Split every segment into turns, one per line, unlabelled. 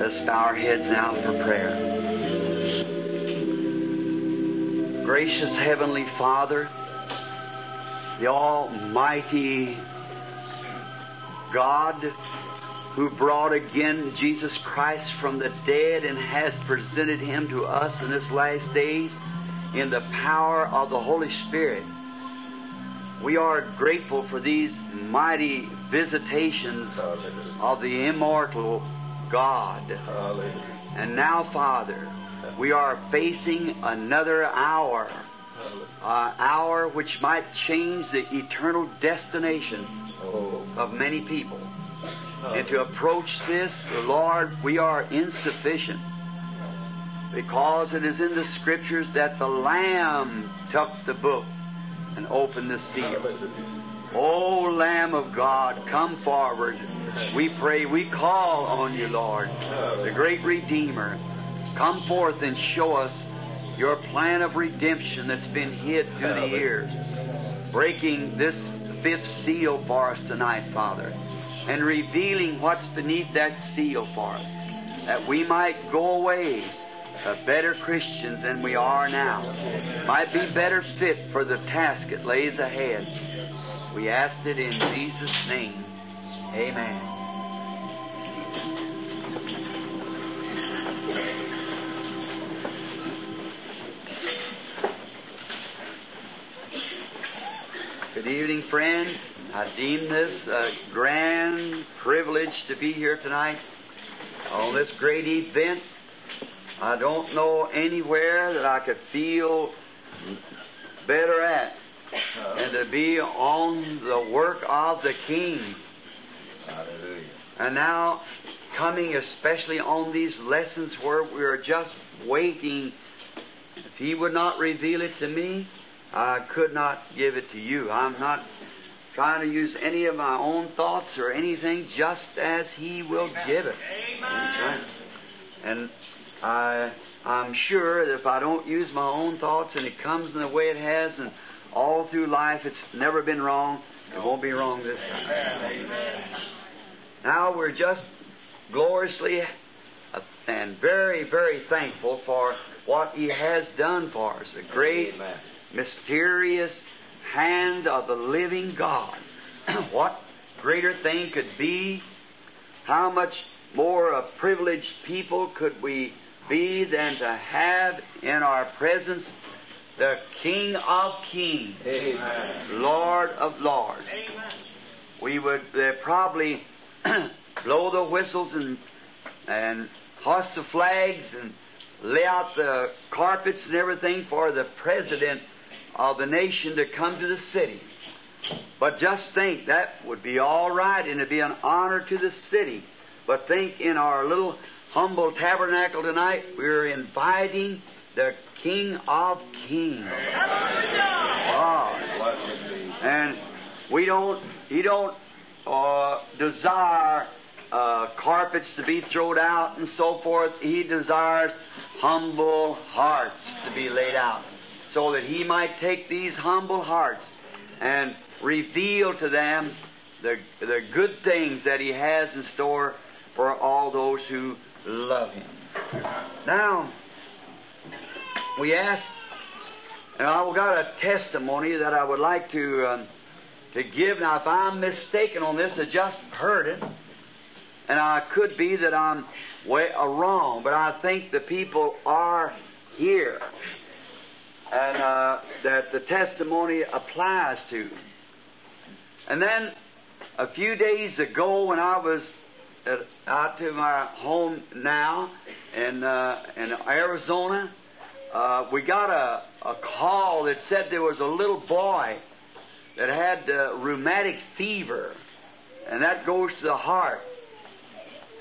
Let's bow our heads now for prayer. Gracious Heavenly Father, the Almighty God who brought again Jesus Christ from the dead and has presented him to us in this last days in the power of the Holy Spirit. We are grateful for these mighty visitations of the immortal God. And now, Father, we are facing another hour, an uh, hour which might change the eternal destination of many people. And to approach this, Lord, we are insufficient. Because it is in the Scriptures that the Lamb took the book and open the seal. O Lamb of God, come forward. We pray, we call on you, Lord, the great Redeemer. Come forth and show us your plan of redemption that's been hid through the years. Breaking this fifth seal for us tonight, Father, and revealing what's beneath that seal for us, that we might go away uh, better Christians than we are now, might be better fit for the task that lays ahead. We asked it in Jesus' name. Amen. Good evening, friends. I deem this a grand privilege to be here tonight on this great event. I don't know anywhere that I could feel better at than to be on the work of the King.
Hallelujah.
And now, coming especially on these lessons where we are just waiting, if He would not reveal it to me, I could not give it to you. I'm not trying to use any of my own thoughts or anything, just as He will give it. Right. And I, I'm sure that if I don't use my own thoughts and it comes in the way it has, and all through life it's never been wrong, it won't be wrong this time. Now we're just gloriously and very, very thankful for what He has done for us. The great,
Amen.
mysterious hand of the living God. what greater thing could be? How much more a privileged people could we be than to have in our presence the King of Kings,
Amen.
Lord of Lords? we would uh, probably blow the whistles and and hoist the flags and lay out the carpets and everything for the president of the nation to come to the city. But just think that would be all right and it'd be an honor to the city. But think in our little humble tabernacle tonight, we're inviting the King of Kings. God.
Blessed be.
And we don't, he don't uh, desire uh, carpets to be thrown out and so forth. He desires humble hearts to be laid out so that he might take these humble hearts and reveal to them the, the good things that he has in store for all those who love him. Now, we ask and I've got a testimony that I would like to um, to give. Now, if I'm mistaken on this, I just heard it, and I could be that I'm way uh, wrong, but I think the people are here, and uh, that the testimony applies to. And then a few days ago, when I was out to my home now in uh, in Arizona, uh, we got a, a call that said there was a little boy that had uh, rheumatic fever, and that goes to the heart.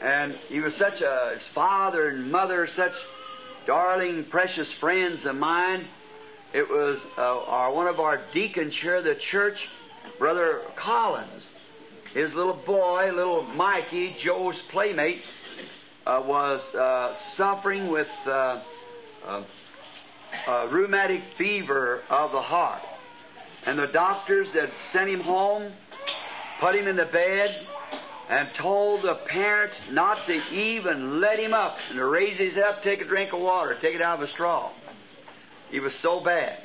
And he was such a his father and mother, such darling, precious friends of mine. It was uh, our, one of our deacons here the church, Brother Collins. His little boy, little Mikey, Joe's playmate, uh, was uh, suffering with uh, uh, uh, rheumatic fever of the heart. And the doctors had sent him home, put him in the bed, and told the parents not to even let him up and to raise his up, take a drink of water, take it out of a straw. He was so bad.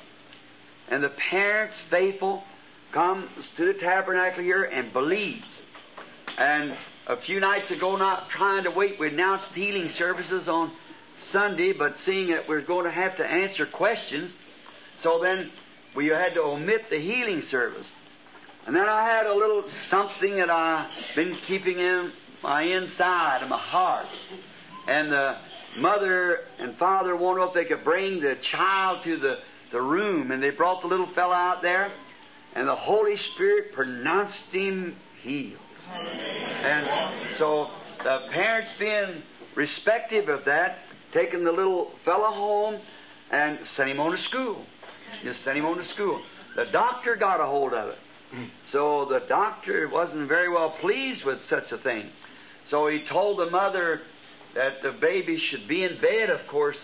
And the parents, faithful, comes to the tabernacle here and believes. And a few nights ago, not trying to wait, we announced healing services on Sunday, but seeing that we're going to have to answer questions, so then we had to omit the healing service. And then I had a little something that I've been keeping in my inside of my heart. And the mother and father wanted if they could bring the child to the, the room, and they brought the little fellow out there, and the Holy Spirit pronounced him healed. And so the parents being respective of that, taking the little fellow home and sent him on to school. Just sent him on to school. The doctor got a hold of it. So the doctor wasn't very well pleased with such a thing. So he told the mother that the baby should be in bed, of course,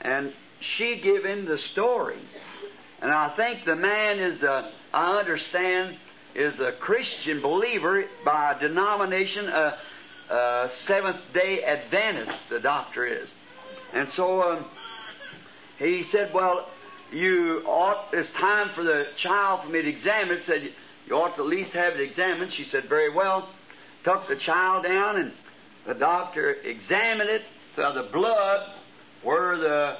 and she gave him the story. And I think the man is a, I understand, is a Christian believer by denomination, a, a Seventh day Adventist, the doctor is. And so um, he said, Well, you ought, it's time for the child for me to examine. Said, You ought to at least have it examined. She said, Very well. Took the child down, and the doctor examined it the blood where the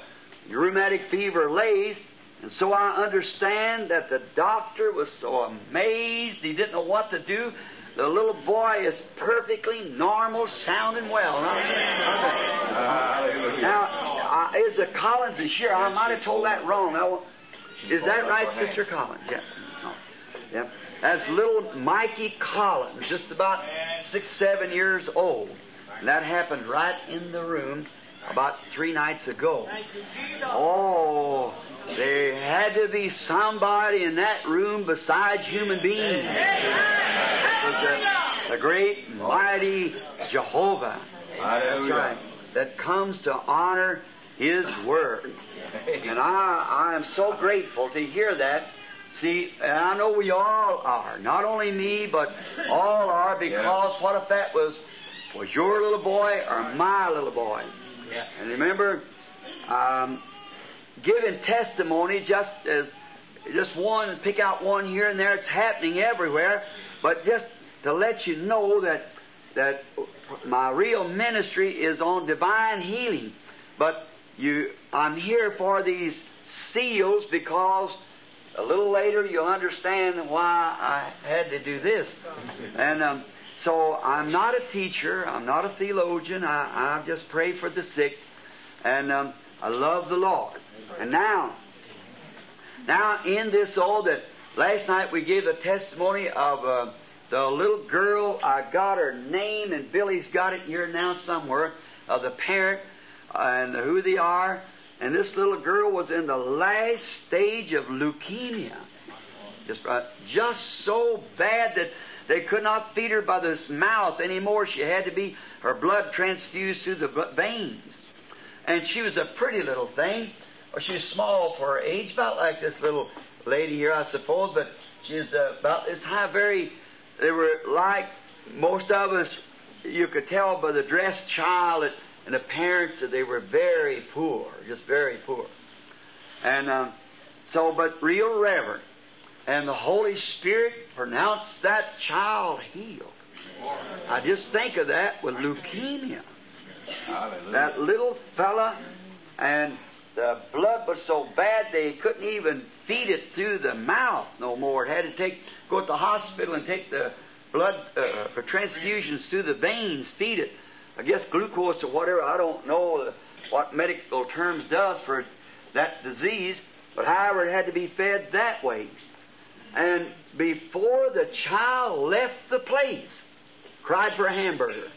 rheumatic fever lays. And so I understand that the doctor was so amazed he didn't know what to do. The little boy is perfectly normal, sounding well. Now, uh, is the Collins is here? I might have told that wrong. Now, is that right, Sister Collins? Yeah. No. Yeah. That's little Mikey Collins, just about six, seven years old. And that happened right in the room about three nights ago. Oh, there had to be somebody in that room besides human beings. It was a, a great, mighty Jehovah. That's right. That comes to honor His Word. And I, I am so grateful to hear that. See, and I know we all are. Not only me, but all are because what if that was, was your little boy or my little boy? And remember, um, giving testimony just as just one, pick out one here and there. It's happening everywhere, but just to let you know that that my real ministry is on divine healing. But you, I'm here for these seals because a little later you'll understand why I had to do this. And um, so I'm not a teacher. I'm not a theologian. I, I just pray for the sick, and um, I love the Lord. And now, now in this all that last night we gave a testimony of uh, the little girl. I got her name, and Billy's got it here now somewhere of the parent and who they are. And this little girl was in the last stage of leukemia. Just, uh, just so bad that they could not feed her by this mouth anymore. She had to be her blood transfused through the veins. And she was a pretty little thing. Or she was small for her age, about like this little lady here, I suppose, but she was uh, about this high, very, they were like most of us, you could tell by the dress child and the parents that they were very poor, just very poor. And um, so, but real reverent. And the Holy Spirit pronounced that child healed. I just think of that with leukemia. That little fella, and the blood was so bad they couldn't even feed it through the mouth no more. It had to take go to the hospital and take the blood uh, for transfusions through the veins, feed it. I guess glucose or whatever. I don't know what medical terms does for that disease, but however, it had to be fed that way. And before the child left the place, cried for a hamburger.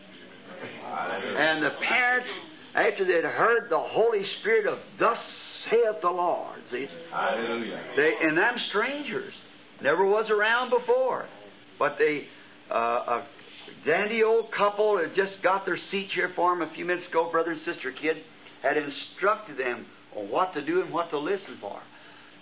And the parents, after they'd heard the Holy Spirit of "Thus saith the Lord," see,
Hallelujah.
they and them strangers never was around before, but they uh, a dandy old couple had just got their seats here for them a few minutes ago. Brother and sister Kidd had instructed them on what to do and what to listen for,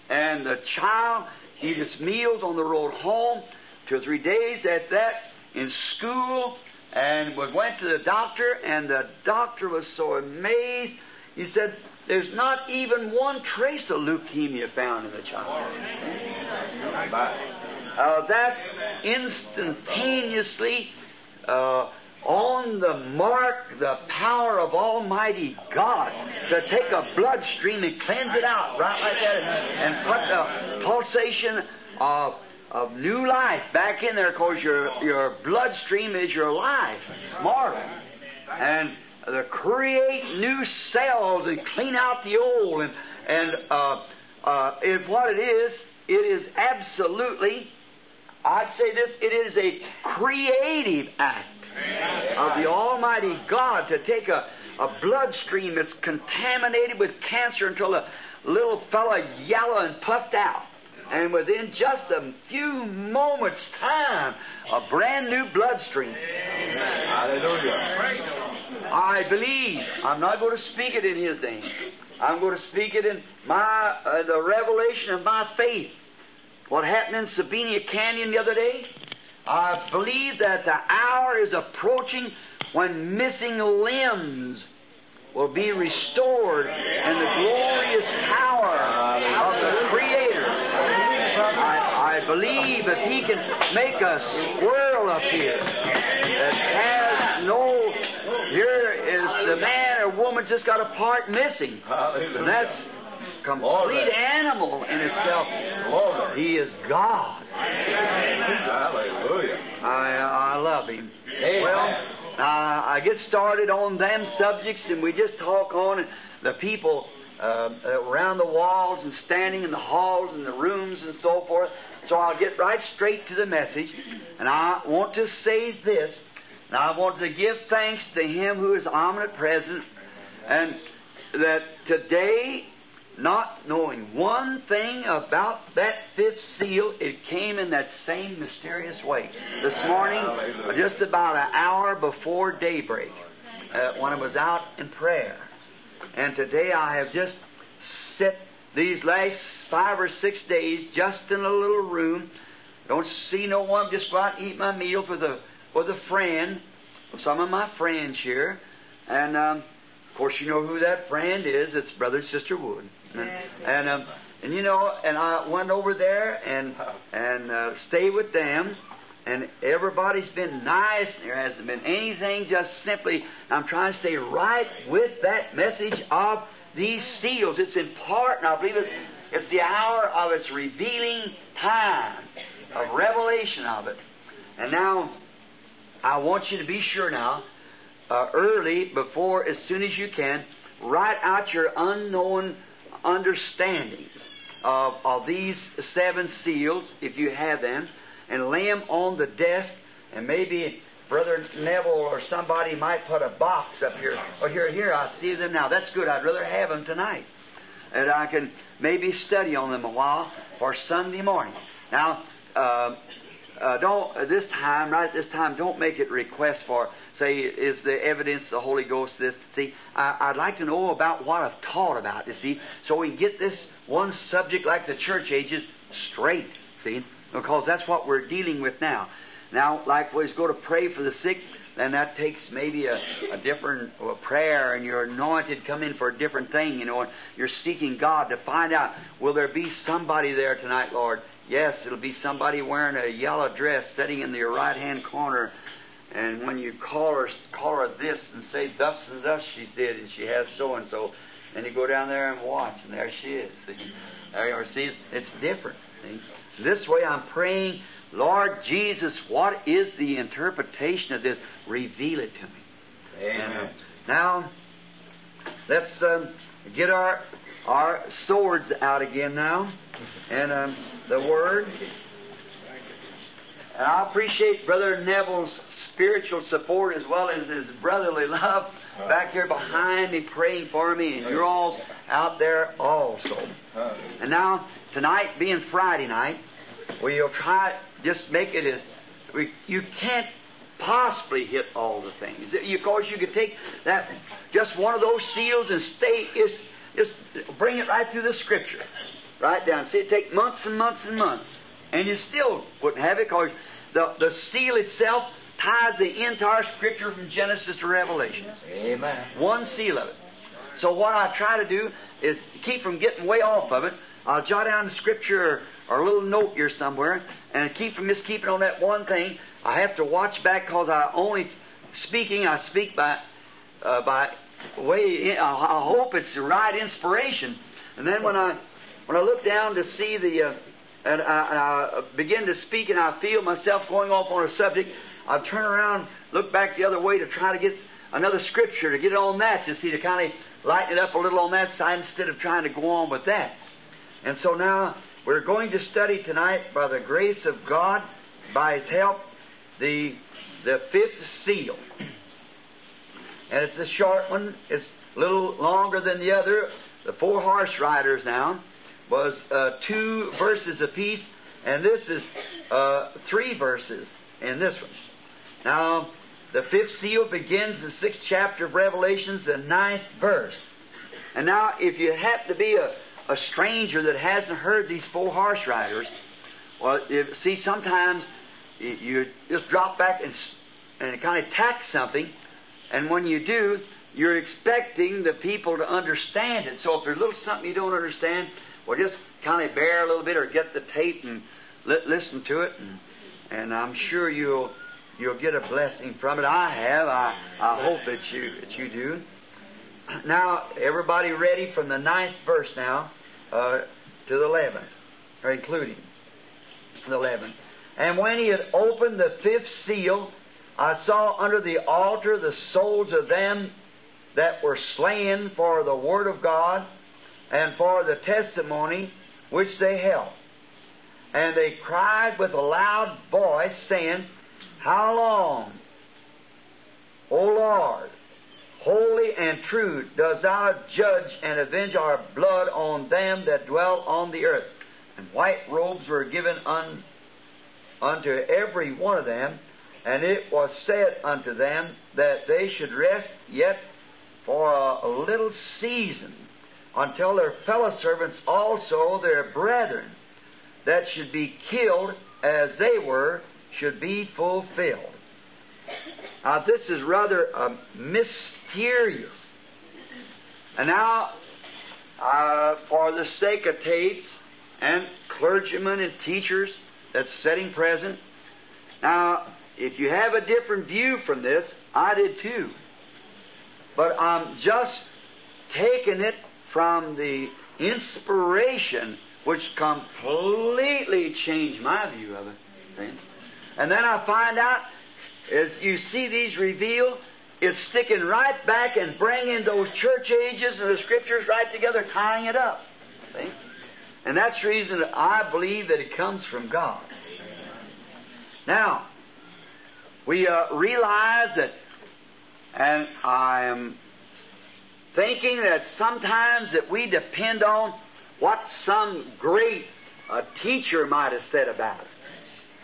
and the child he his meals on the road home, two or three days at that in school, and we went to the doctor, and the doctor was so amazed. He said, "There's not even one trace of leukemia found in the child." Uh, that's instantaneously uh, on the mark, the power of Almighty God to take a bloodstream and cleanse it out right like that and put the pulsation of, of new life back in there because your, your bloodstream is your life, mark. And to create new cells and clean out the old and, and uh, uh, if what it is, it is absolutely I'd say this, it is a creative act of the Almighty God to take a, a bloodstream that's contaminated with cancer until the little fella yellow and puffed out. And within just a few moments' time, a brand new bloodstream.
Hallelujah.
I believe. I'm not going to speak it in His name. I'm going to speak it in my uh, the revelation of my faith. What happened in Sabino Canyon the other day? I believe that the hour is approaching when missing limbs will be restored in the glorious power of the Creator. I, I believe if He can make a squirrel up here that has no, here is the man or woman just got a part missing. That's complete animal in itself.
Glory.
He is God.
Hallelujah.
I, I love him.
Amen.
Well, uh, I get started on them subjects, and we just talk on, and the people uh, around the walls and standing in the halls and the rooms and so forth. So I'll get right straight to the message, and I want to say this, and I want to give thanks to Him who is omnipresent, and that today not knowing one thing about that fifth seal, it came in that same mysterious way. This morning, just about an hour before daybreak, uh, when I was out in prayer. And today I have just sit these last five or six days just in a little room. Don't see no one, just go out and eat my meals with a, with a friend, some of my friends here. And, um, of course, you know who that friend is. It's Brother Sister Wood. And, and, um, and you know, and I went over there and and uh, stayed with them, and everybody's been nice. There hasn't been anything. Just simply, I'm trying to stay right with that message of these seals. It's important. I believe it's it's the hour of its revealing time of revelation of it. And now, I want you to be sure now, uh, early before, as soon as you can, write out your unknown understandings of, of these seven seals, if you have them, and lay them on the desk, and maybe Brother Neville or somebody might put a box up here. Oh, here, here, I see them now. That's good. I'd rather have them tonight. And I can maybe study on them a while for Sunday morning. Now, uh, uh, don't uh, this time, right at this time, don't make it request for. Say, is the evidence the Holy Ghost this? See, I, I'd like to know about what I've taught about. You see, so we get this one subject like the church ages straight. See, because that's what we're dealing with now. Now, like we go to pray for the sick, then that takes maybe a, a different uh, prayer, and you're anointed, come in for a different thing, you know, and you're seeking God to find out, will there be somebody there tonight, Lord? Yes, it'll be somebody wearing a yellow dress sitting in your right hand corner. And when you call her, call her this and say, thus and thus she's dead, and she has so and so. And you go down there and watch, and there she is. See? There you are. See, it's different. See? This way I'm praying, Lord Jesus, what is the interpretation of this? Reveal it to me. And, uh,
Amen.
now, let's um, get our our swords out again now, and um, the word. And I appreciate Brother Neville's spiritual support as well as his brotherly love back here behind me, praying for me, and you're all out there also. And now, tonight being Friday night, we'll try just make it as we, you can't possibly hit all the things. Of course, you could take that just one of those seals and stay just just bring it right through the Scripture, right down. See, it take months and months and months, and you still wouldn't have it because the the seal itself ties the entire Scripture from Genesis to Revelation.
Amen.
One seal of it. So what I try to do is keep from getting way off of it. I'll jot down the Scripture or, or a little note here somewhere, and keep from just keeping on that one thing. I have to watch back because I only speaking. I speak by uh, by way. I I hope it's the right inspiration. And then when I when I look down to see the uh, and, I, and I begin to speak and I feel myself going off on a subject, I turn around, look back the other way to try to get another scripture to get it on that, to see to kind of lighten it up a little on that side instead of trying to go on with that. And so now we're going to study tonight by the grace of God, by His help, the the fifth seal. And it's a short one. It's a little longer than the other. The four horse riders now was uh, two verses apiece, and this is uh, three verses in this one. Now, the fifth seal begins the sixth chapter of Revelations, the ninth verse. And now, if you happen to be a, a stranger that hasn't heard these four horse riders, well, you see, sometimes you, you just drop back and, and kind of tack something, and when you do, you're expecting the people to understand it. So if there's a little something you don't understand, well, just kind of bear a little bit or get the tape and li- listen to it, and, and I'm sure you'll you'll get a blessing from it. I have. I, I hope that you that you do. Now, everybody ready from the ninth verse now uh, to the eleventh, or including the eleventh. And when he had opened the fifth seal, I saw under the altar the souls of them that were slain for the word of God and for the testimony which they held. And they cried with a loud voice, saying, How long, O Lord, holy and true, dost thou judge and avenge our blood on them that dwell on the earth? And white robes were given un, unto every one of them, and it was said unto them that they should rest yet for a little season until their fellow servants also, their brethren, that should be killed as they were, should be fulfilled. Now, this is rather uh, mysterious. And now, uh, for the sake of tapes and clergymen and teachers that's sitting present, now, if you have a different view from this, I did too. But I'm just taking it from the inspiration which completely changed my view of it. And then I find out, as you see these revealed, it's sticking right back and bringing those church ages and the scriptures right together, tying it up. See? And that's the reason that I believe that it comes from God. Now, we uh, realize that, and I am thinking that sometimes that we depend on what some great uh, teacher might have said about it.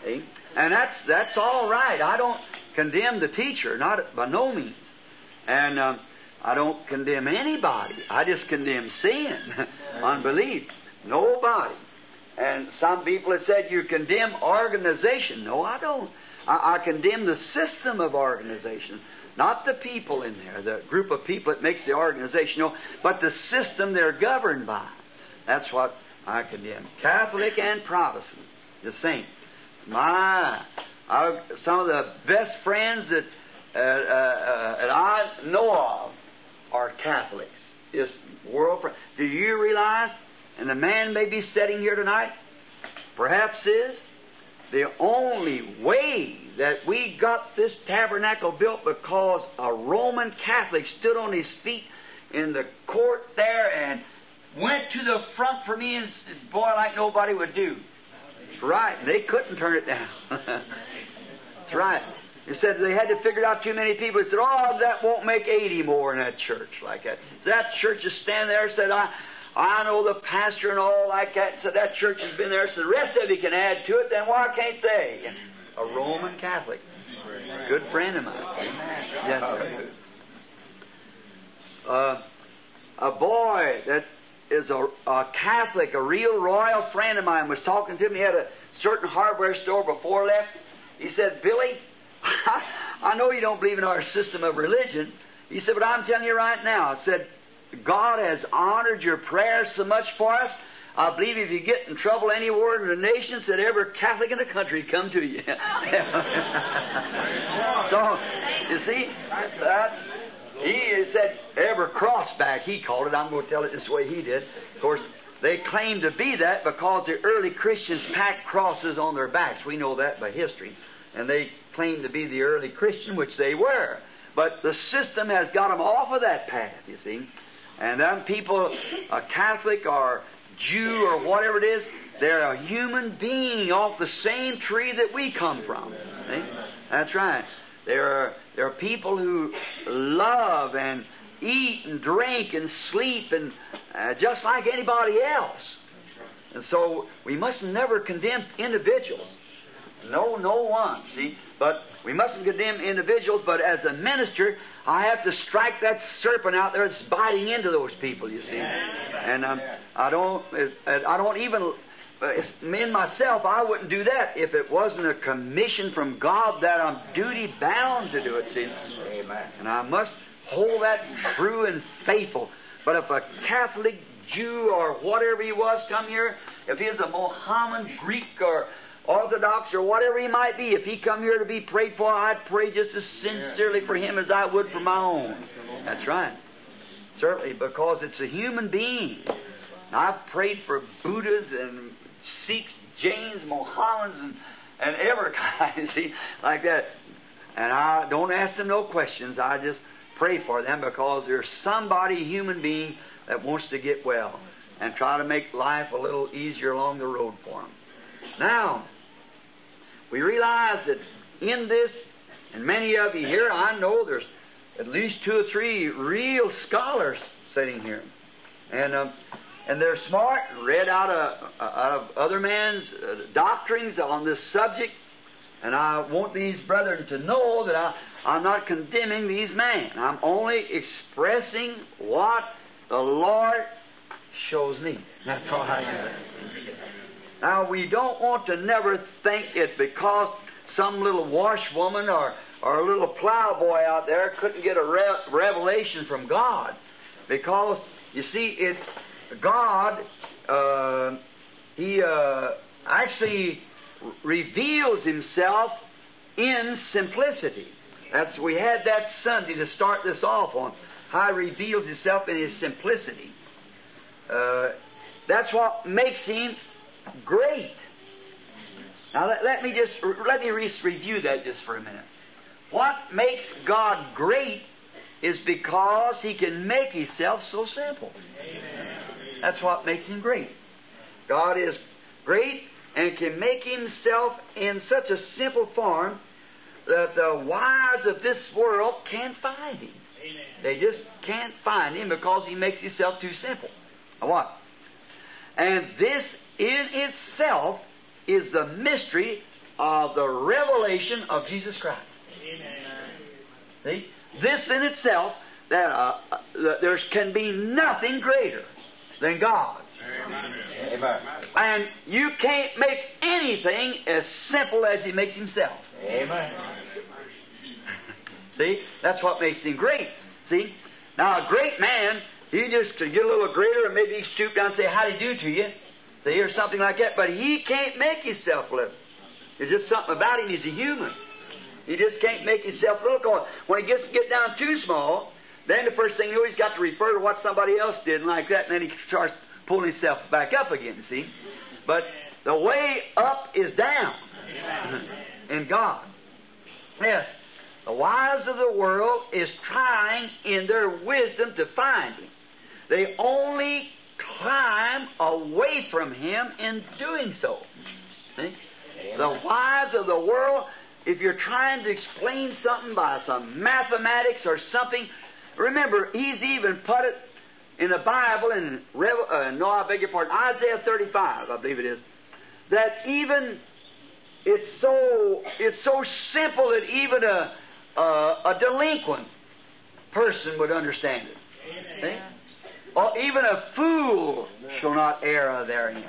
See? And that's that's all right. I don't condemn the teacher, not by no means, and um, I don't condemn anybody. I just condemn sin, unbelief. Nobody. And some people have said you condemn organization. No, I don't. I, I condemn the system of organization, not the people in there, the group of people that makes the organization, but the system they're governed by. That's what I condemn. Catholic and Protestant, the same. My, I, some of the best friends that, uh, uh, uh, that I know of are Catholics. Just world. Do you realize? And the man may be sitting here tonight, perhaps is the only way that we got this tabernacle built because a Roman Catholic stood on his feet in the court there and went to the front for me and said, boy, like nobody would do. That's right. They couldn't turn it down. That's right. He said they had to figure out too many people. He said, oh, that won't make 80 more in that church like that. So that church is standing there and said, I, I know the pastor and all like that. So that church has been there. So the rest of you can add to it. Then why can't they? A Roman Catholic. Good friend of mine. Yes, sir. Uh, a boy that is a, a Catholic, a real royal friend of mine, was talking to me. Had a certain hardware store before I left. He said, Billy, I know you don't believe in our system of religion. He said, but I'm telling you right now, I said, God has honored your prayers so much for us. I believe if you get in trouble anywhere in the nation, that every Catholic in the country come to you. so, you see, that's, he said every crossback, he called it. I'm going to tell it this way he did. Of course, they claim to be that because the early Christians packed crosses on their backs. We know that by history. And they claim to be the early Christian, which they were. But the system has got them off of that path, you see. And them people, a Catholic or Jew or whatever it is, they're a human being off the same tree that we come from. See? That's right. There are, there are people who love and eat and drink and sleep and uh, just like anybody else. And so we must never condemn individuals. No, no one. See, but we mustn't condemn individuals. But as a minister, I have to strike that serpent out there that's biting into those people. You see, and um, I don't. I don't even. Me and myself, I wouldn't do that if it wasn't a commission from God that I'm duty bound to do it. See,
Amen.
and I must hold that true and faithful. But if a Catholic Jew or whatever he was come here, if he's a Mohammedan, Greek, or Orthodox or whatever he might be, if he come here to be prayed for, I'd pray just as sincerely for him as I would for my own. That's right. Certainly, because it's a human being. I've prayed for Buddhas and Sikhs, Jains, Mohammedans, and, and every kind, see, like that. And I don't ask them no questions. I just pray for them because there's somebody, human being, that wants to get well and try to make life a little easier along the road for them. Now, we realize that in this, and many of you here, I know there's at least two or three real scholars sitting here. And, um, and they're smart, read out of, of other men's uh, doctrines on this subject. And I want these brethren to know that I, I'm not condemning these men. I'm only expressing what the Lord shows me. That's all I do. Now, we don't want to never think it because some little washwoman or, or a little plowboy out there couldn't get a re- revelation from God. Because, you see, it God, uh, He uh, actually reveals Himself in simplicity. That's we had that Sunday to start this off on. How He reveals Himself in His simplicity. Uh, that's what makes Him great. Now let, let me just let me re- review that just for a minute. What makes God great is because He can make Himself so simple. That's what makes Him great. God is great and can make Himself in such a simple form that the wise of this world can't find Him. They just can't find Him because He makes Himself too simple. Now what? And this in itself is the mystery of the revelation of Jesus Christ. See? This in itself, that, uh, uh, that there can be nothing greater than God.
Amen.
And you can't make anything as simple as He makes Himself.
Amen.
See? That's what makes Him great. See? Now, a great man, he just could get a little greater and maybe he stoop down and say, How do you do to you? See, or something like that. But he can't make himself little. There's just something about him. He's a human. He just can't make himself little. When he gets to get down too small, then the first thing you know, he's got to refer to what somebody else did and like that, and then he starts pulling himself back up again, see? But the way up is down in God. Yes. The wise of the world is trying in their wisdom to find him. They only climb away from him in doing so. See? The wise of the world, if you're trying to explain something by some mathematics or something, remember, he's even put it in the Bible, in uh, no, I beg your pardon, Isaiah 35, I believe it is, that even it's so it's so simple that even a a, a delinquent person would understand it. See? Or even a fool shall not err therein.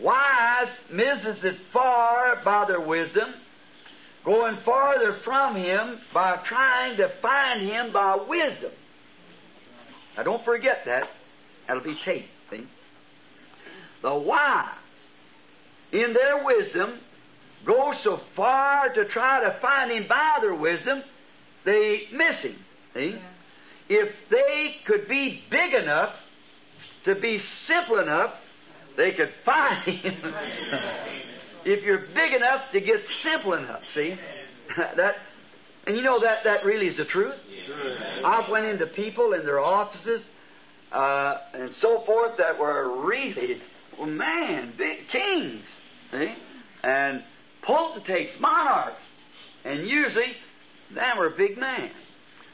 Wise misses it far by their wisdom, going farther from Him by trying to find Him by wisdom. Now don't forget that. That'll be tape, see? The wise, in their wisdom, go so far to try to find Him by their wisdom, they miss Him. See? If they could be big enough to be simple enough, they could find Him. if you're big enough to get simple enough, see? that and you know that that really is the truth. I've went into people in their offices uh, and so forth that were really, well, man, big kings, see? and potentates, monarchs, and usually they were big man.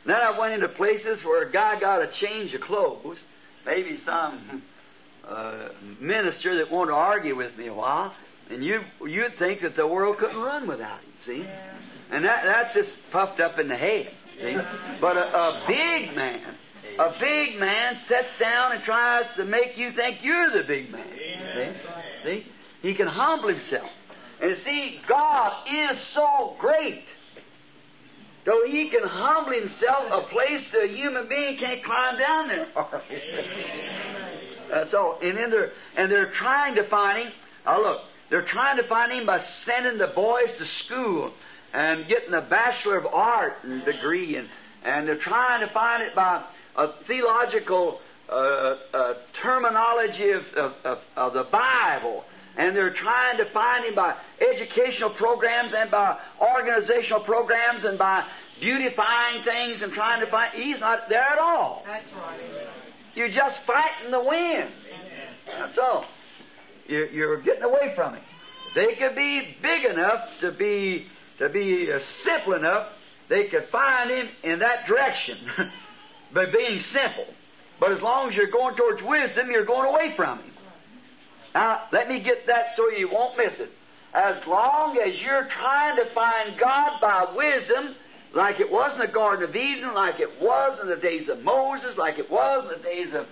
Then I went into places where a guy got a change of clothes, maybe some uh, minister that wanted to argue with me a while, and you you'd think that the world couldn't run without him. See, and that that's just puffed up in the head. See, but a, a big man, a big man sets down and tries to make you think you're the big man. See, see, he can humble himself, and see, God is so great. Though he can humble himself, a place that a human being can't climb down there. That's all. And then they're and they're trying to find him. Oh look, they're trying to find him by sending the boys to school and getting a bachelor of art and degree, and and they're trying to find it by a theological uh, uh, terminology of, of, of, of the Bible and they're trying to find him by educational programs and by organizational programs and by beautifying things and trying to find he's not there at all.
That's right.
You're just fighting the wind. That's all. You're, you're getting away from it. They could be big enough to be to be uh, simple enough. They could find him in that direction by being simple. But as long as you're going towards wisdom, you're going away from him. Now, let me get that so you won't miss it. As long as you're trying to find God by wisdom, like it was in the Garden of Eden, like it was in the days of Moses, like it was in the days of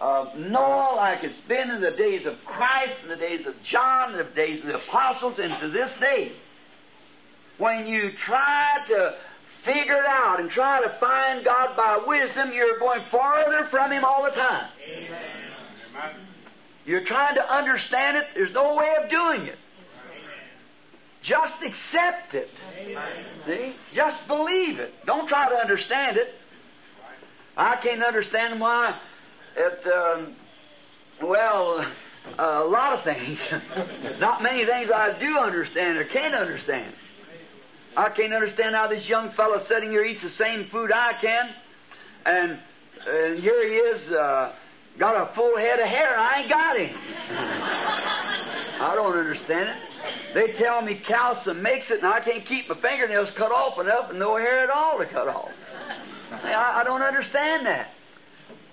uh, Noah, like it's been in the days of Christ, in the days of John, in the days of the apostles, and to this day. When you try to figure it out and try to find God by wisdom, you're going farther from Him all the time.
Amen.
You're trying to understand it. There's no way of doing it. Just accept it. See? Just believe it. Don't try to understand it. I can't understand why it, um, well, a lot of things. Not many things I do understand or can't understand. I can't understand how this young fellow sitting here eats the same food I can, and, and here he is, uh, got a full head of hair. And I ain't got any. I don't understand it. They tell me calcium makes it, and I can't keep my fingernails cut off enough and no hair at all to cut off. I, I don't understand that.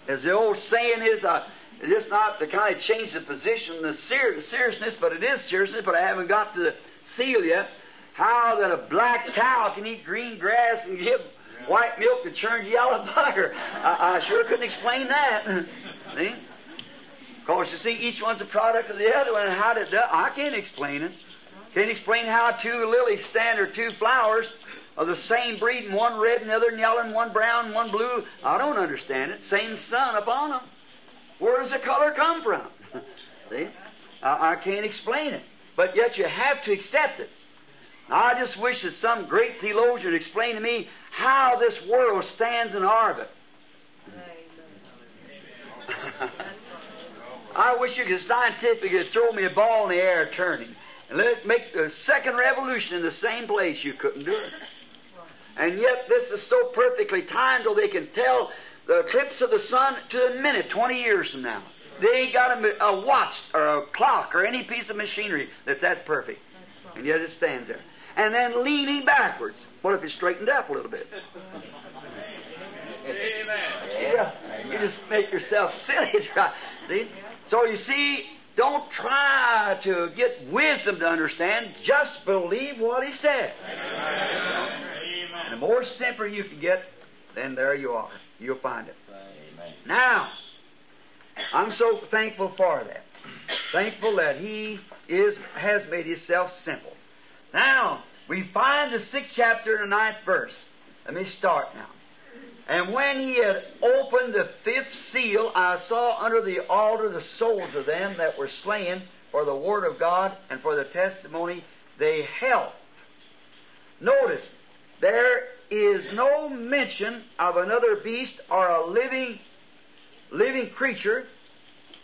As the old saying is, uh, it's not to kind of change the position, the ser- seriousness, but it is seriousness, but I haven't got to the seal yet. How that a black cow can eat green grass and give white milk that churns yellow butter. I, I sure couldn't explain that. see? Of course, you see, each one's a product of the other one, how did that? I can't explain it. Can't explain how two lilies stand or two flowers of the same breed, and one red and the other yellow, and one brown and one blue. I don't understand it. Same sun upon them. Where does the color come from? See? I, I can't explain it. But yet you have to accept it. I just wish that some great theologian would explain to me how this world stands in orbit. I wish you could scientifically throw me a ball in the air turning and let it make the second revolution in the same place. You couldn't do it. And yet this is so perfectly timed till they can tell the eclipse of the sun to the minute 20 years from now. They ain't got a, a watch or a clock or any piece of machinery that's that perfect. And yet it stands there. And then leaning backwards. What if it straightened up a little bit? Amen. Yeah, you just make yourself silly. See? So you see, don't try to get wisdom to understand. Just believe what he says. And the more simple you can get, then there you are. You'll find it. Now, I'm so thankful for that. Thankful that he is has made himself simple. Now, we find the sixth chapter and the ninth verse. Let me start now. And when he had opened the fifth seal, I saw under the altar the souls of them that were slain for the word of God and for the testimony they held. Notice, there is no mention of another beast or a living, living creature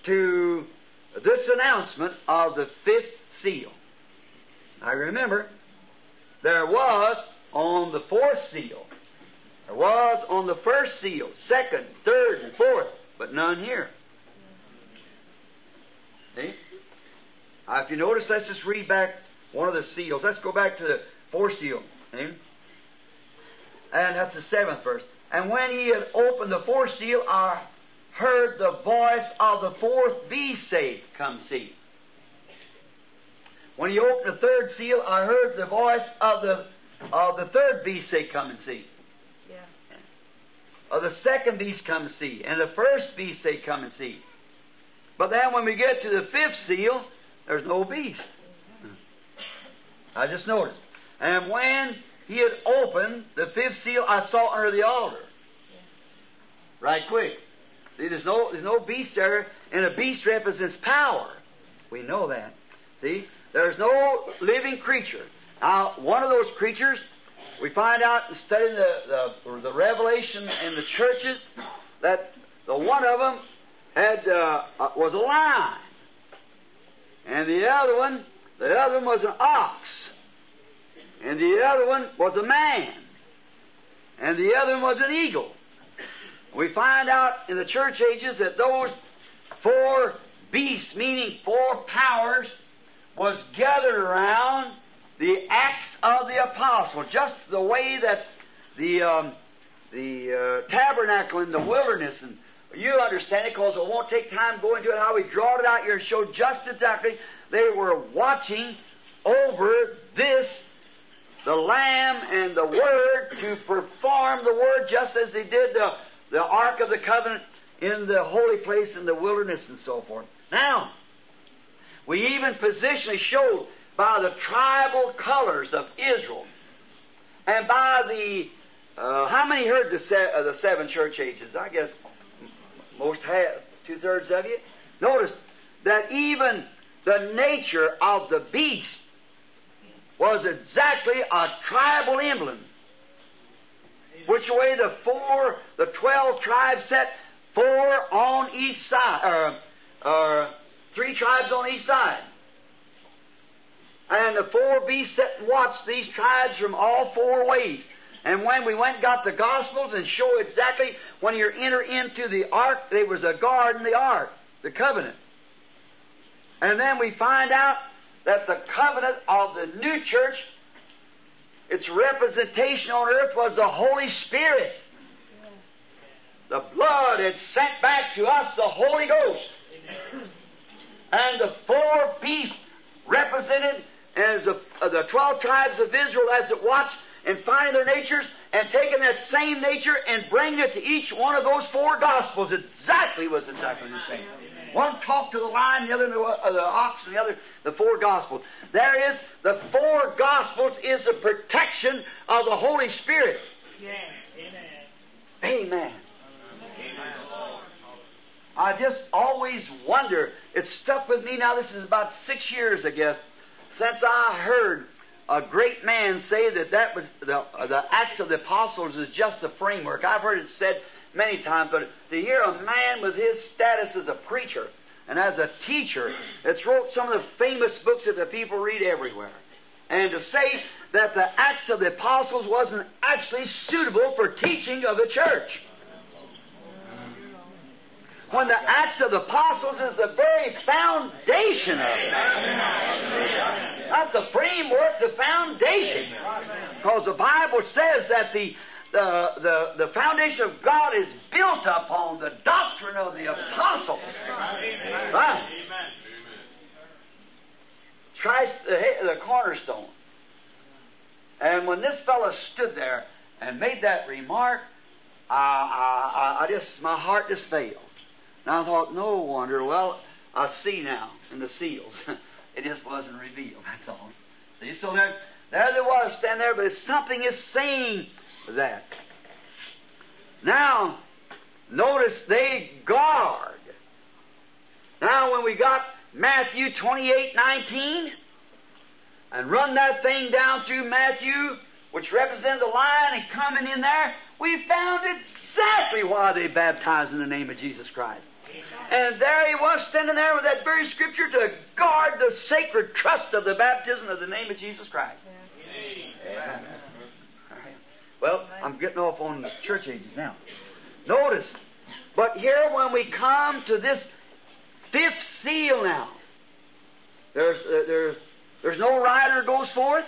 to this announcement of the fifth seal. Now remember, there was on the fourth seal there was on the first seal, second, third, and fourth, but none here. See? Now, if you notice, let's just read back one of the seals. Let's go back to the fourth seal. See? And that's the seventh verse. And when he had opened the fourth seal, I heard the voice of the fourth beast say, Come see. When he opened the third seal, I heard the voice of the of the third beast say, Come and see of the second beast come and see, and the first beast say come and see. But then when we get to the fifth seal, there's no beast. I just noticed. And when he had opened the fifth seal, I saw under the altar. Right quick. See, there's no there's no beast there, and a beast represents power. We know that. See, there's no living creature. Now, one of those creatures we find out in studying the, the, the Revelation in the churches that the one of them had uh, uh, was a lion, and the other one, the other one was an ox, and the other one was a man, and the other one was an eagle. We find out in the church ages that those four beasts, meaning four powers, was gathered around the Acts of the Apostle, just the way that the um, the uh, tabernacle in the wilderness, and you understand it because it won't take time going into it. How we draw it out here and show just exactly they were watching over this, the Lamb and the Word to perform the Word just as they did the the Ark of the Covenant in the holy place in the wilderness and so forth. Now, we even positionally showed by the tribal colors of Israel and by the uh, how many heard the, se- uh, the seven church ages? I guess most have, two thirds of you. Notice that even the nature of the beast was exactly a tribal emblem. Which way the four, the twelve tribes set four on each side, or, or three tribes on each side. And the four beasts sat and watched these tribes from all four ways. And when we went and got the Gospels and show exactly when you enter into the ark, there was a guard in the ark, the covenant. And then we find out that the covenant of the new church, its representation on earth was the Holy Spirit. The blood had sent back to us the Holy Ghost. And the four beasts represented as the, uh, the 12 tribes of Israel as it watched and finding their natures and taking that same nature and bringing it to each one of those four gospels exactly was exactly the same. One talked to the lion, the other to uh, the ox, and the other the four gospels. There is the four gospels is the protection of the Holy Spirit.
Yeah.
Amen. Amen. I just always wonder. It's stuck with me now. This is about six years, I guess since I heard a great man say that that was the, uh, the Acts of the Apostles is just a framework. I've heard it said many times, but to hear a man with his status as a preacher and as a teacher that's wrote some of the famous books that the people read everywhere, and to say that the Acts of the Apostles wasn't actually suitable for teaching of the church when the Acts of the Apostles is the very foundation of it. Not the framework, the foundation. Because the Bible says that the, the, the, the foundation of God is built upon the doctrine of the apostles. Right? Christ, the, the cornerstone. And when this fellow stood there and made that remark, I, I, I just, my heart just failed. And I thought, no wonder. Well, I see now in the seals. it just wasn't revealed, that's all. See, so there, There they was standing there, but something is saying that. Now, notice they guard. Now, when we got Matthew 28 19, and run that thing down through Matthew, which represents the lion, and coming in there, we found exactly why they baptized in the name of Jesus Christ. And there he was standing there with that very scripture to guard the sacred trust of the baptism of the name of Jesus Christ. Well, I'm getting off on the church ages now. Notice, but here when we come to this fifth seal now, there's uh, there's there's no rider goes forth,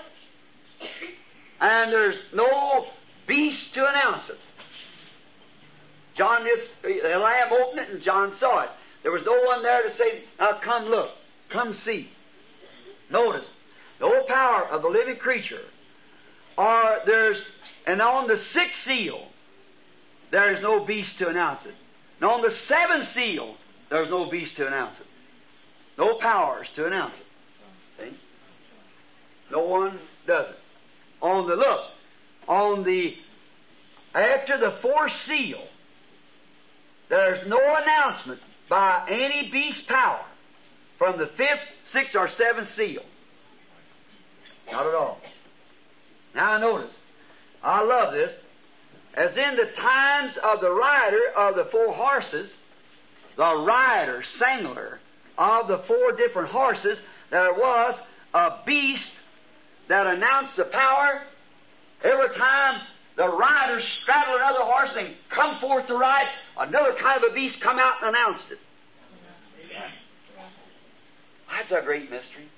and there's no beast to announce it. John this the lamb opened it, and John saw it. There was no one there to say, "Now come look, come see." Notice, no power of the living creature, or there's and on the sixth seal, there is no beast to announce it. And on the seventh seal, there's no beast to announce it. No powers to announce it. See? No one does it. On the look, on the after the fourth seal, there's no announcement by any beast power from the fifth, sixth, or seventh seal. Not at all. Now notice, I love this. As in the times of the rider of the four horses, the rider, sangler of the four different horses, there was a beast that announced the power. Every time the rider straddled another horse and come forth to ride, another kind of a beast come out and announced it. That's a great mystery.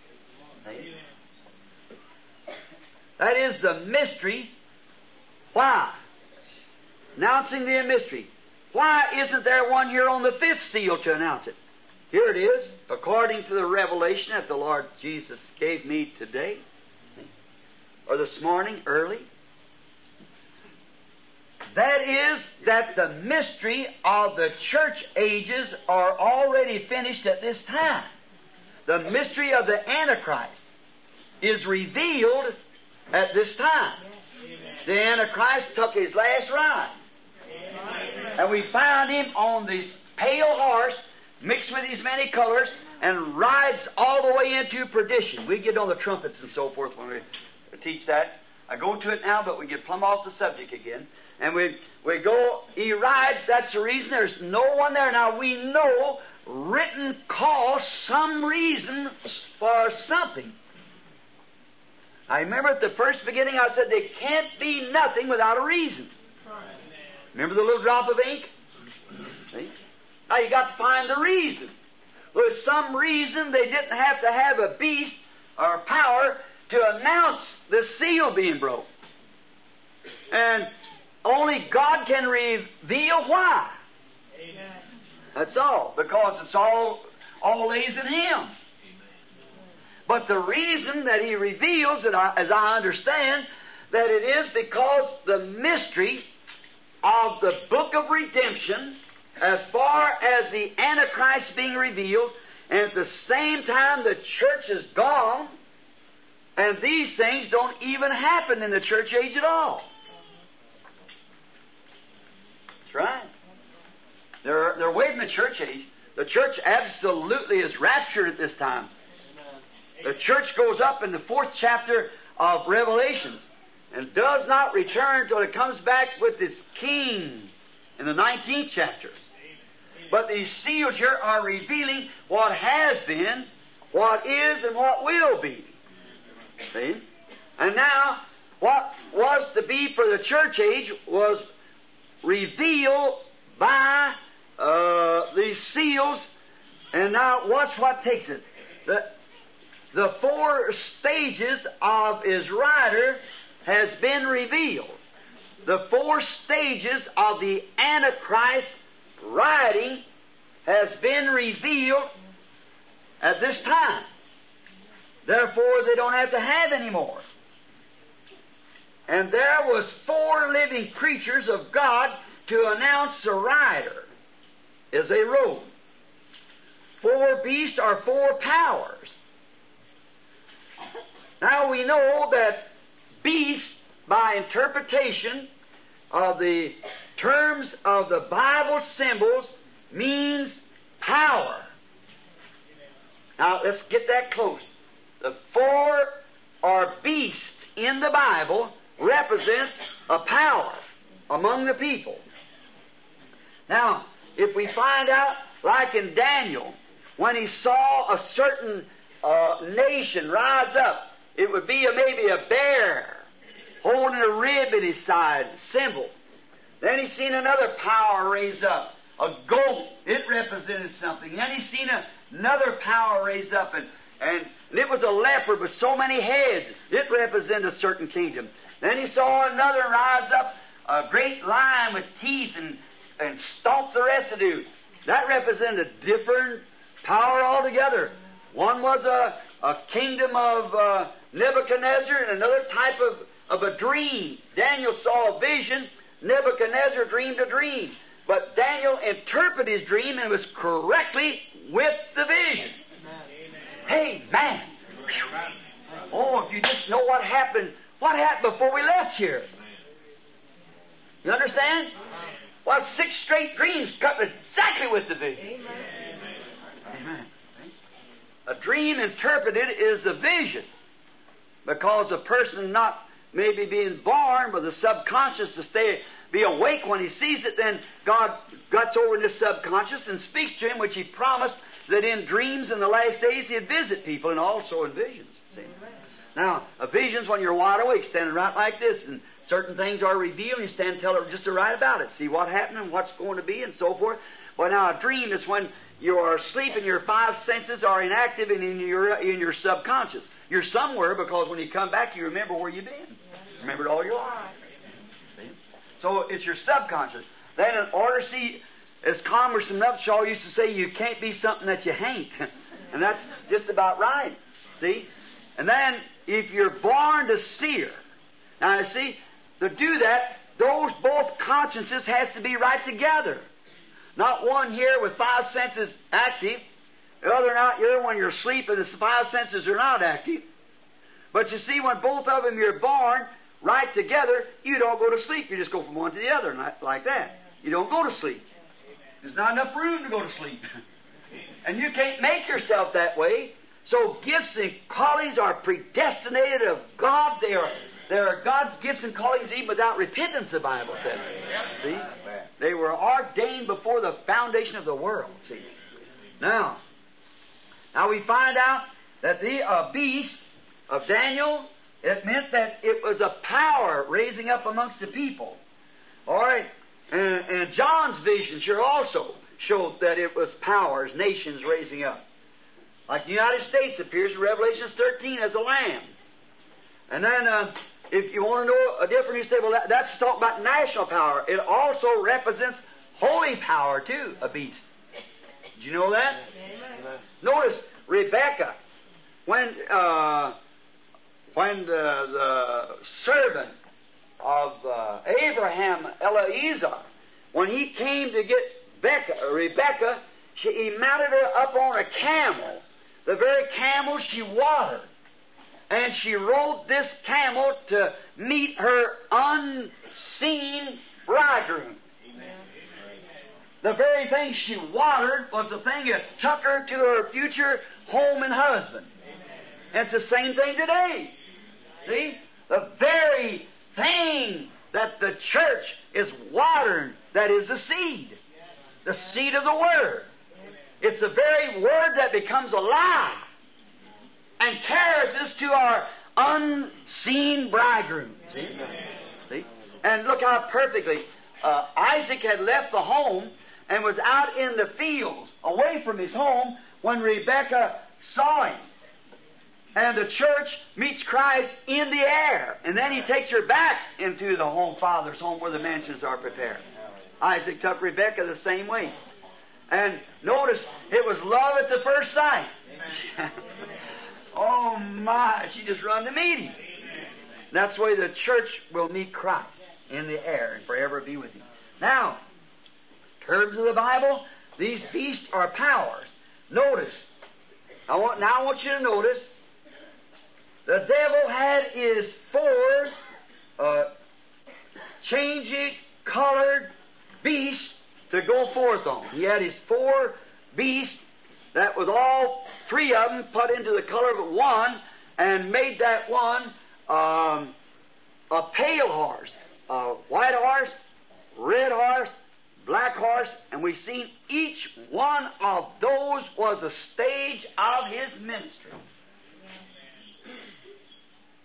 That is the mystery. Why? Announcing the mystery. Why isn't there one here on the fifth seal to announce it? Here it is, according to the revelation that the Lord Jesus gave me today, or this morning early. That is that the mystery of the church ages are already finished at this time. The mystery of the Antichrist is revealed at this time. The Antichrist took his last ride. And we found him on this pale horse mixed with these many colors and rides all the way into perdition. We get on the trumpets and so forth when we teach that. I go to it now, but we get plumb off the subject again. And we, we go, he rides, that's the reason there's no one there. Now we know written cause some reason for something. I remember at the first beginning I said there can't be nothing without a reason. Remember the little drop of ink? Now you got to find the reason. There's some reason they didn't have to have a beast or power to announce the seal being broke. And only God can reveal why. Amen. That's all. Because it's all all lays in Him. But the reason that He reveals it, as I understand, that it is because the mystery of the book of redemption, as far as the Antichrist being revealed, and at the same time the church is gone, and these things don't even happen in the church age at all. That's right. They're, they're in the church age. The church absolutely is raptured at this time. The church goes up in the fourth chapter of Revelations and does not return until it comes back with its king in the 19th chapter. But these seals here are revealing what has been, what is, and what will be. See? And now, what was to be for the church age was revealed by uh, these seals. And now, watch what takes it. The, the four stages of his rider has been revealed. The four stages of the Antichrist riding has been revealed at this time. Therefore, they don't have to have any more. And there was four living creatures of God to announce the rider as they rode. Four beasts are four powers. Now we know that beast, by interpretation of the terms of the Bible symbols, means power. Now let's get that close. The four are beasts in the Bible represents a power among the people. Now, if we find out, like in Daniel, when he saw a certain uh, nation rise up, it would be a, maybe a bear holding a rib in his side, symbol. Then he seen another power raise up, a goat. It represented something. Then he seen a, another power raise up, and, and, and it was a leopard with so many heads. It represented a certain kingdom. Then he saw another rise up, a great lion with teeth and, and stomp the residue. That represented a different power altogether. One was a, a kingdom of uh, Nebuchadnezzar and another type of, of a dream. Daniel saw a vision. Nebuchadnezzar dreamed a dream. But Daniel interpreted his dream and was correctly with the vision. Hey, man. Oh, if you just know what happened, what happened before we left here? You understand? Well, six straight dreams cut exactly with the vision. Amen. A dream interpreted is a vision. Because a person not maybe being born with the subconscious to stay be awake when he sees it, then God guts over in his subconscious and speaks to him, which he promised that in dreams in the last days he'd visit people and also in visions. See? Now, a vision's when you're wide awake, standing right like this, and certain things are revealed, you stand and tell it just to write about it, see what happened and what's going to be, and so forth. But now, a dream is when you are asleep and your five senses are inactive and in your in your subconscious. You're somewhere because when you come back, you remember where you've been. Remember it all your life. See? So it's your subconscious. Then, in order to see, as and Upshaw used to say, you can't be something that you ain't, and that's just about right. See, and then if you're born to seer, now you see, to do that, those both consciences has to be right together. Not one here with five senses active, the other not here when you're asleep and the five senses are not active. But you see, when both of them you're born right together, you don't go to sleep. You just go from one to the other, like that. You don't go to sleep. There's not enough room to go to sleep. and you can't make yourself that way. So gifts and callings are predestinated of God. They are they are God's gifts and callings even without repentance, the Bible says. See? They were ordained before the foundation of the world. See? Now, now we find out that the uh, beast of Daniel, it meant that it was a power raising up amongst the people. All right? And, and John's vision sure also showed that it was powers, nations raising up. Like the United States appears in Revelation 13 as a lamb. And then, uh, if you want to know a difference, you say, well, that, that's talking about national power. It also represents holy power, too, a beast. Did you know that? Amen. Notice Rebecca, when, uh, when the, the servant of uh, Abraham, Eliezer, when he came to get Becca, Rebecca, she, he mounted her up on a camel, the very camel she watered and she rode this camel to meet her unseen bridegroom. The very thing she watered was the thing that took her to her future home and husband. And it's the same thing today. See? The very thing that the church is watering, that is the seed. The seed of the Word. It's the very Word that becomes alive and carries us to our unseen bridegroom. See? See? And look how perfectly uh, Isaac had left the home and was out in the fields, away from his home, when Rebekah saw him. And the church meets Christ in the air. And then he takes her back into the home, Father's home, where the mansions are prepared. Isaac took Rebekah the same way. And notice, it was love at the first sight. Oh my, she just run to meet him. That's the way the church will meet Christ in the air and forever be with him. Now, terms of the Bible, these beasts are powers. Notice. I want now I want you to notice the devil had his four uh, changing colored beasts to go forth on. He had his four beasts that was all three of them put into the color of one and made that one um, a pale horse, a white horse, red horse, black horse, and we've seen each one of those was a stage of his ministry.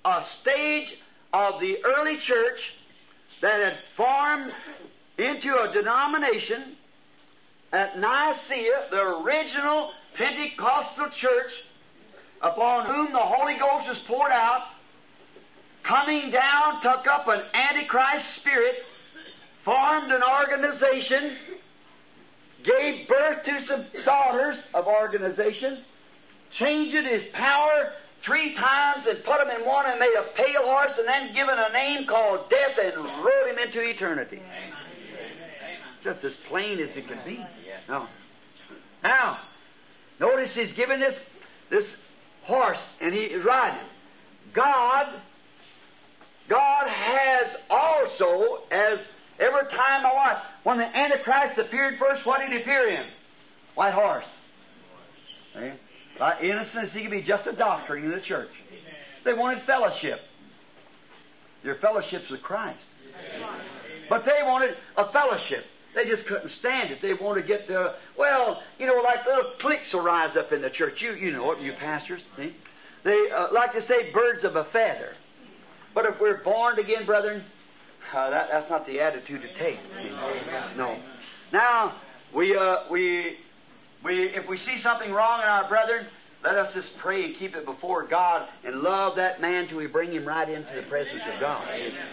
A stage of the early church that had formed into a denomination at Nicaea, the original Pentecostal church, upon whom the Holy Ghost was poured out, coming down, took up an Antichrist spirit, formed an organization, gave birth to some daughters of organization, changed his power three times and put him in one and made a pale horse and then given a name called death and rode him into eternity. Just as plain as it can be. No. Now, notice he's given this this horse and he is riding. God, God has also, as every time I watch, when the Antichrist appeared first, what did he appear in? White horse. See? By innocence, he could be just a doctrine in the church. They wanted fellowship. Their fellowship's with Christ. But they wanted a fellowship. They just couldn't stand it. They wanted to get the, well, you know, like little cliques will rise up in the church. You, you know it, you pastors. See? They uh, like to say birds of a feather. But if we're born again, brethren, uh, that, that's not the attitude to take. No. Now, we, uh, we, we, if we see something wrong in our brethren, let us just pray and keep it before God and love that man till we bring him right into the presence of God.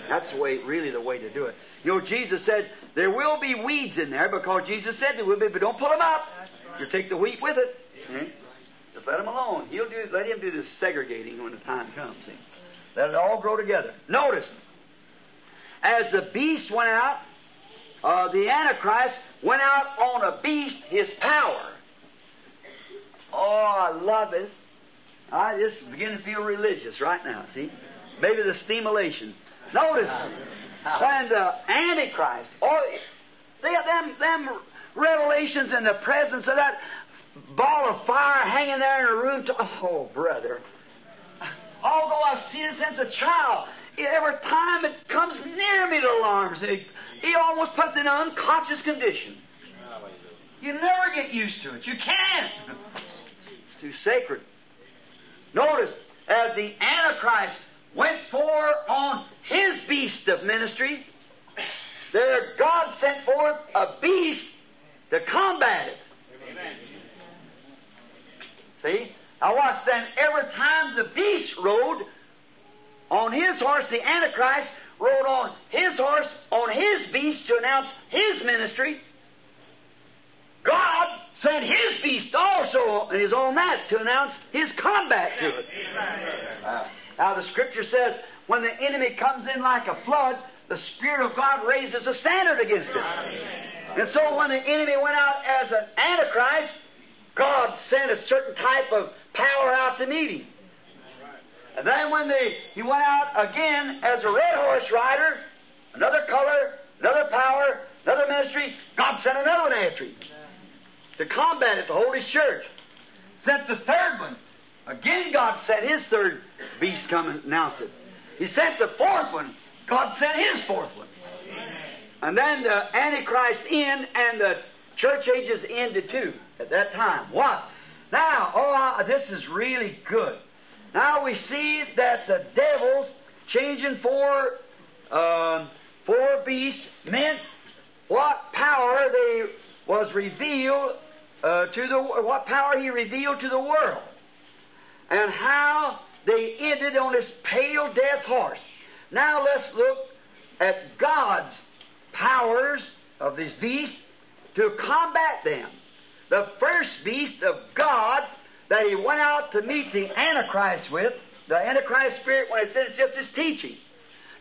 That's the way, really the way to do it. You know, Jesus said there will be weeds in there because Jesus said there will be, but don't pull them up. You take the wheat with it. See? Just let him alone. He'll do. Let him do the segregating when the time comes. See? Let it all grow together. Notice, as the beast went out, uh, the Antichrist went out on a beast, his power. Oh, I love this. I just begin to feel religious right now, see? Maybe the stimulation. Notice, when the Antichrist, or they, them, them revelations in the presence of that ball of fire hanging there in a room, to, oh, brother. Although I've seen it since a child, every time it comes near me, it alarms me. He almost puts me in an unconscious condition. You never get used to it. You can't. Too sacred. Notice, as the Antichrist went forth on his beast of ministry, there God sent forth a beast to combat it.
Amen.
See? Now watch then, every time the beast rode on his horse, the Antichrist rode on his horse, on his beast to announce his ministry. God sent his beast also and is on that to announce his combat to it. Uh, now the scripture says, when the enemy comes in like a flood, the Spirit of God raises a standard against it. And so when the enemy went out as an antichrist, God sent a certain type of power out to meet him. And then when they, he went out again as a red horse rider, another color, another power, another ministry, God sent another one after him to combat it, hold his church. Sent the third one. Again, God sent his third beast come and announced it. He sent the fourth one. God sent his fourth one. And then the Antichrist in and the church ages ended too at that time. What? Now, oh, this is really good. Now we see that the devils changing four, uh, four beasts meant what power they was revealed uh, to the what power he revealed to the world, and how they ended on this pale death horse. Now let's look at God's powers of these beasts to combat them. The first beast of God that he went out to meet the Antichrist with, the Antichrist spirit, when it said it's just his teaching.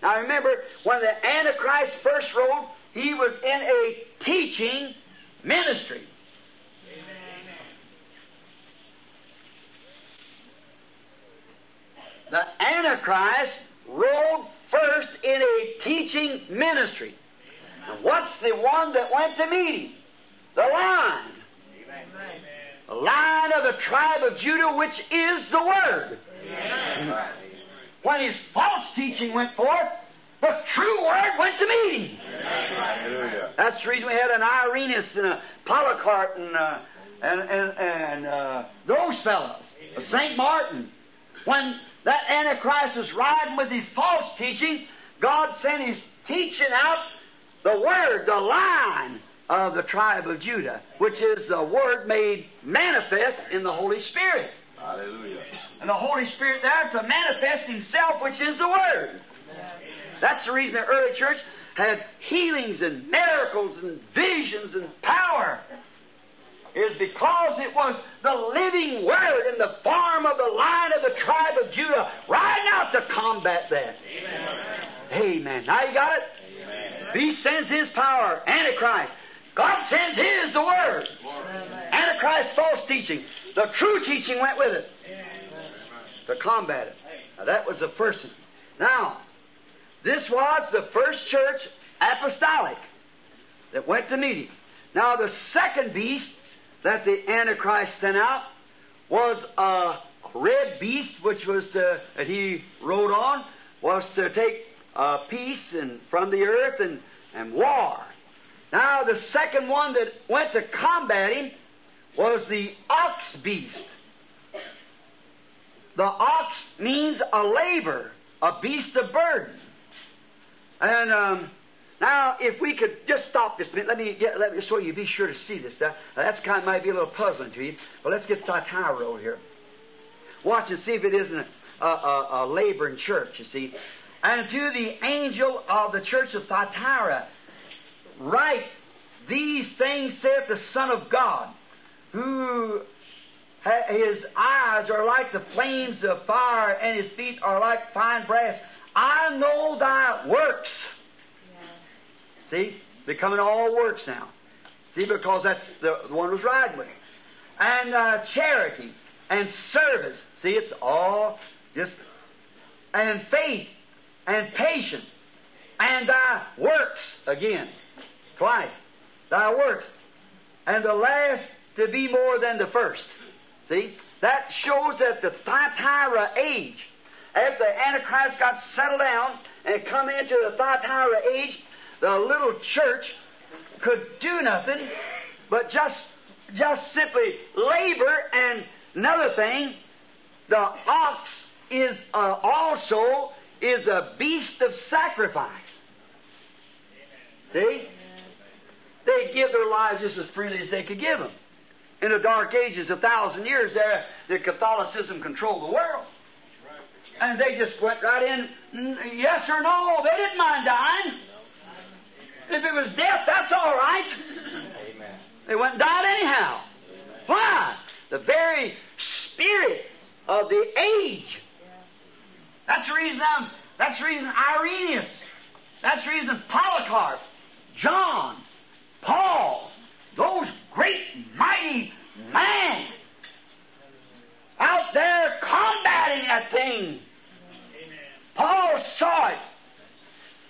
Now remember, when the Antichrist first rode, he was in a teaching ministry. The Antichrist rode first in a teaching ministry. And what's the one that went to meet him? The lion. The lion of the tribe of Judah, which is the Word. When his false teaching went forth, the true Word went to meet him.
Hallelujah.
That's the reason we had an Irenaeus and a Polycarp and, uh, and, and, and uh, those fellows, St. Martin. When that Antichrist was riding with his false teaching, God sent his teaching out, the Word, the line of the tribe of Judah, which is the Word made manifest in the Holy Spirit.
Hallelujah.
And the Holy Spirit there to manifest Himself, which is the Word. That's the reason the early church had healings and miracles and visions and power. Is because it was the living Word in the form of the line of the tribe of Judah riding out to combat that. Amen. Now you got it? He sends His power, Antichrist. God sends His, the Word. Antichrist false teaching. The true teaching went with it to combat it. Now, that was the first one. Now, this was the first church apostolic that went to meet him. Now, the second beast that the Antichrist sent out was a red beast, which was to, that he rode on, was to take uh, peace and from the earth and, and war. Now, the second one that went to combat him was the ox beast. The ox means a labor, a beast of burden. And um, now, if we could just stop this a minute, let me get, let me show you. Be sure to see this. Uh, that's kind of might be a little puzzling to you. But let's get Thyatira over here. Watch and see if it isn't a, a, a, laboring church. You see, and to the angel of the church of Thyatira, write these things saith the Son of God, who his eyes are like the flames of fire, and his feet are like fine brass. I know thy works. See, becoming all works now. See, because that's the, the one who's riding with. And uh, charity and service. See, it's all just and faith and patience and thy works again, twice. Thy works, and the last to be more than the first. See, that shows that the Thyatira age, after the Antichrist got settled down and come into the Thyatira age, the little church could do nothing but just just simply labor. And another thing the ox is uh, also is a beast of sacrifice. See? They give their lives just as freely as they could give them in the dark ages a thousand years there the catholicism controlled the world. And they just went right in yes or no they didn't mind dying if it was death, that's all right.
Amen.
They went and died anyhow. Why? The very spirit of the age. That's the reason I'm, that's the reason Irenaeus, that's the reason Polycarp, John, Paul, those great mighty men out there combating that thing. Paul saw it.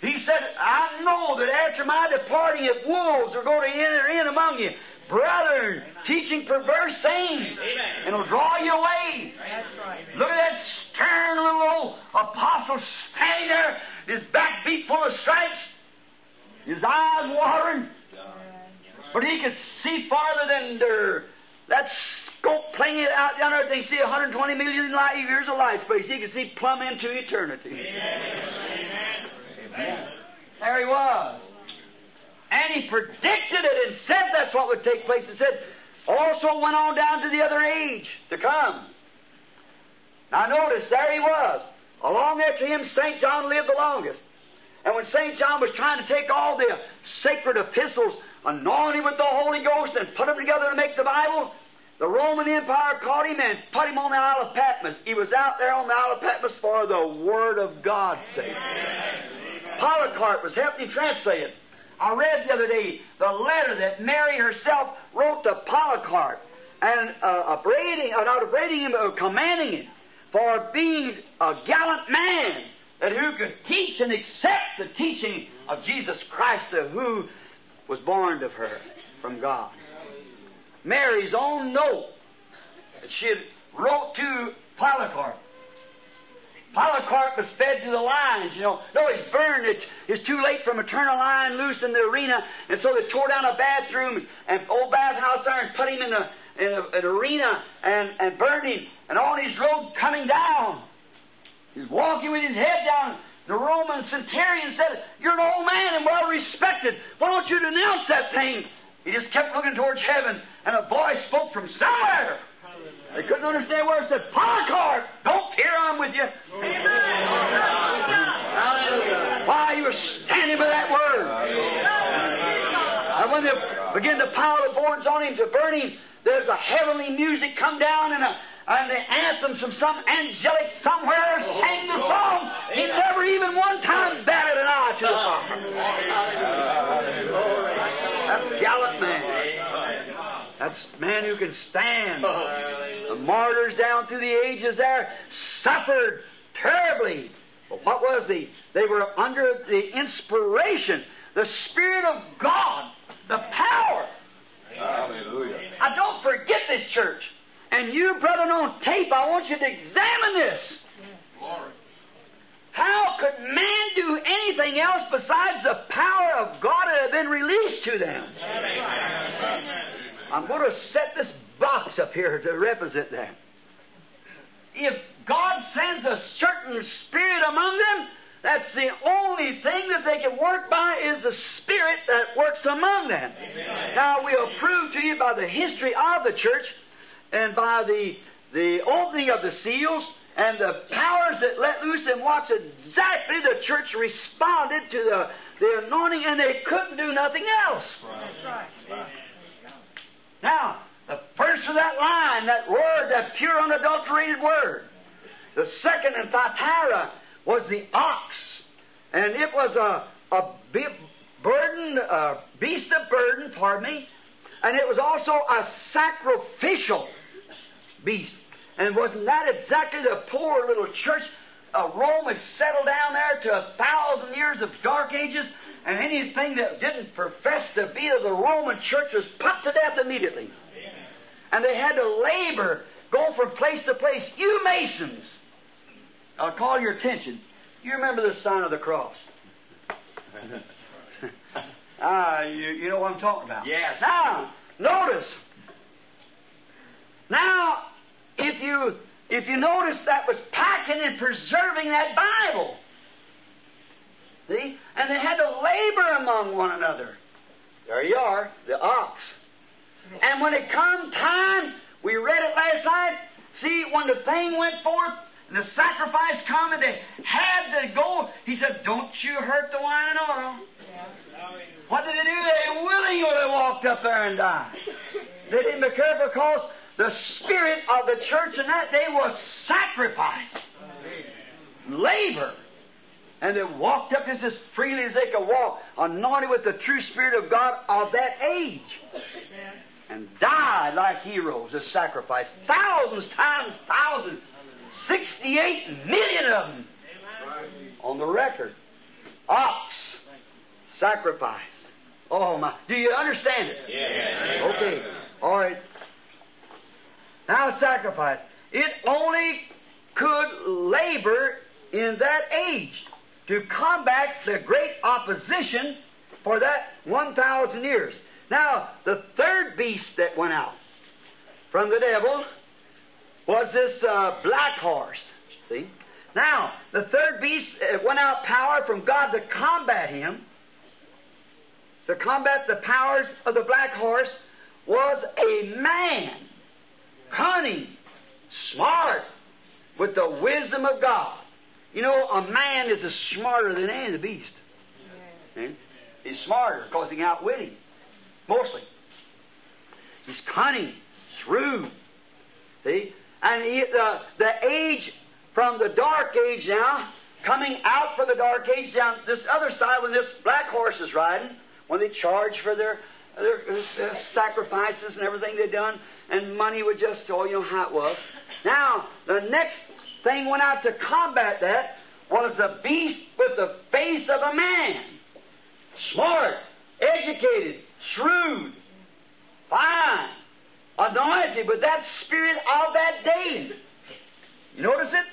He said, I know that after my departing, if wolves are going to enter in among you, brethren, teaching perverse things, and will draw you away. Look at that stern little old apostle standing there, his back beat full of stripes, his eyes watering, but he could see farther than their, that scope playing it out down there. They see 120 million light years of light space. He could see plumb into eternity. There he was. And he predicted it and said that's what would take place. He said, also went on down to the other age to come. Now notice, there he was. Along after him, St. John lived the longest. And when St. John was trying to take all the sacred epistles, anoint him with the Holy Ghost, and put them together to make the Bible, the Roman Empire caught him and put him on the Isle of Patmos. He was out there on the Isle of Patmos for the Word of God's sake. Polycarp was helping him translate it. I read the other day the letter that Mary herself wrote to Polycarp and uh, upbraiding, uh, not upbraiding him, but commanding him for being a gallant man that who could teach and accept the teaching of Jesus Christ, who was born of her from God. Mary's own note that she had wrote to Polycarp. Polycarp was fed to the lions, you know. No, he's burned. It, it's too late turn a lion loose in the arena. And so they tore down a bathroom and old bathhouse there and put him in, in an arena and, and burned him. And on his road coming down, he's walking with his head down. The Roman centurion said, You're an old man and well respected. Why don't you denounce that thing? He just kept looking towards heaven, and a voice spoke from somewhere. They couldn't understand where it said, Polycarp, don't fear, I'm with you. Why, you were standing by that word. And when they begin to pile the boards on him to burn him, there's a heavenly music come down and, a, and the anthems from some angelic somewhere sang the song. He never even one time batted an eye to the fire. That's gallant man. That's man who can stand. The martyrs down through the ages there suffered terribly. But what was the? They were under the inspiration, the Spirit of God, the power.
Hallelujah.
I don't forget this church. And you, brethren, on tape, I want you to examine this. Glory. How could man do anything else besides the power of God that had been released to them? I'm going to set this box up here to represent that. If God sends a certain spirit among them, that's the only thing that they can work by is the spirit that works among them. Now we'll prove to you by the history of the church and by the the opening of the seals and the powers that let loose and watch exactly the church responded to the, the anointing and they couldn't do nothing else. Now, the first of that line, that word, that pure unadulterated word. The second in Thyatira was the ox. And it was a, a burden, a beast of burden, pardon me. And it was also a sacrificial beast. And wasn't that exactly the poor little church? Uh, Rome had settled down there to a thousand years of dark ages, and anything that didn't profess to be of the Roman church was put to death immediately. And they had to labor, go from place to place. You Masons, I'll call your attention. You remember the sign of the cross? ah, you, you know what I'm talking about.
Yes.
Now, notice. Now, if you if you notice that was packing and preserving that Bible. See? And they had to labor among one another. There you are, the ox. And when it come time, we read it last night. See, when the thing went forth and the sacrifice come and they had to go, he said, Don't you hurt the wine and oil. What did they do? They willingly walked up there and died. They didn't be careful because the spirit of the church in that day was sacrifice, labor. And they walked up as freely as they could walk, anointed with the true Spirit of God of that age. And died like heroes as sacrifice. Thousands times thousands. 68 million of them on the record. Ox, sacrifice. Oh my. Do you understand it?
Yes.
Okay. All right. Now, sacrifice. It only could labor in that age to combat the great opposition for that 1,000 years. Now, the third beast that went out from the devil was this uh, black horse. See? Now, the third beast uh, went out power from God to combat him. To combat the powers of the black horse was a man cunning, smart, with the wisdom of God. You know, a man is a smarter than any of the beast. See? He's smarter because he can outwit him, mostly. He's cunning, shrewd. See? And he, the, the age from the dark age now, coming out from the dark age down this other side when this black horse is riding, when they charge for their their uh, sacrifices and everything they'd done, and money was just, oh, you know how it was. Now, the next thing went out to combat that was a beast with the face of a man. Smart, educated, shrewd, fine, anointed with that spirit of that day. You notice it?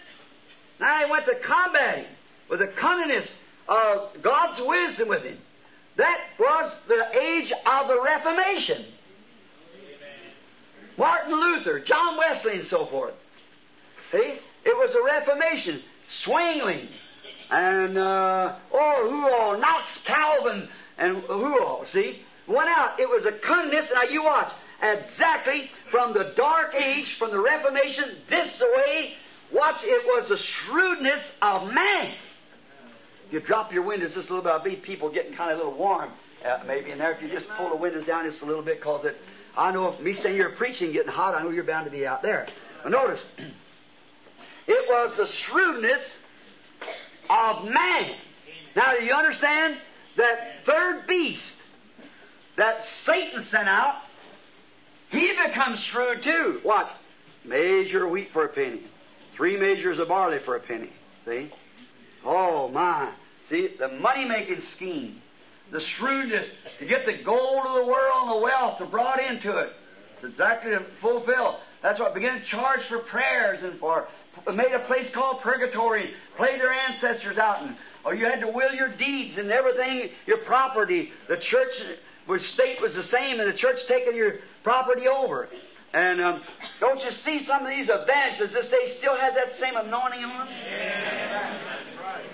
Now he went to combat him with the cunningness of God's wisdom with him. That was the age of the Reformation. Martin Luther, John Wesley, and so forth. See? It was the Reformation. Zwingli, and, uh, oh, who all? Knox Calvin, and who all? See? Went out. It was a cunningness. Now you watch. Exactly from the dark age, from the Reformation, this way, watch, it was the shrewdness of man. You drop your windows just a little bit, I'll be people getting kind of a little warm, uh, maybe in there. If you just pull the windows down just a little bit, cause it, I know if me staying here preaching getting hot, I know you're bound to be out there. But notice, it was the shrewdness of man. Now, do you understand that third beast that Satan sent out? He becomes shrewd too. What? Measure wheat for a penny. Three measures of barley for a penny. See? Oh my. See, the money making scheme, the shrewdness to get the gold of the world and the wealth to brought into it. It's exactly to fulfill. That's what began to charge for prayers and for made a place called purgatory, and played their ancestors out and or you had to will your deeds and everything, your property. The church was state was the same, and the church taking your property over. And um, don't you see some of these evangelists this day still has that same anointing on them?
Yeah. That's right.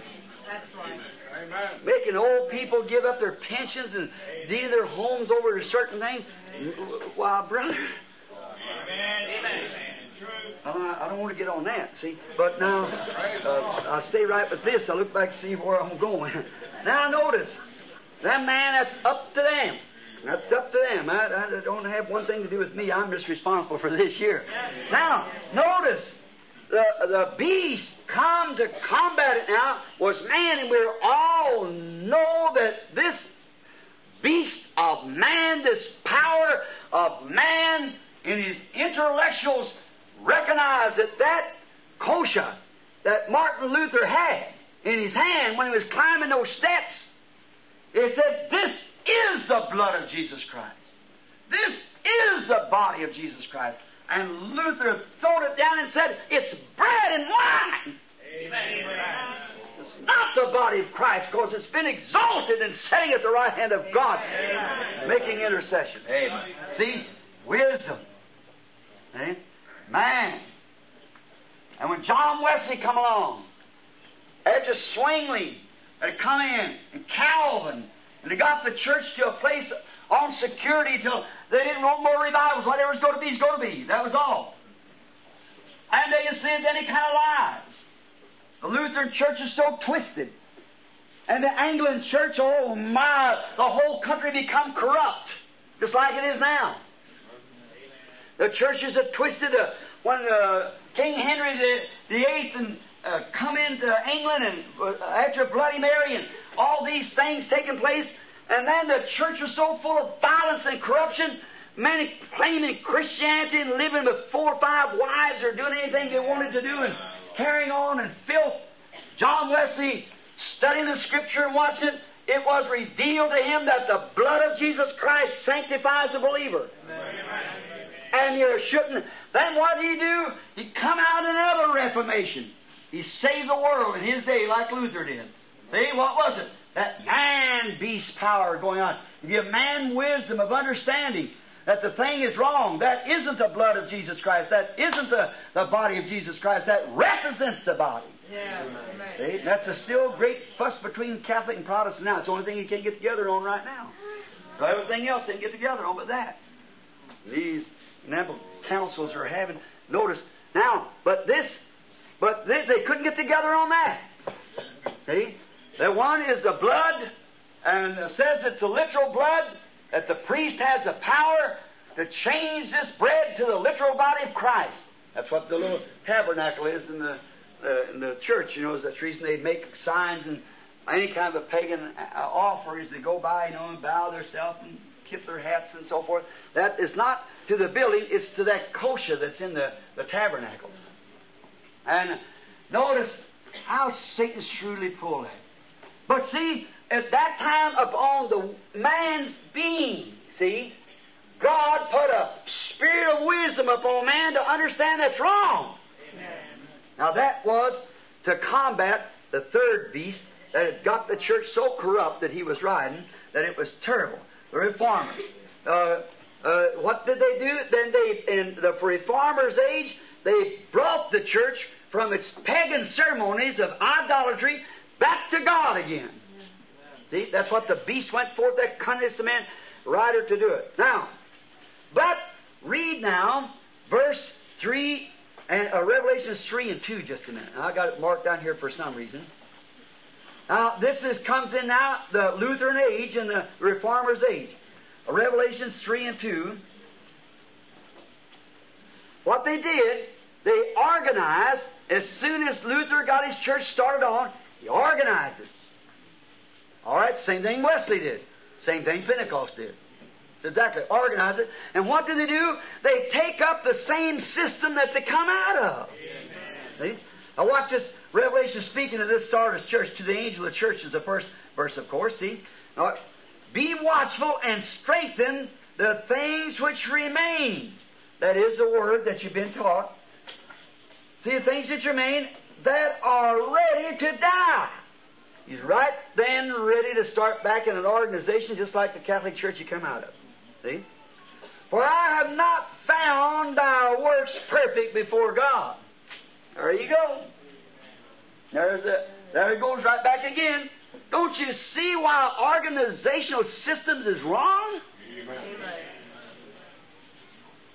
That's right.
Amen.
Making old people give up their pensions and deed their homes over to certain things. Why, brother, Amen. Amen. I I don't want to get on that, see. But now, uh, I'll stay right with this. I look back to see where I'm going. now, notice, that man, that's up to them. That's up to them. I, I don't have one thing to do with me. I'm just responsible for this year. Now, notice, the, the beast come to combat it now was man, and we all know that this beast of man, this power of man in his intellectuals recognize that that kosher that Martin Luther had in his hand when he was climbing those steps, it said, This is the blood of Jesus Christ. This is the body of Jesus Christ. And Luther threw it down and said, It's bread and wine. Amen. It's not the body of Christ because it's been exalted and sitting at the right hand of God, making intercession.
Amen.
See? Wisdom. Eh? Man. And when John Wesley come along, after Zwingli had come in, and Calvin, and they got the church to a place on security till they didn't want more revivals. Whatever was going to be is going to be. That was all. And they just lived any kind of lives. The Lutheran church is so twisted. And the Anglican church, oh my, the whole country become corrupt, just like it is now. The churches have twisted. Uh, when uh, King Henry the, the Eighth and uh, come into England and uh, after Bloody Mary and all these things taking place, and then the church was so full of violence and corruption, many claiming Christianity and living with four or five wives or doing anything they wanted to do and carrying on in filth. John Wesley studying the Scripture and watching it, it was revealed to him that the blood of Jesus Christ sanctifies the believer. And you shouldn't. Then what did he do? He come out another Reformation. He saved the world in his day like Luther did. See, what was it? That man beast power going on. Give man wisdom of understanding that the thing is wrong. That isn't the blood of Jesus Christ. That isn't the, the body of Jesus Christ. That represents the body.
Yeah.
See, that's a still great fuss between Catholic and Protestant now. It's the only thing you can't get together on right now. So everything else they can get together on but that. These Namble councils are having. Notice now, but this, but they, they couldn't get together on that. See, the one is the blood, and says it's a literal blood that the priest has the power to change this bread to the literal body of Christ. That's what the little tabernacle is in the uh, in the church. You know, that's the reason they make signs and any kind of a pagan uh, offer is they go by, you know, and bow themselves and tip their hats and so forth. That is not to the building, it's to that kosher that's in the, the tabernacle. And Notice how Satan shrewdly pulled that. But see, at that time upon the man's being, see, God put a spirit of wisdom upon man to understand that's wrong. Now that was to combat the third beast that had got the church so corrupt that he was riding that it was terrible. The reformers. Uh, uh, what did they do? Then they, in the reformers' age, they brought the church from its pagan ceremonies of idolatry back to God again. See, that's what the beast went forth, that cunningest man rider to do it. Now, but read now verse 3 and uh, Revelations 3 and 2 just a minute. I got it marked down here for some reason. Now, this is, comes in now the Lutheran age and the Reformers' age. Revelations 3 and 2. What they did, they organized, as soon as Luther got his church started on, he organized it. All right, same thing Wesley did. Same thing Pentecost did. Exactly. Organize it. And what do they do? They take up the same system that they come out of. See? Now watch this. Revelation speaking to this Sardis church, to the angel of the church is the first verse, of course. See? Now, be watchful and strengthen the things which remain. That is the word that you've been taught. See, the things that remain that are ready to die. He's right then ready to start back in an organization just like the Catholic Church you come out of. See? For I have not found thy works perfect before God. There you go. There's a, there it goes right back again. Don't you see why organizational systems is wrong?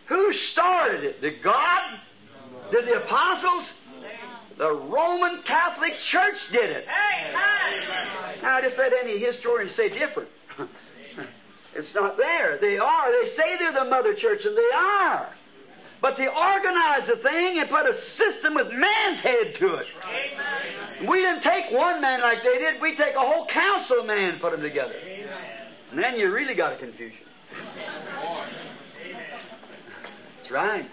Who started it? Did God? Did the apostles? The Roman Catholic Church did it. Now, just let any historian say different. it's not there. They are. They say they're the mother church, and they are. But they organized the thing and put a system with man's head to it. We didn't take one man like they did. We take a whole council of men and put them together. And then you really got a confusion. That's right.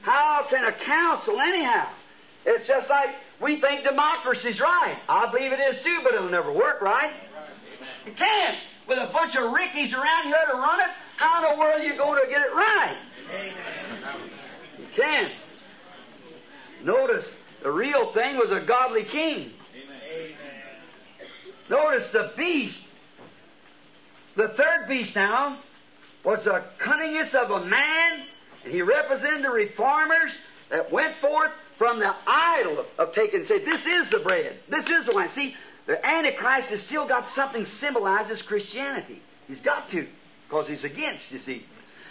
How can a council, anyhow? It's just like we think democracy's right. I believe it is too, but it'll never work right. It can't. With a bunch of rickies around here to run it, how in the world are you going to get it right? You can't. Notice, the real thing was a godly king. Notice the beast. The third beast now was the cunningest of a man, and he represented the reformers that went forth from the idol of taking, say, this is the bread, this is the wine. See, the Antichrist has still got something symbolizes Christianity. He's got to, because he's against, you see.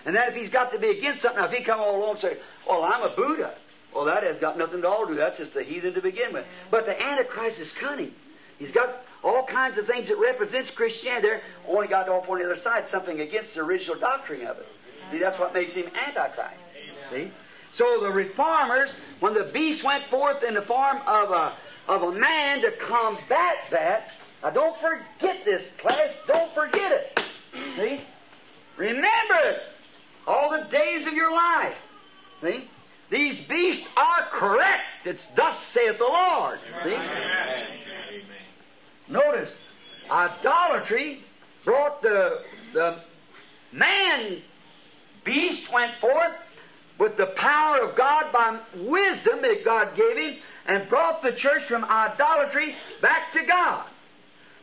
And that if he's got to be against something, now if he come all along and say, well, I'm a Buddha, well, that has got nothing at all to do. That's just a heathen to begin with. But the Antichrist is cunning. He's got all kinds of things that represents Christianity. There only got off on the other side something against the original doctrine of it. See, that's what makes him Antichrist. See? So the reformers, when the beast went forth in the form of a of a man to combat that, now don't forget this, class. Don't forget it. See? Remember it all the days of your life. See? These beasts are correct. It's thus saith the Lord. See? Notice, idolatry brought the, the man beast went forth with the power of God by wisdom that God gave him and brought the church from idolatry back to God.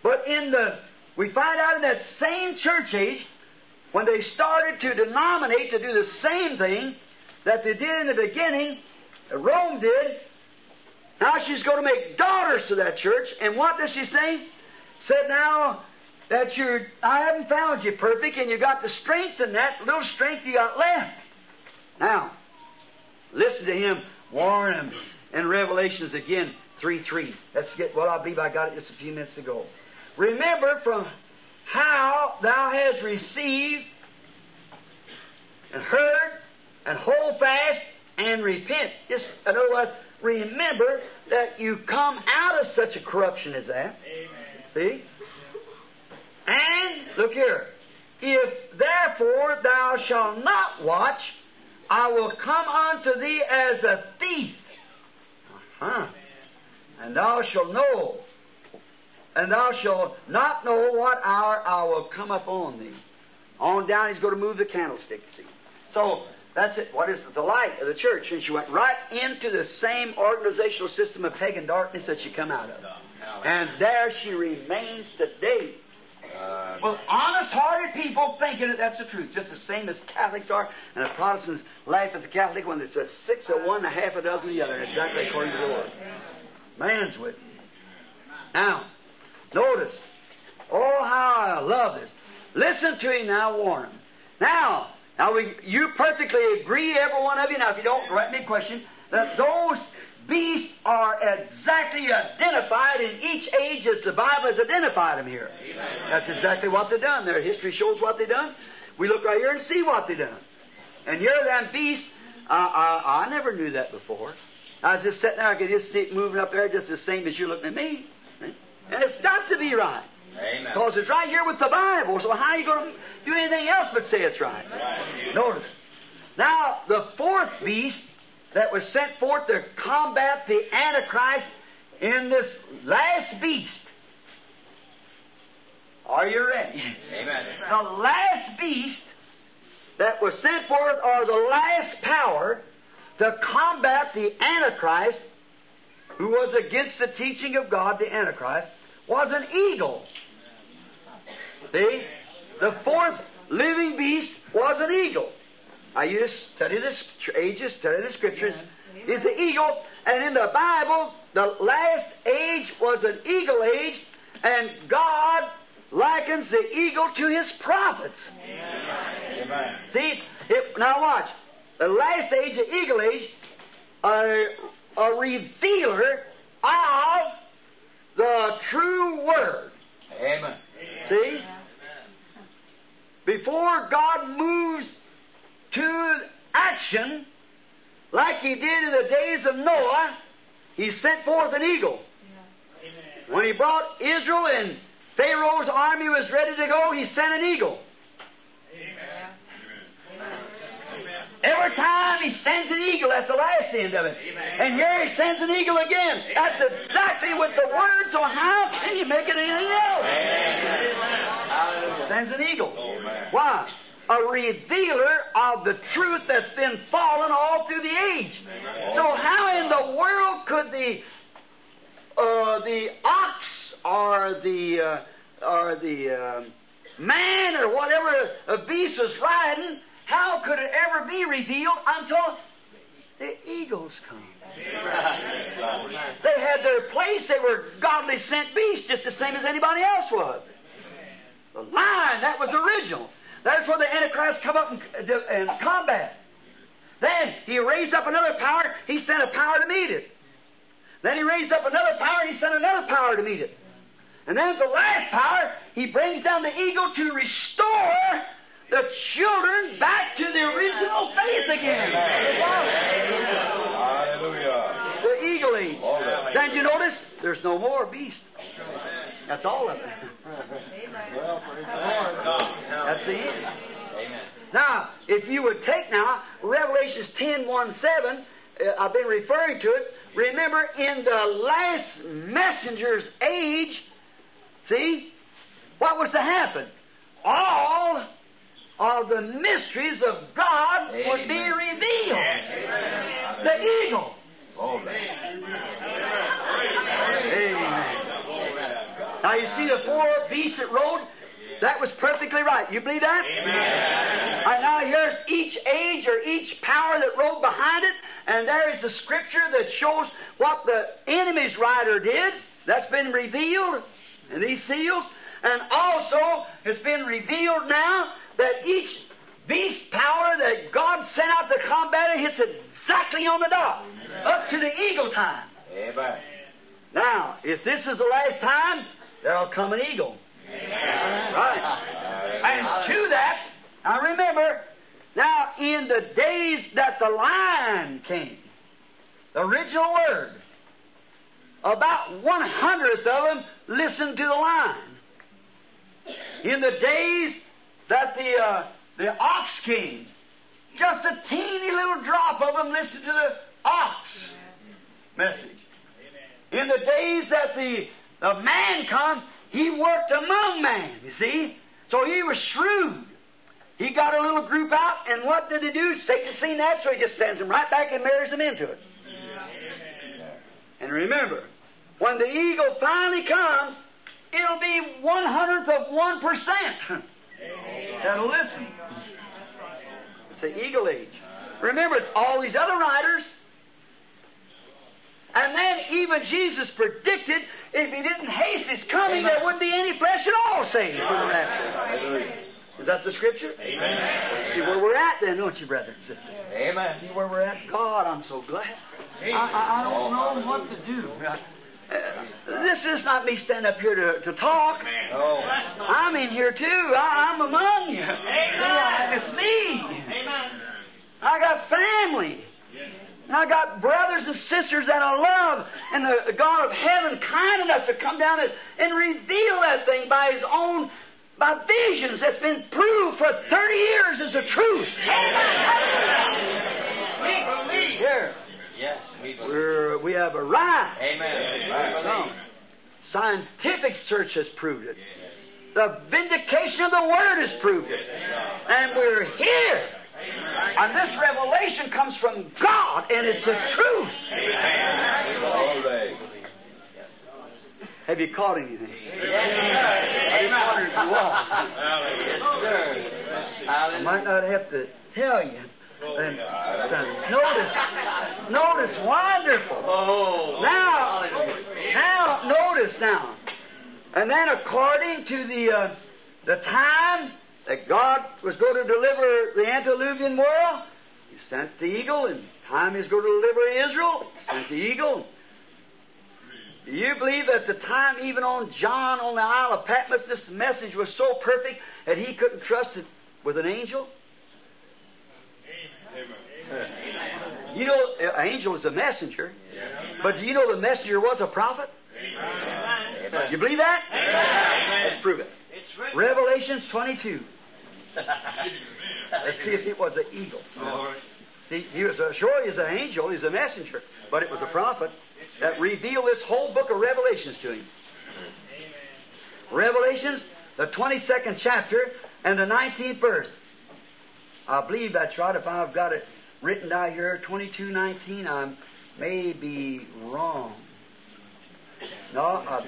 But in the, we find out in that same church age, when they started to denominate to do the same thing that they did in the beginning, Rome did, now she's going to make daughters to that church. And what does she say? Said now that you're, I haven't found you perfect and you got the strength in that little strength you got left. Now, listen to him warn him in Revelations again, 3 3. Let's get, well, I believe I got it just a few minutes ago. Remember from how thou hast received and heard and hold fast and repent. Just, in other words, remember that you come out of such a corruption as that.
Amen.
See? And, look here, if therefore thou shalt not watch, I will come unto thee as a thief. Huh? And thou shalt know, and thou shalt not know what hour I will come upon thee. On down, he's going to move the candlestick, see. So, that's it. What is? The light of the church. And she went right into the same organizational system of pagan darkness that she come out of. And there she remains today. Uh, well, honest hearted people thinking that that's the truth, just the same as Catholics are, and the Protestants laugh at the Catholic one it's a six of one and a half a dozen of the other, exactly according to the Lord. Man's with wisdom. Now, notice, oh, how I love this. Listen to him now, warn him. Now, now we, you perfectly agree, every one of you. Now, if you don't, write me a question. That those beasts are exactly identified in each age as the Bible has identified them here. That's exactly what they've done. Their history shows what they've done. We look right here and see what they've done. And here, them beasts, uh, I, I never knew that before. I was just sitting there, I could just see it moving up there just the same as you're looking at me. And it's got to be right.
Amen.
Because it's right here with the Bible. So how are you going to do anything else but say it's right? Notice. Now, the fourth beast that was sent forth to combat the Antichrist in this last beast. Are you ready?
Amen.
The last beast that was sent forth, or the last power to combat the Antichrist, who was against the teaching of God, the Antichrist, was an eagle. See? The fourth living beast was an eagle. Now you just study the ages, study the scriptures. It's the eagle, and in the Bible, the last age was an eagle age, and God likens the eagle to his prophets.
Amen.
See, it, now watch. The last age, the eagle age, a, a revealer of the true word.
Amen.
See? Before God moves to action, like he did in the days of Noah, he sent forth an eagle. When he brought Israel and Pharaoh's army was ready to go, he sent an eagle. Every time he sends an eagle at the last end of it. And here he sends an eagle again. That's exactly with the word, so how can you make it anything else? Sends an eagle. Why? A revealer of the truth that's been fallen all through the age. So how in the world could the uh, the ox or the uh, or the uh, man or whatever a beast was riding, how could it ever be revealed until the eagles come? They had their place. They were godly sent beasts, just the same as anybody else was. The lion, that was original. That's where the Antichrist come up and, and combat. Then he raised up another power. He sent a power to meet it. Then he raised up another power. He sent another power to meet it. And then the last power, he brings down the eagle to restore the children back to the original faith again.
Hallelujah.
The eagle age. Then you notice there's no more beast. That's all of it. That's the end. Now, if you would take now Revelations 10 1 7, uh, I've been referring to it. Remember, in the last messenger's age, see, what was to happen? All of the mysteries of God would be revealed.
Amen.
The eagle.
Right.
Amen. Now you see the four beasts that rode? That was perfectly right. You believe that?
Amen.
Right, now here's each age or each power that rode behind it, and there is a scripture that shows what the enemy's rider did. That's been revealed in these seals. And also has been revealed now that each beast power that God sent out to combat it hits exactly on the dot, up to the eagle time.
Amen.
Now, if this is the last time, there'll come an eagle. Right. And to that, now remember, now in the days that the lion came, the original word, about one hundredth of them listened to the lion. In the days that the uh, the ox came, just a teeny little drop of them listened to the ox message. In the days that the, the man come, he worked among man, you see? So he was shrewd. He got a little group out, and what did he do? Satan seen that, so he just sends them right back and marries them into it. And remember, when the eagle finally comes, it'll be one hundredth of one percent. That'll listen. It's the eagle age. Remember, it's all these other riders. And then even Jesus predicted if he didn't haste his coming, there wouldn't be any flesh at all saved for the rapture. Is that the scripture?
Amen.
See where we're at then, don't you, brother and sister?
Amen.
See where we're at? God, I'm so glad. I, I, I don't know what to do. Uh, this is not me standing up here to, to talk.
Oh.
I'm in here too. I, I'm among you. I- it's me. Amen. I got family. And I got brothers and sisters that I love, and the God of heaven kind enough to come down and, and reveal that thing by His own, by visions that's been proved for 30 years as the truth. We believe. Here,
Yes, we believe.
we're, we have arrived.
Amen.
Come. Scientific search has proved it. The vindication of the Word has proved it. And we're here. And this revelation comes from God, and it's the truth.
All day.
Have you caught anything? I just wondered if you was.
Yes, sir.
I might not have to tell you. Son, notice, notice, wonderful.
Oh.
Now, now, notice now. And then, according to the uh, the time that God was going to deliver the antediluvian world, He sent the eagle, and time He's going to deliver Israel, He sent the eagle. Do you believe that the time, even on John on the Isle of Patmos, this message was so perfect that he couldn't trust it with an angel? You know, an angel is a messenger, but do you know the messenger was a prophet? You believe that? Let's prove it. Revelations 22. Let's see if it was an eagle. See, he was uh, a, sure he's an angel, he's a messenger, but it was a prophet that revealed this whole book of Revelations to him. Revelations, the 22nd chapter and the 19th verse. I believe that's right. If I've got it written down here, 2219, I may be wrong. No, uh,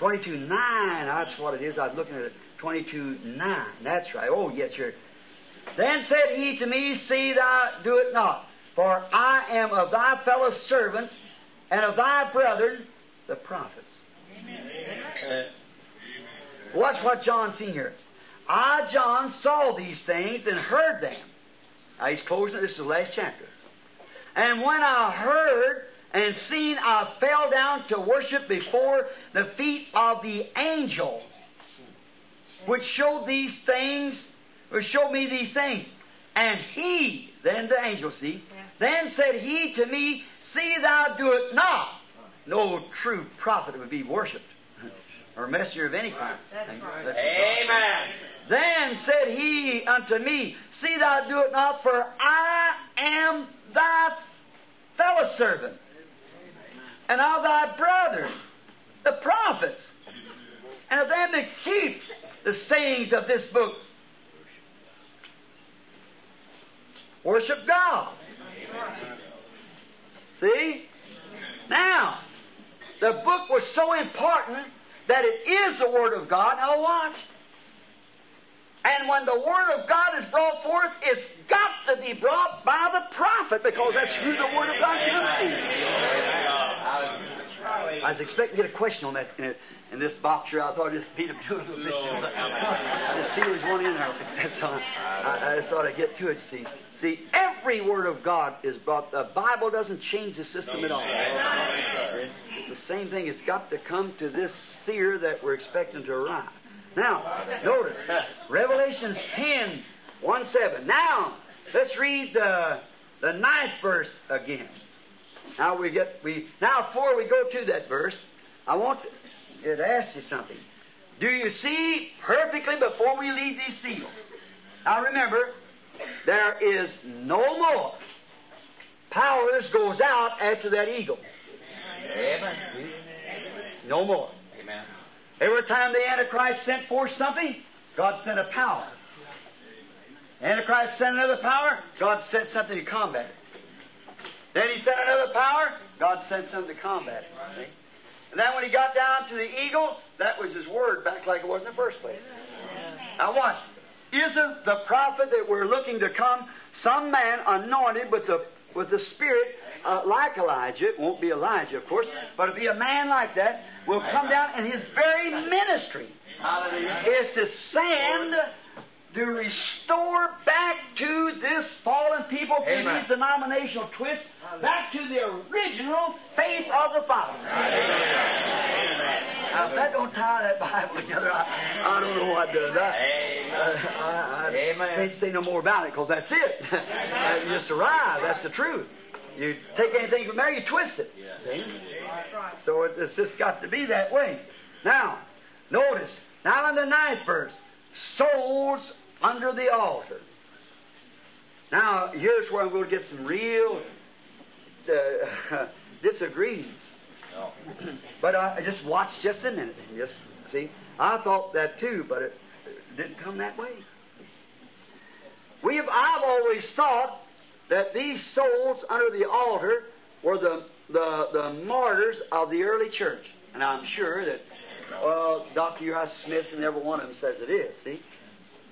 22.9, that's what it is. I was looking at it. 22.9, that's right. Oh, yes, you're. Then said he to me, See thou do it not, for I am of thy fellow servants and of thy brethren, the prophets. Watch what John seen here. I, John, saw these things and heard them. Now he's closing, this is the last chapter. And when I heard and seen, I fell down to worship before the feet of the angel, which showed these things, which showed me these things. And he, then the angel, see, then said he to me, See thou do it not. No true prophet would be worshipped, or messenger of any kind. That's-
Amen.
Then said he unto me, See thou do it not, for I am thy fellow servant, and of thy brethren, the prophets, and of them that keep the sayings of this book. Worship God. See? Now, the book was so important that it is the Word of God. Now watch. And when the Word of God is brought forth, it's got to be brought by the prophet because that's who the Word of God comes to. I was expecting to get a question on that in, in this box here. I thought I'd just beat him to it a little bit. I just feel there's one in there. That's all. I, I just thought I'd get to it. See, see, every Word of God is brought. The Bible doesn't change the system at all. It's the same thing. It's got to come to this seer that we're expecting to arrive. Now, notice Revelations 10, 1 7. Now, let's read the, the ninth verse again. Now we get we now before we go to that verse, I want to, to ask you something. Do you see perfectly before we leave these seals? Now remember, there is no more powers goes out after that eagle.
Amen.
No more. Every time the Antichrist sent forth something, God sent a power. Antichrist sent another power, God sent something to combat it. Then he sent another power, God sent something to combat it. And then when he got down to the eagle, that was his word back like it was in the first place. Now watch. Isn't the prophet that we're looking to come some man anointed with the with the Spirit uh, like Elijah? It won't be Elijah, of course, but it'll be a man like that will come down, and his very ministry
Hallelujah.
is to send to restore back to this fallen people through
Amen.
these denominational twists back to the original faith of the fathers. Now, if that don't tie that Bible together, I, I don't know what does. I. I, I
Amen.
can't say no more about it because that's it. You just arrive. That's the truth. You take anything from there, you twist it. So it, it's just got to be that way. Now, notice, now in the ninth verse, souls under the altar. Now, here's where I'm going to get some real uh, disagreements.
No.
But I just watch just a minute. and Just see, I thought that too, but it, it didn't come that way. We have, I've always thought that these souls under the altar were the, the, the martyrs of the early church. And I'm sure that, well, Dr. Uriah Smith and every one of them says it is, see?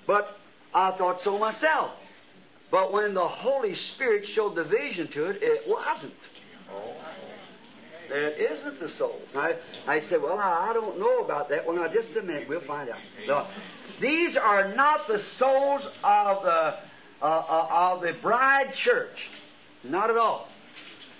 But I thought so myself. But when the Holy Spirit showed the vision to it, it wasn't. It isn't the soul. I, I said, well, I, I don't know about that. Well, now, just a minute, we'll find out. No, these are not the souls of the uh, uh, of the bride church. Not at all.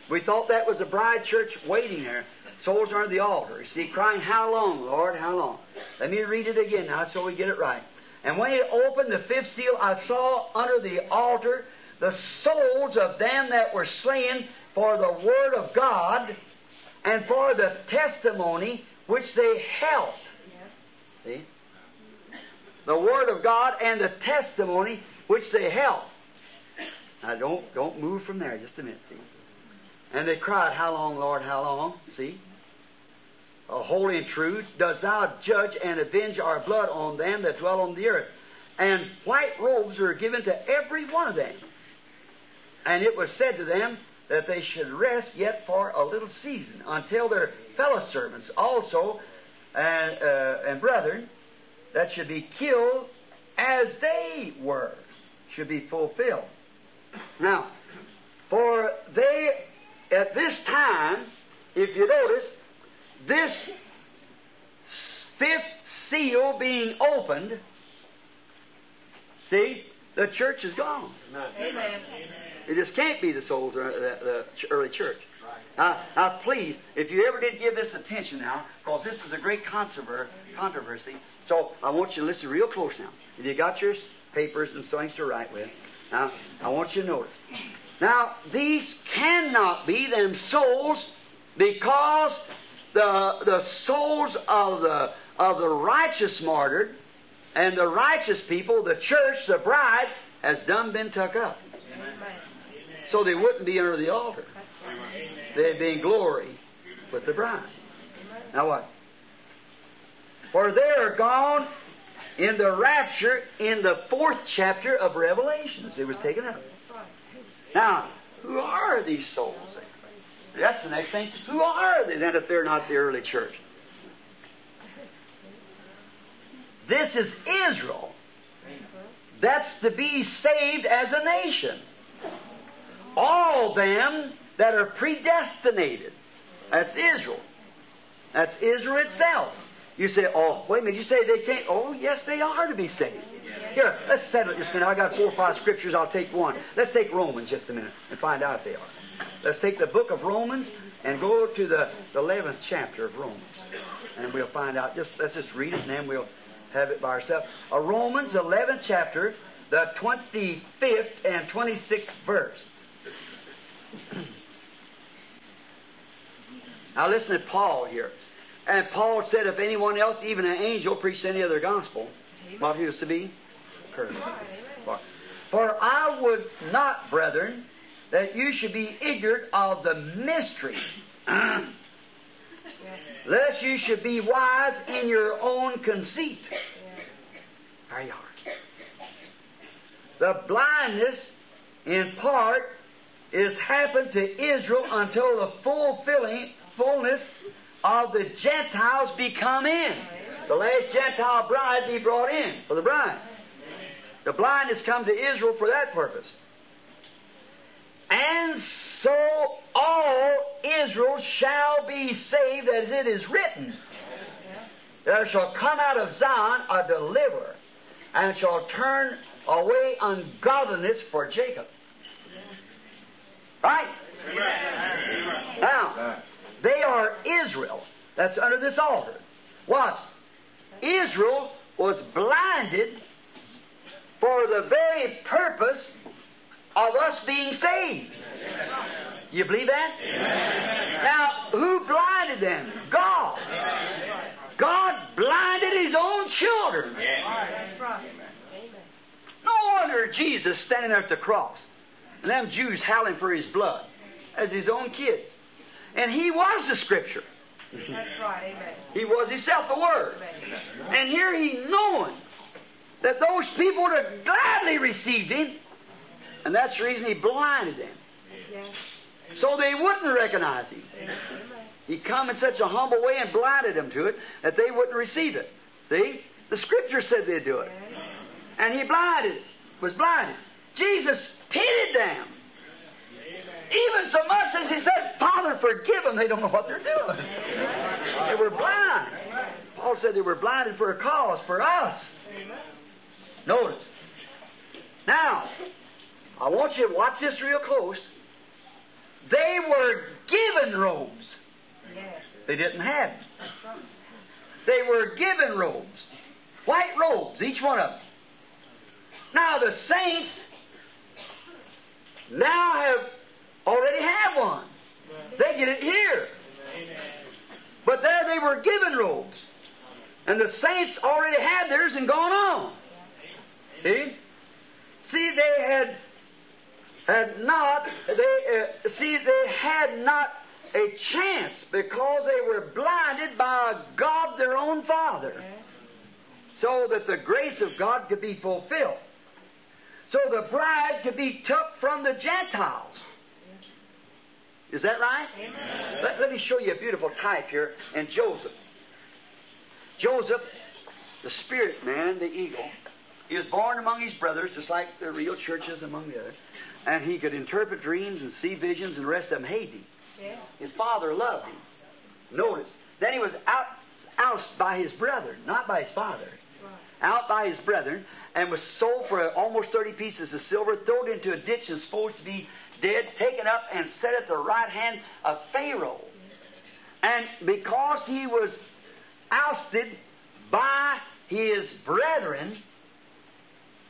We thought that was the bride church waiting there. Souls are at the altar. You see, crying, How long, Lord? How long? Let me read it again now so we get it right. And when he opened the fifth seal, I saw under the altar the souls of them that were slain for the word of God and for the testimony which they held. See? The word of God and the testimony which they held. Now don't don't move from there just a minute, see. And they cried, How long, Lord, how long? See? Oh, holy and true, dost thou judge and avenge our blood on them that dwell on the earth. And white robes were given to every one of them. And it was said to them that they should rest yet for a little season until their fellow servants also and, uh, and brethren that should be killed as they were should be fulfilled. Now, for they, at this time, if you notice, this fifth seal being opened, see, the church is gone.
Amen.
It just can't be the souls of the, the early church. Now, now, please, if you ever did give this attention now, because this is a great controver- controversy, so I want you to listen real close now. If you got your papers and things to write with, now, I want you to notice. Now, these cannot be them souls because the, the souls of the, of the righteous martyred and the righteous people, the church, the bride, has done been took up. So they wouldn't be under the altar. They'd be in glory with the bride. Now what? For they are gone in the rapture in the fourth chapter of Revelations. It was taken up. Now, who are these souls? That's the next thing. Who are they then if they're not the early church? This is Israel. That's to be saved as a nation. All them that are predestinated. That's Israel. That's Israel itself. You say, oh, wait a minute, you say they can't. Oh, yes, they are to be saved. Here, let's settle it just a minute. I got four or five scriptures. I'll take one. Let's take Romans just a minute and find out if they are. Let's take the book of Romans and go to the, the 11th chapter of Romans. And we'll find out. Just Let's just read it and then we'll have it by ourselves. Uh, Romans 11th chapter, the 25th and 26th verse. now listen to Paul here. And Paul said, if anyone else, even an angel, preached any other gospel, what he was to be? Cursed. For, for I would not, brethren, that you should be ignorant of the mystery lest you should be wise in your own conceit. There you are. The blindness, in part, is happened to Israel until the fulfilling fullness of the Gentiles be come in. The last Gentile bride be brought in for the bride. The blindness come to Israel for that purpose. And so all Israel shall be saved, as it is written. There shall come out of Zion a deliverer, and shall turn away ungodliness for Jacob. Right? Now, they are Israel that's under this altar. What? Israel was blinded for the very purpose of us being saved. You believe that? Now, who blinded them? God. God blinded His own children. No wonder Jesus standing there at the cross, and them Jews howling for His blood as His own kids. And He was the Scripture.
That's right, amen.
He was Himself the Word. And here He knowing that those people would have gladly received Him, and that's the reason He blinded them.
Yes.
So they wouldn't recognize Him. He come in such a humble way and blinded them to it that they wouldn't receive it. See? The Scripture said they'd do it. And He blinded, was blinded. Jesus pitied them. Even so much as He said, Father, forgive them. They don't know what they're doing. They were blind. Paul said they were blinded for a cause, for us. Notice. Now, I want you to watch this real close. They were given robes. They didn't have them. They were given robes. White robes, each one of them. Now the saints now have already have one. They get it here. But there they were given robes. And the saints already had theirs and gone on. See? See, they had had not they uh, see they had not a chance because they were blinded by God their own Father, so that the grace of God could be fulfilled. So the bride could be took from the Gentiles. Is that right? Let, let me show you a beautiful type here in Joseph. Joseph, the spirit man, the eagle, he was born among his brothers, just like the real churches among the others. And he could interpret dreams and see visions, and the rest of them hated him.
Yes.
His father loved him. Notice. Then he was out, ousted by his brethren, not by his father.
Right.
Out by his brethren, and was sold for almost 30 pieces of silver, thrown into a ditch and supposed to be dead, taken up and set at the right hand of Pharaoh. And because he was ousted by his brethren,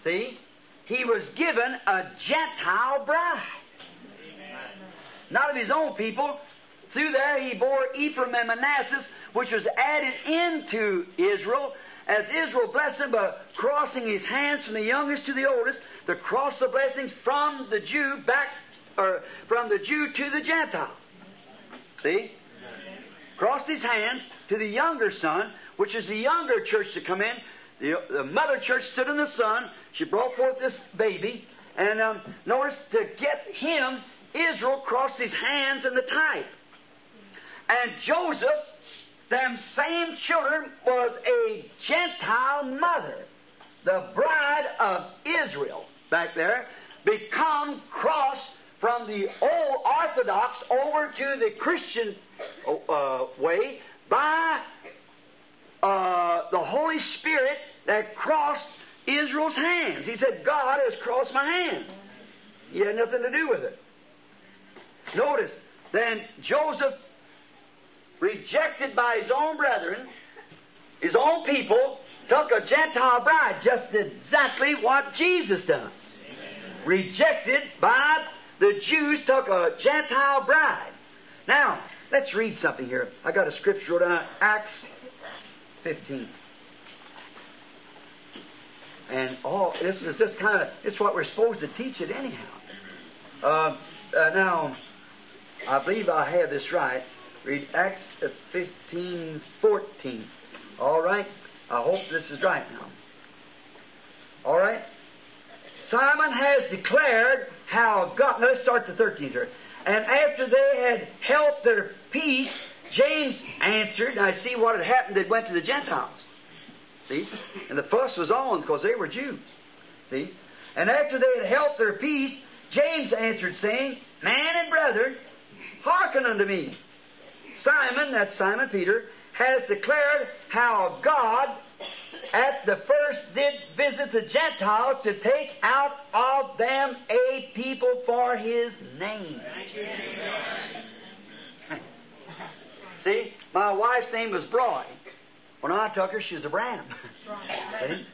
see, he was given a Gentile bride. Not of his own people. Through there he bore Ephraim and Manasseh, which was added into Israel, as Israel blessed him by crossing his hands from the youngest to the oldest, to cross the blessings from the Jew back, or from the Jew to the Gentile. See? Crossed his hands to the younger son, which is the younger church to come in. The, the mother church stood in the sun. She brought forth this baby. And um, notice to get him, Israel crossed his hands in the type. And Joseph, them same children, was a Gentile mother, the bride of Israel back there, become crossed from the old Orthodox over to the Christian uh, way by uh, the Holy Spirit that crossed Israel's hands. He said, God has crossed my hands. He had nothing to do with it. Notice, then Joseph, rejected by his own brethren, his own people, took a Gentile bride, just exactly what Jesus done. Rejected by the Jews, took a Gentile bride. Now, let's read something here. I got a scripture down, Acts 15. And all this is just kind of it's what we're supposed to teach it anyhow. Uh, uh, now, I believe I have this right. Read Acts 15, 14. All right? I hope this is right now. All right? Simon has declared how God. Let's start the 13th verse. And after they had held their peace, James answered. I see what had happened. They went to the Gentiles. See? And the fuss was on because they were Jews. See? And after they had held their peace, James answered, saying, Man and brethren, hearken unto me. Simon, that's Simon Peter, has declared how God at the first did visit the Gentiles to take out of them a people for his name. See, my wife's name was Broy. When I took her, she was a. See?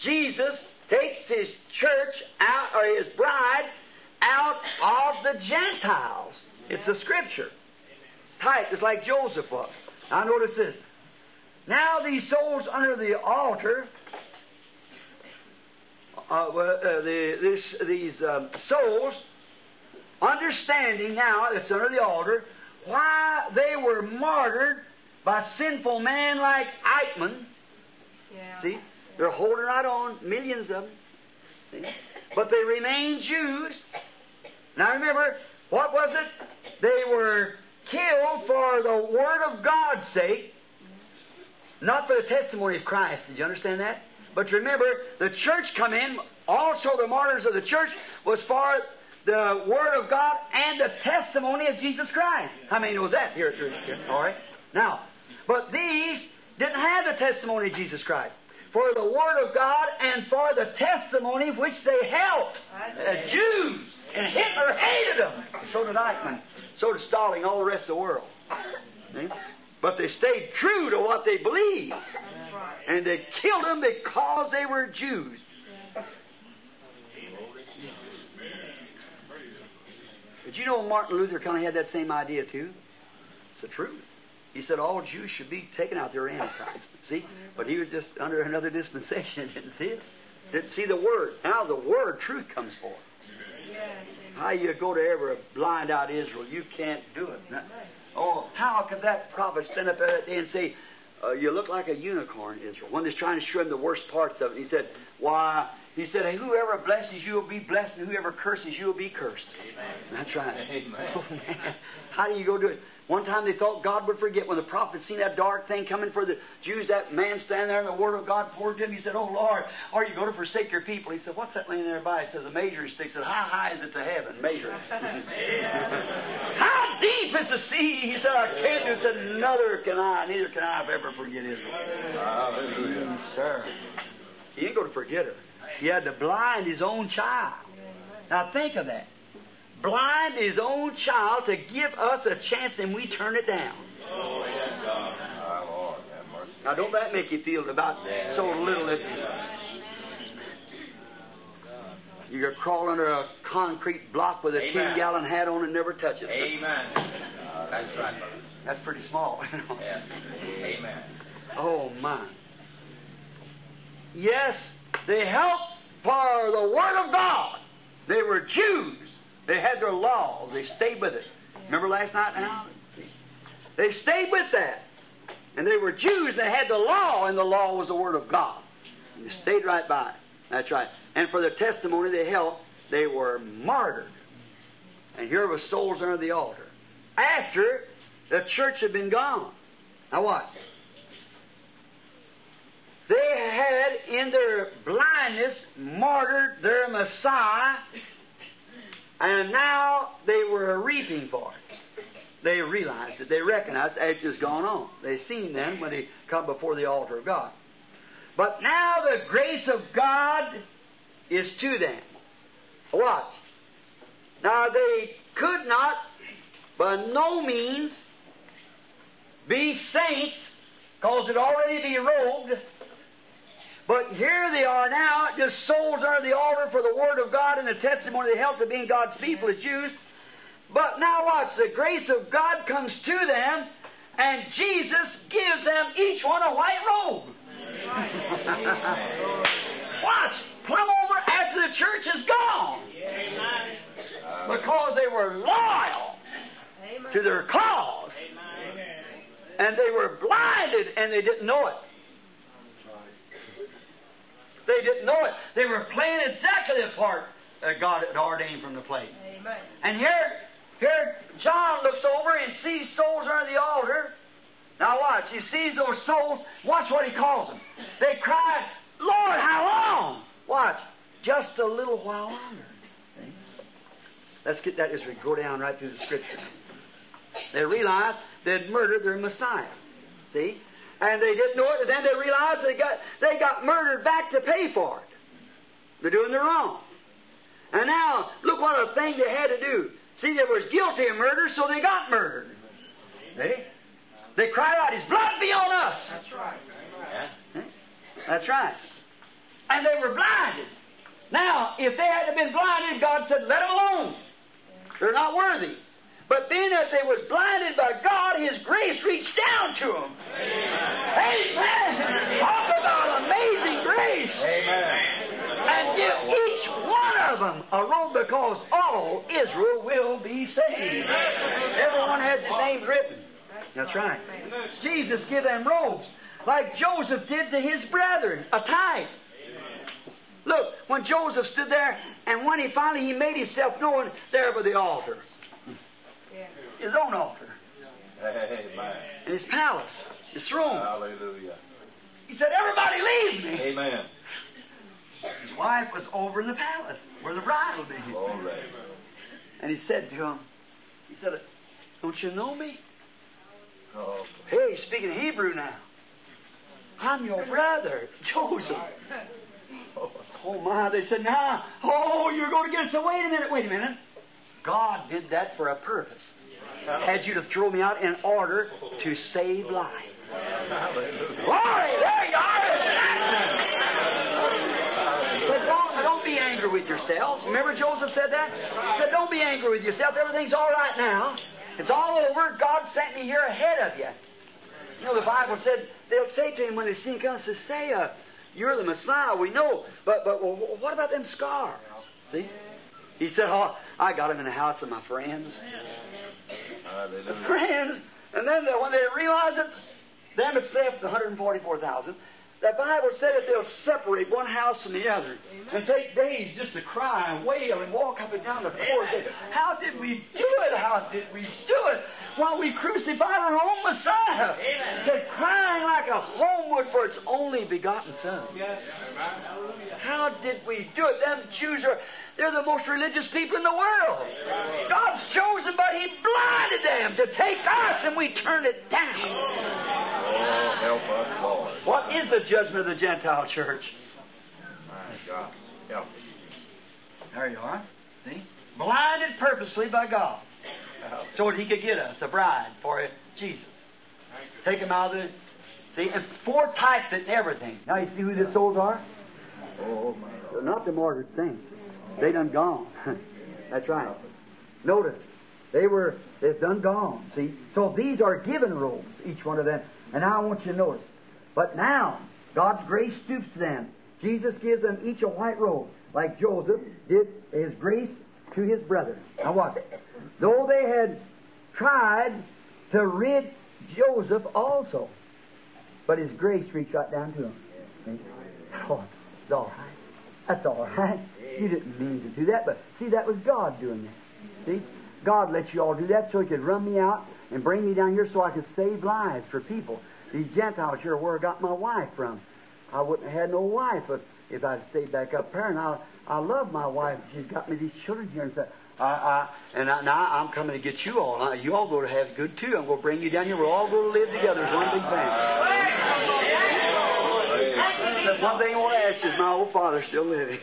Jesus takes his church out, or his bride, out of the Gentiles. It's a scripture. Type, just like Joseph was. Now notice this. Now these souls under the altar, uh, uh, the, this, these um, souls, understanding now that's under the altar, why they were martyred by sinful man like Eichmann.
Yeah.
See, they're holding right on, millions of them. See? But they remain Jews. Now remember, what was it? They were killed for the Word of God's sake, not for the testimony of Christ. Did you understand that? But remember, the church come in, also the martyrs of the church was for the Word of God and the testimony of Jesus Christ. How many knows that? Here, here, here. All right. Now, but these didn't have the testimony of Jesus Christ. For the Word of God and for the testimony which they held. Uh, Jews. And Hitler hated them. So did Eichmann. So did Stalin, all the rest of the world. See? But they stayed true to what they believed. And they killed them because they were Jews. Did you know Martin Luther kind of had that same idea too? It's the truth. He said all Jews should be taken out. They're antichrist. See? But he was just under another dispensation. Didn't see it. Didn't see the word. Now the word, truth comes forth. How you go to ever blind out Israel? You can't do it. Oh, how could that prophet stand up there that day and say, uh, "You look like a unicorn, Israel"? One they're trying to show him the worst parts of it, he said, "Why?" He said, hey, "Whoever blesses you will be blessed, and whoever curses you will be cursed." Amen. That's right.
Amen.
Oh. How do you go do it? One time they thought God would forget when the prophet seen that dark thing coming for the Jews, that man standing there and the word of God poured to him. He said, Oh Lord, are you going to forsake your people? He said, What's that laying there by? He says, A measuring stick. He said, How high is it to heaven? Measure. How deep is the sea? He said, I can't do it. He said, Neither can I, neither can I ever forget Israel.
Hallelujah.
Sir. He ain't going to forget her. He had to blind his own child. Now think of that. Blind his own child to give us a chance and we turn it down.
Oh, yes, God. Lord, have.
Now don't that make you feel about so little that you could crawl under a concrete block with a
Amen.
ten gallon hat on and never touch it.
Amen. That's right, brother.
That's pretty small. you know.
Yeah. Amen.
Oh my. Yes, they helped for the Word of God. They were Jews. They had their laws. They stayed with it. Remember last night now? They stayed with that. And they were Jews they had the law, and the law was the Word of God. And they stayed right by it. That's right. And for their testimony they held, they were martyred. And here were souls under the altar. After the church had been gone. Now what? They had, in their blindness, martyred their Messiah, and now they were reaping for it. They realized it. They recognized it has gone on. They seen them when they come before the altar of God. But now the grace of God is to them. Watch. Now they could not, by no means, be saints, because it already be robed. But here they are now, just souls under the altar for the Word of God and the testimony they held to being God's people as Jews. But now watch, the grace of God comes to them, and Jesus gives them each one a white robe. Watch, plumb over after the church is gone. Because they were loyal to their cause. And they were blinded and they didn't know it. They didn't know it. They were playing exactly the part that God had ordained from the play.
Amen.
And here, here, John looks over and sees souls under the altar. Now watch, he sees those souls. Watch what he calls them. They cried, Lord, how long? Watch, just a little while longer. Let's get that as we go down right through the scripture. They realized they'd murdered their Messiah. See? And they didn't know it, and then they realized they got they got murdered back to pay for it. They're doing the wrong. And now, look what a thing they had to do. See, they was guilty of murder, so they got murdered. They, They cried out, His blood be on us!
That's right.
See? That's right. And they were blinded. Now, if they had been blinded, God said, let them alone. They're not worthy. But then if they was blinded by God, His grace reached down to them. Amen. Talk about amazing grace.
Amen.
And give each one of them a robe because all Israel will be saved. Everyone has his name written. That's right. Jesus give them robes like Joseph did to his brethren, a type. Look, when Joseph stood there and when he finally he made himself known there by the altar, own altar,
Amen.
in his palace, his throne,
Hallelujah.
he said, Everybody leave me.
Amen.
His wife was over in the palace where the bride will be.
Glory.
And he said to him, he said, Don't you know me?
Oh,
Hey, he's speaking Hebrew now. I'm your brother, Joseph. Oh my, they said, nah, oh, you're going to get us. So wait a minute, wait a minute. God did that for a purpose. Had you to throw me out in order to save life. Glory, there you are. Said, don't, don't be angry with yourselves. Remember Joseph said that? He said, don't be angry with yourself. Everything's all right now. It's all over. God sent me here ahead of you. You know, the Bible said they'll say to him when they see him come, say, uh, you're the Messiah, we know. But, but well, what about them scars? See? He said, oh, I got them in the house of my friends.
Hallelujah.
Friends. And then when they realize it, them it's left, the 144,000, the Bible said that they'll separate one house from the other and take days just to cry and wail and walk up and down the floor. How did we do it? How did we do it? While we crucified our own Messiah. Said, crying like a homewood for its only begotten Son. How did we do it? Them Jews are, they're the most religious people in the world. God's chosen, but He blinded them to take us and we turned it down.
Oh, help us, Lord.
What is the judgment of the Gentile church?
My God. Help.
There you are. See? Blinded purposely by God. So that He could get us a bride for Jesus. Take Him out of the. See, and foretyped it and everything. Now you see who the souls are?
Oh, my
They're not the martyred saints. They done gone. That's right. Notice, they were they've done gone. See, so these are given robes, each one of them. And now I want you to notice. But now God's grace stoops to them. Jesus gives them each a white robe, like Joseph did His grace to his brother. Now watch. Though they had tried to rid Joseph also, but his grace reached right down to him. Oh, it's all right. That's all right. You didn't mean to do that, but see, that was God doing that. See? God let you all do that so He could run me out and bring me down here so I could save lives for people. These Gentiles here, where I got my wife from. I wouldn't have had no wife if, if I'd stayed back up there. And I, I love my wife. She's got me these children here and said, I, I, and I, now I'm coming to get you all. Now, you all go to have good too. I'm going to bring you down here. We're all going to live together as one big family. Except one thing I want to ask is my old father's still living.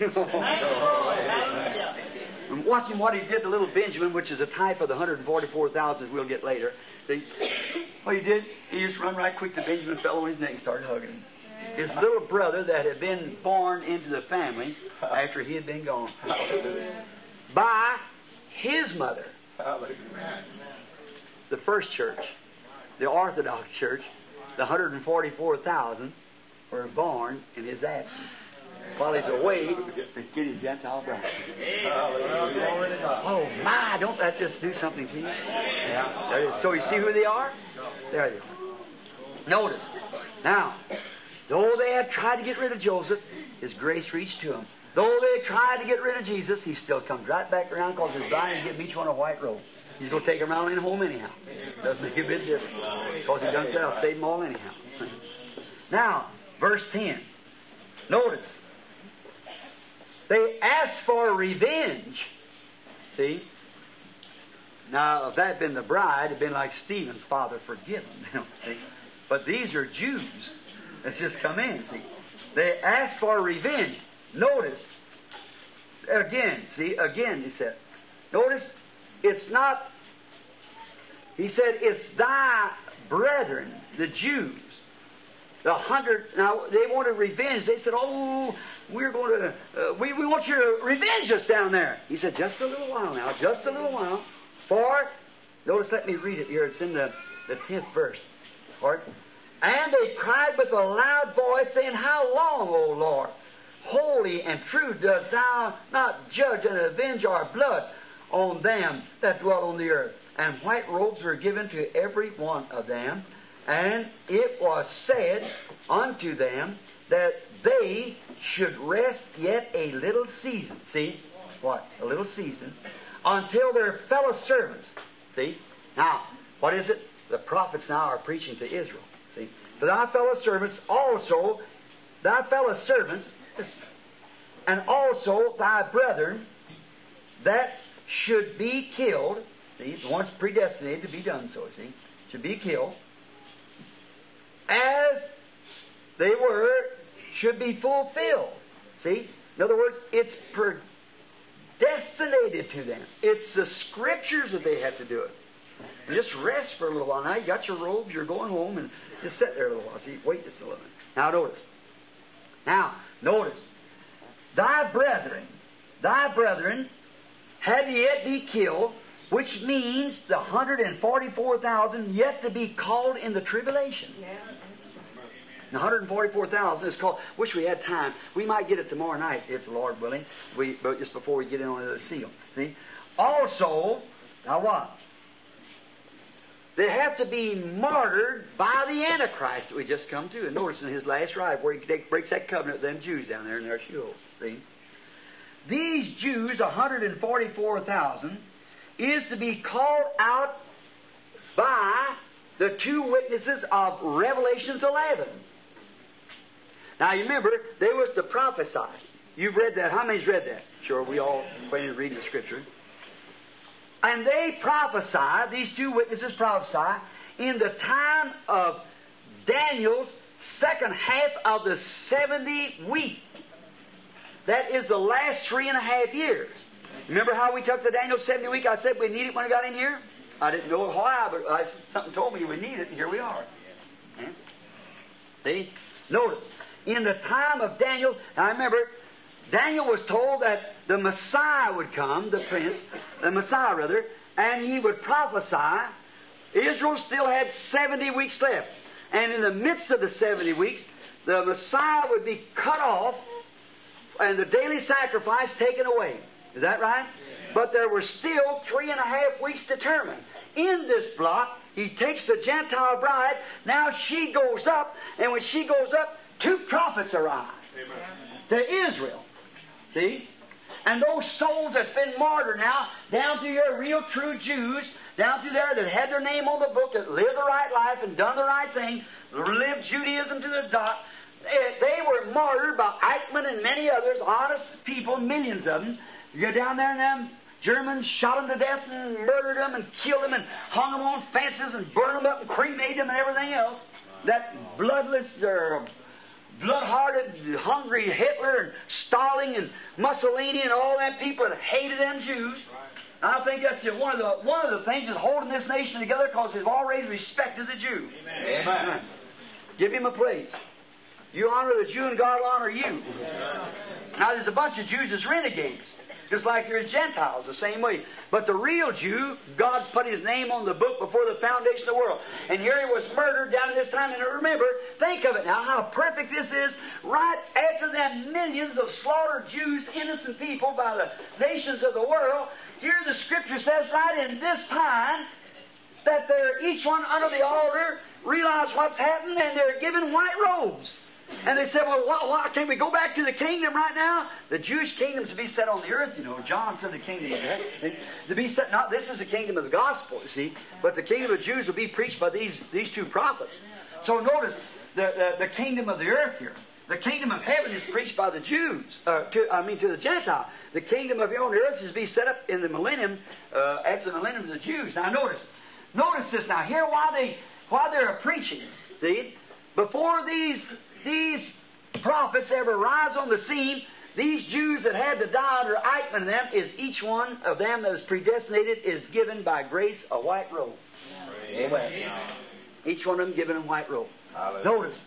and watching what he did to little Benjamin, which is a type of the 144,000 we'll get later. See, what he did, he just run right quick to Benjamin, fell on his neck, and started hugging him. His little brother that had been born into the family after he had been gone. By his mother, the first church, the Orthodox church, the 144,000 were born in his absence. while he's away get his Gentile bride. Oh my, don't let this do something to you. Yeah. So you see who they are? There they are. Notice. Now, though they had tried to get rid of Joseph, his grace reached to him. Though they tried to get rid of Jesus, he still comes right back around because he's dying to give each one a white robe. He's going to take them around in home anyhow. Doesn't make a bit of difference. Because he done said, I'll save them all anyhow. now, verse 10. Notice. They asked for revenge. See? Now, if that had been the bride, it'd been like Stephen's father, forgive them. see? But these are Jews. Let's just come in, see? They asked for revenge. Notice, again, see, again, he said, notice, it's not, he said, it's thy brethren, the Jews. The hundred, now they wanted revenge. They said, Oh, we're going to, uh, we, we want you to revenge us down there. He said, Just a little while now, just a little while. For, notice, let me read it here. It's in the, the 10th verse. For, and they cried with a loud voice, saying, How long, O Lord? Holy and true dost thou not judge and avenge our blood on them that dwell on the earth. And white robes were given to every one of them. And it was said unto them that they should rest yet a little season. See? What? A little season. Until their fellow servants. See? Now, what is it? The prophets now are preaching to Israel. See? For thy fellow servants also, thy fellow servants, and also thy brethren that should be killed. See, the ones predestinated to be done so, see, should be killed as they were should be fulfilled. See? In other words, it's predestinated to them. It's the scriptures that they have to do it. And just rest for a little while. Now you got your robes, you're going home, and just sit there a little while. See, wait just a little bit. Now notice. Now, notice. Thy brethren, thy brethren had yet be killed, which means the 144,000 yet to be called in the tribulation.
Yeah.
The 144,000 is called. Wish we had time. We might get it tomorrow night, if the Lord willing. We, but just before we get in on the seal. See. Also, now what? They have to be martyred by the Antichrist that we just come to. And notice in his last ride where he breaks that covenant with them Jews down there in their Sheol. See. These Jews, 144,000, is to be called out by the two witnesses of Revelations 11. Now you remember, they was to prophesy. You've read that. How many's read that? Sure, we all acquainted reading the scripture. And they prophesy, these two witnesses prophesy, in the time of Daniel's second half of the 70 week. That is the last three and a half years. Remember how we took the Daniel 70 week? I said we need it when I got in here? I didn't know why, but I, something told me we need it, and here we are. Yeah. See? Notice, in the time of Daniel, I remember Daniel was told that the Messiah would come, the prince, the Messiah rather, and he would prophesy. Israel still had 70 weeks left. And in the midst of the 70 weeks, the Messiah would be cut off and the daily sacrifice taken away. Is that right? But there were still three and a half weeks determined. In this block, he takes the Gentile bride. Now she goes up, and when she goes up, two prophets arise to Israel. See? And those souls that's been martyred now, down through your real true Jews, down through there that had their name on the book, that lived the right life and done the right thing, lived Judaism to the dot, they were martyred by Eichmann and many others, honest people, millions of them. You go down there and them Germans shot them to death and murdered them and killed them and hung them on fences and burned them up and cremated them and everything else. That bloodless, uh, blood-hearted, hungry Hitler and Stalin and Mussolini and all that people that hated them Jews. I think that's it. one of the one of the things is holding this nation together because they've always respected the Jew.
Amen.
Amen. Give him a praise. You honor the Jew and God will honor you. Now there's a bunch of Jews that's renegades. Just like there's Gentiles the same way. But the real Jew, God's put his name on the book before the foundation of the world. And here he was murdered down in this time. And remember, think of it now, how perfect this is. Right after them millions of slaughtered Jews, innocent people by the nations of the world, here the scripture says right in this time that they're each one under the altar realize what's happened and they're given white robes. And they said, well, why, can't we go back to the kingdom right now? The Jewish kingdom's to be set on the earth, you know. John said the kingdom of heaven. To be set, not this is the kingdom of the gospel, you see, but the kingdom of Jews will be preached by these, these two prophets. So notice the, the, the kingdom of the earth here. The kingdom of heaven is preached by the Jews, uh, to, I mean to the Gentile. The kingdom of on the earth is to be set up in the millennium, uh, after the millennium of the Jews. Now notice, notice this now. Here why they, why they're preaching. See, before these these prophets ever rise on the scene, these Jews that had to die under Eichmann and them is each one of them that was predestinated is given by grace a white robe. Amen. Each one of them given a white robe.
Hallelujah.
Notice.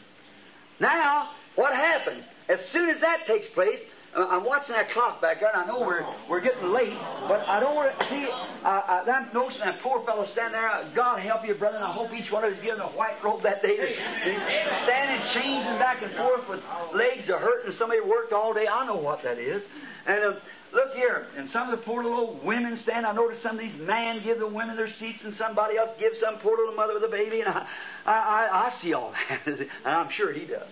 Now, what happens? As soon as that takes place, uh, I'm watching that clock back there, and I know we're, we're getting late, but I don't want to see uh, uh, that notion that poor fellow standing there. God help you, brother, and I hope each one of us given a white robe that day. That, standing, changing back and forth with legs are hurting. Somebody worked all day. I know what that is. And uh, look here, and some of the poor little old women stand. I notice some of these men give the women their seats, and somebody else gives some poor little mother with a baby, and I, I, I, I see all that, and I'm sure he does.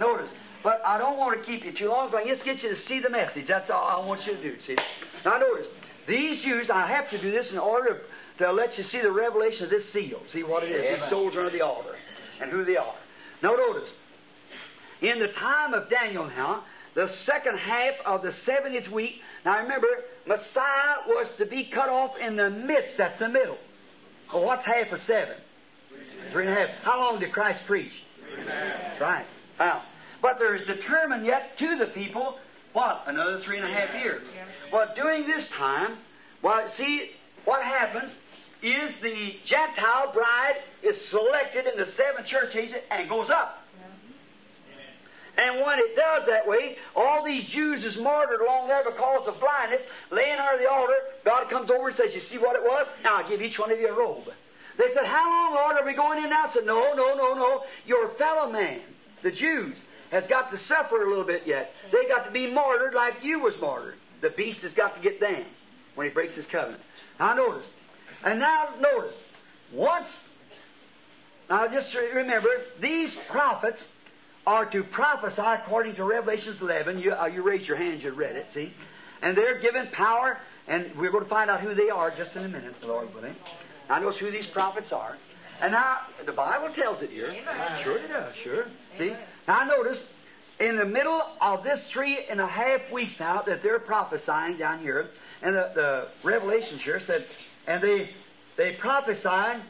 Notice, but I don't want to keep you too long. If I just get you to see the message, that's all I want you to do. See, now notice these Jews. I have to do this in order to, let you see the revelation of this seal. See what it is. These souls are under the altar, and who they are. Now notice, in the time of Daniel now, the second half of the 70th week. Now remember, Messiah was to be cut off in the midst. That's the middle. Well, what's half of seven? Three and a half. How long did Christ preach? That's right. Now, but there's determined yet to the people what? Another three and a half years. Well, during this time, well, see, what happens is the Gentile bride is selected in the seven church ages and goes up. And when it does that way, all these Jews is martyred along there because of blindness, laying under the altar. God comes over and says, You see what it was? Now I'll give each one of you a robe. They said, How long, Lord, are we going in now? I said, No, no, no, no. Your fellow man, the Jews, has got to suffer a little bit yet. They got to be martyred like you was martyred. The beast has got to get down when he breaks his covenant. Now notice. And now notice. Once now just remember, these prophets are to prophesy according to Revelations 11. You, uh, you raised your hands, you read it, see? And they're given power, and we're going to find out who they are just in a minute, the Lord willing. Now notice who these prophets are. And now, the Bible tells it here. Sure it does, sure. See? Now notice, in the middle of this three and a half weeks now that they're prophesying down here, and the, the Revelation here said, and they they prophesied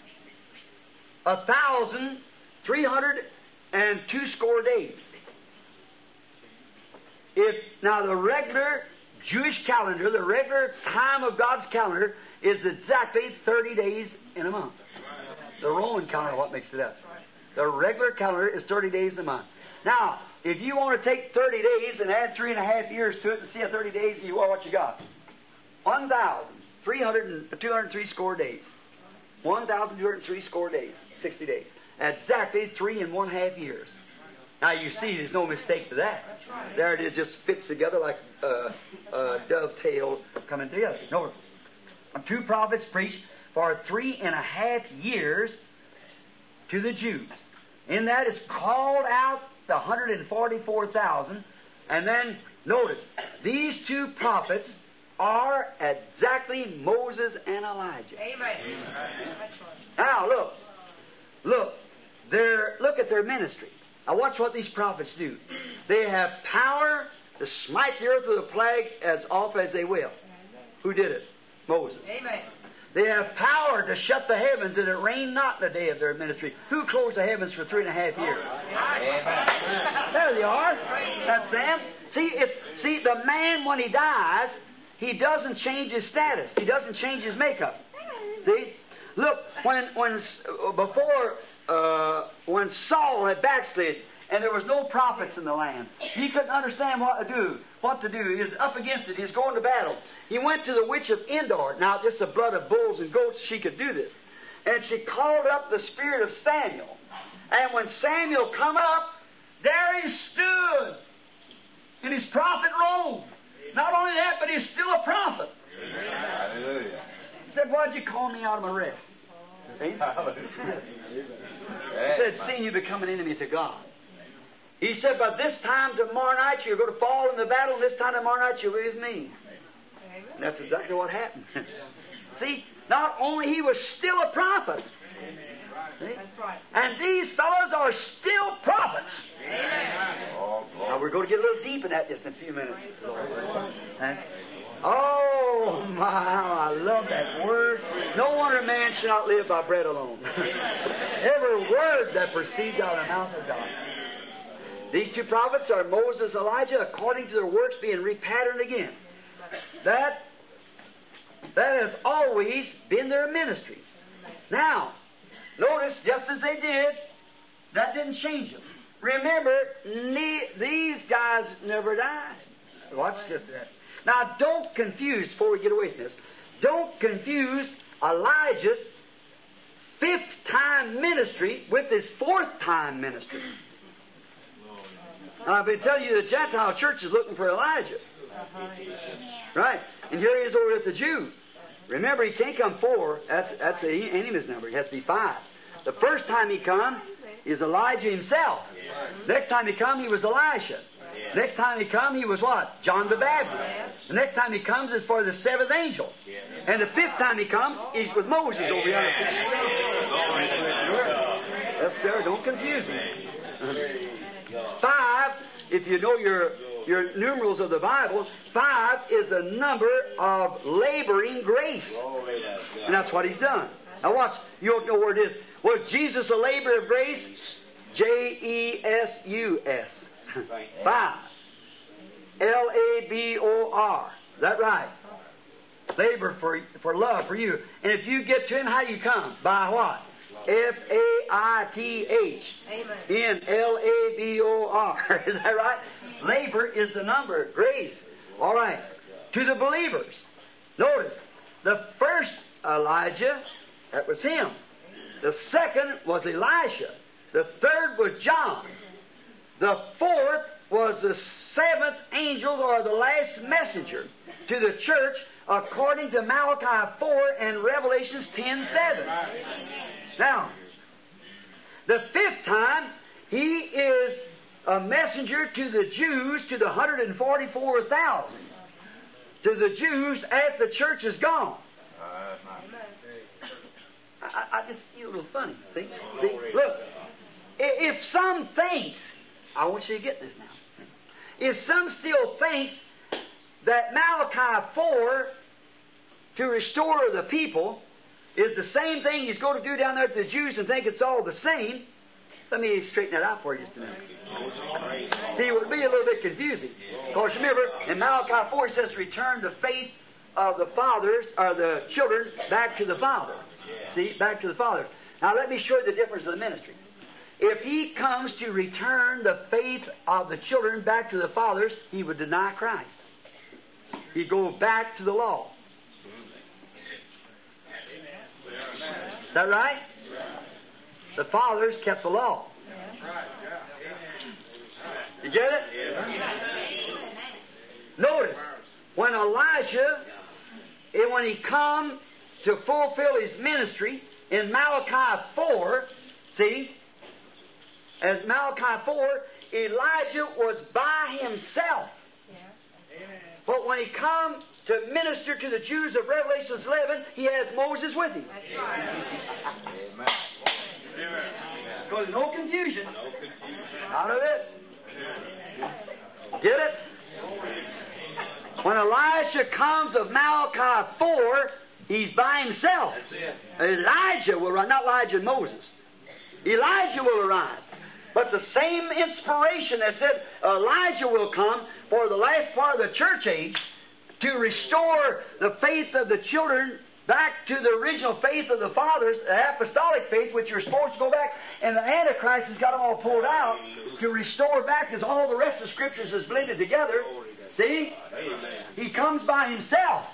a thousand three hundred and two score days. If now the regular Jewish calendar, the regular time of God's calendar, is exactly thirty days in a month. The Roman calendar, what makes it up? The regular calendar is thirty days a month. Now, if you want to take 30 days and add three and a half years to it and see how 30 days, you are what you got. 1,203 score days. 1,203 score days. 60 days. Exactly three and one half years. Now you see, there's no mistake to that. There it is, just fits together like a, a dovetail coming together. No, two prophets preached for three and a half years to the Jews. In that is called out the 144,000. And then notice, these two prophets are exactly Moses and Elijah.
Amen. Right.
Now look, look, their, look at their ministry. Now watch what these prophets do. They have power to smite the earth with a plague as often as they will. Who did it? Moses.
Amen.
They have power to shut the heavens and it rain not in the day of their ministry. Who closed the heavens for three and a half years? There they are. That's them. See, it's see the man when he dies, he doesn't change his status. He doesn't change his makeup. See, look when when before uh, when Saul had backslid and there was no prophets in the land. He couldn't understand what to do. What to do? He was up against it. He was going to battle. He went to the witch of Endor. Now, this is the blood of bulls and goats. She could do this. And she called up the spirit of Samuel. And when Samuel come up, there he stood in his prophet robe. Not only that, but he's still a prophet.
Hallelujah.
He said, Why'd you call me out of my rest? He said, Seeing you become an enemy to God. He said, But this time tomorrow night you're going to fall in the battle, and this time tomorrow night you'll be with me. And that's exactly what happened. See, not only he was still a prophet, see? And these fellows are still prophets.
Oh,
Now we're going to get a little deep in that just in a few minutes. Oh my, how I love that word. No wonder man shall not live by bread alone. Every word that proceeds out of the mouth of God. These two prophets are Moses, Elijah, according to their works being repatterned again. That that has always been their ministry. Now, notice just as they did, that didn't change them. Remember, ne- these guys never died. Watch just that. Now, don't confuse, before we get away from this, don't confuse Elijah's fifth time ministry with his fourth time ministry. I've been telling you the Gentile church is looking for Elijah. Right? And here he is over at the Jew. Remember, he can't come four. That's that's a enemy's number. It has to be five. The first time he come is Elijah himself. Next time he come, he was Elisha. Next time he come, he was what? John the Baptist. The next time he comes is for the seventh angel. And the fifth time he comes, he's with Moses over yonder. Yes, sir. Don't confuse him. Five, if you know your your numerals of the Bible, five is a number of laboring grace. And that's what he's done. Now watch, you don't know where it is. Was Jesus a labor of grace? J E S U S. Five. L A B O R. Is that right? Labor for, for love for you. And if you get to him, how do you come? By what? F A I T H.
Amen.
N L A B O R. Is that right? Labor is the number. Grace. All right. To the believers. Notice, the first Elijah, that was him. The second was Elisha. The third was John. The fourth was the seventh angel or the last messenger to the church according to Malachi 4 and Revelations 10 7. Now, the fifth time, he is a messenger to the Jews, to the 144,000. To the Jews after the church is gone. I, I- I just feel a little funny. See? See? Look, if some thinks, I want you to get this now. If some still thinks that Malachi 4 to restore the people is the same thing he's going to do down there to the Jews and think it's all the same, let me straighten that out for you just a minute. See, it would be a little bit confusing. Because remember, in Malachi 4 it says to return the faith of the fathers, or the children, back to the Father. See, back to the Father. Now let me show you the difference of the ministry. If he comes to return the faith of the children back to the fathers, he would deny Christ. He'd go back to the law. Is that right? The fathers kept the law. You get it? Notice, when Elijah, when he come to fulfill his ministry in Malachi 4, see, as Malachi 4, Elijah was by himself. But when he come to minister to the Jews of Revelation 11, he has Moses with him.
That's right.
Amen.
So there's no confusion. Out of it. Get it? When Elisha comes of Malachi 4, he's by himself. Elijah will rise, not Elijah and Moses. Elijah will arise. But the same inspiration that said Elijah will come for the last part of the church age to restore the faith of the children back to the original faith of the fathers, the apostolic faith, which you're supposed to go back, and the Antichrist has got them all pulled out to restore back, because all the rest of the scriptures is blended together. See? He comes by himself.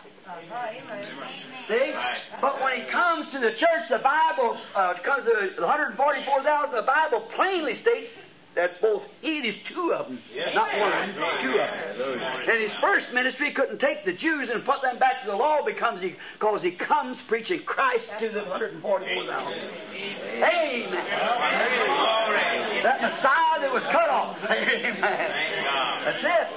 See? But when he comes to the church, the Bible uh, comes to the 144,000. The Bible plainly states that both he, there's two of them, not one of them, two of them. And his first ministry couldn't take the Jews and put them back to the law because he, because he comes preaching Christ to the 144,000. Amen. That Messiah that was cut off. Amen. That's it.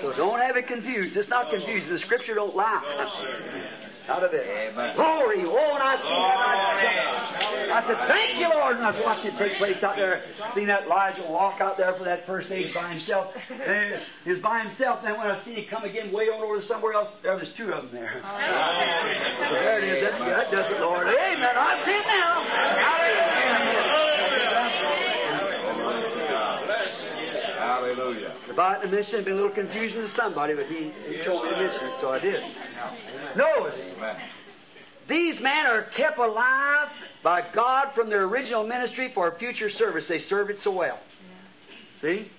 So don't have it confused. It's not confused. The Scripture don't lie. Out of it.
Amen.
Glory. Oh, and I seen that. I, I said, Thank you, Lord. And I watched it take place out there. Seen that Elijah walk out there for that first age by himself. And he was by himself. Then when I seen him come again way on over to somewhere else, there was two of them there. So there it is. That, that does it, Lord. Amen. I see it now.
Hallelujah.
If About the mission, it, it'd been a little confusion to somebody, but he, he told me to mention it, so I did. Notice, these men are kept alive by God from their original ministry for future service. They serve it so well. See?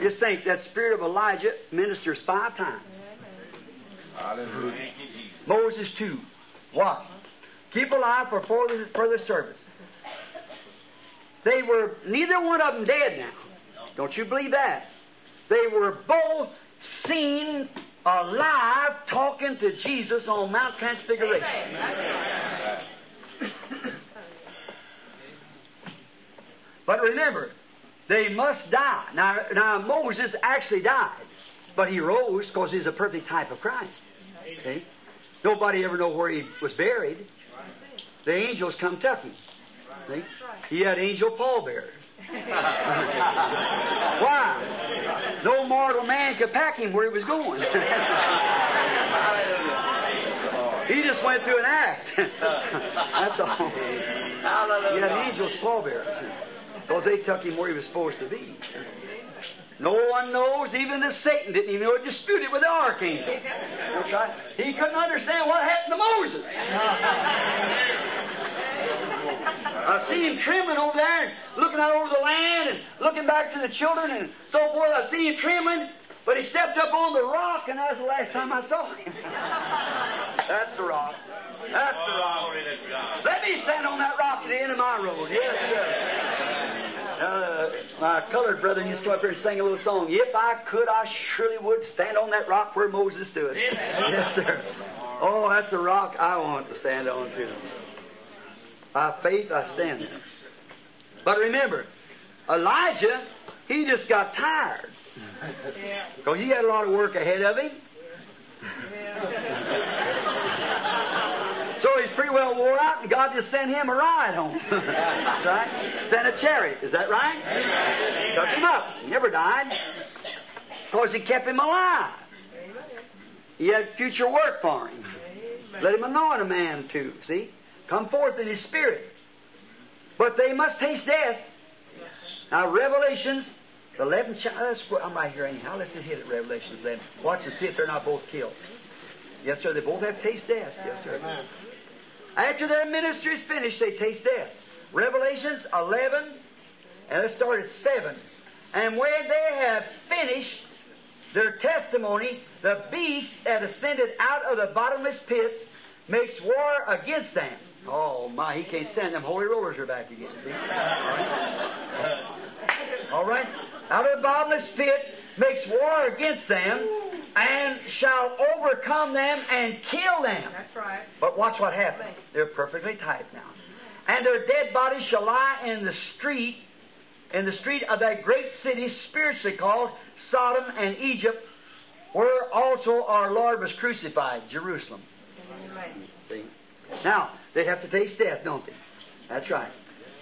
Just think that spirit of Elijah ministers five times.
Hallelujah.
Moses two. What? Keep alive for further, further service. They were neither one of them dead now. Don't you believe that? They were both seen alive talking to Jesus on Mount Transfiguration. But remember, they must die. Now, now Moses actually died, but he rose because he's a perfect type of Christ. Okay? Nobody ever know where he was buried. The angels come tuck him. See? He had angel pallbearers. Why? No mortal man could pack him where he was going. he just went through an act. That's all. He had angels pallbearers. Because they took him where he was supposed to be. No one knows, even the Satan didn't even know it disputed with the archangel. That's right. He couldn't understand what happened to Moses. I seen him trimming over there and looking out over the land and looking back to the children and so forth. I seen him trimming, but he stepped up on the rock, and that was the last time I saw him. That's the rock. That's the rock. Let me stand on that rock at the end of my road. Yes, sir. Uh, my colored brother used to come up here and sing a little song. If I could, I surely would stand on that rock where Moses stood. Yes, sir. Oh, that's a rock I want to stand on too. By faith, I stand there. But remember, Elijah, he just got tired. Because he had a lot of work ahead of him. So he's pretty well wore out, and God just sent him a ride home. right? Sent a chariot. Is that right? Took him up. He never died. Because he kept him alive. He had future work for him. Let him anoint a man too. See? Come forth in his spirit. But they must taste death. Now, Revelations, the 11th chapter. Uh, I'm right here anyhow. Let's hit it, Revelations 11. Watch and see if they're not both killed. Yes, sir. They both have taste death. Yes, sir. After their ministry is finished, they taste death. Revelations 11, and let's start at 7. And when they have finished their testimony, the beast that ascended out of the bottomless pits makes war against them. Oh my, he can't stand them. Holy rollers are back again. See? All right. All right. Out of the bottomless pit makes war against them and shall overcome them and kill them.
That's right.
But watch what happens. They're perfectly tight now. And their dead bodies shall lie in the street, in the street of that great city spiritually called Sodom and Egypt, where also our Lord was crucified, Jerusalem.
Amen.
See? Now, they have to taste death, don't they? That's right.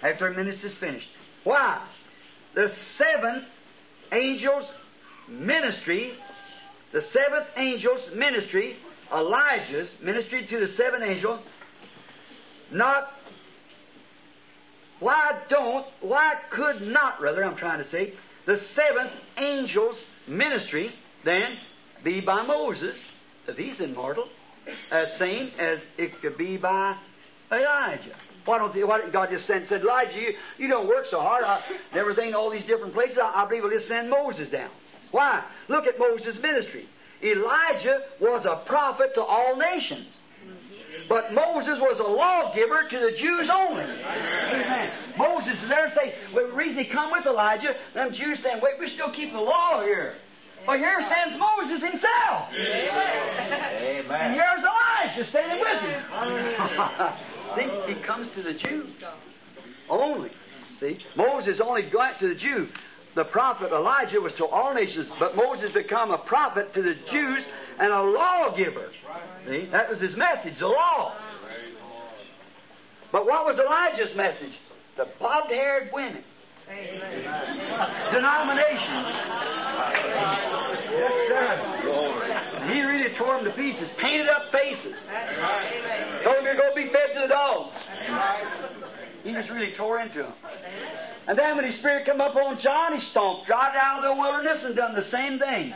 After a minister's finished. Why? The seventh angel's ministry, the seventh angel's ministry, Elijah's ministry to the seven angels, not why don't, why could not, rather, I'm trying to say, the seventh angel's ministry then be by Moses, if he's immortal? As same as it could be by Elijah. Why don't, why didn't God just send, said, Elijah, you, you don't work so hard, I, everything, all these different places, I, I believe we'll just send Moses down. Why? Look at Moses' ministry. Elijah was a prophet to all nations. But Moses was a lawgiver to the Jews only. Amen. Moses is there and say, well, the reason he come with Elijah, them Jews saying, wait, we still keep the law here. But here stands Moses himself. And
Amen.
here's Elijah standing with him. See, he comes to the Jews only. See, Moses only went to the Jews. The prophet Elijah was to all nations, but Moses became a prophet to the Jews and a lawgiver. See, that was his message, the law. But what was Elijah's message? The bobbed-haired women, denominations. Yes, sir.
Glory.
He really tore them to pieces, painted up faces. Told them to be fed to the dogs. He just really tore into them. And then when his spirit come up on John, he stomped right out of the wilderness and done the same thing.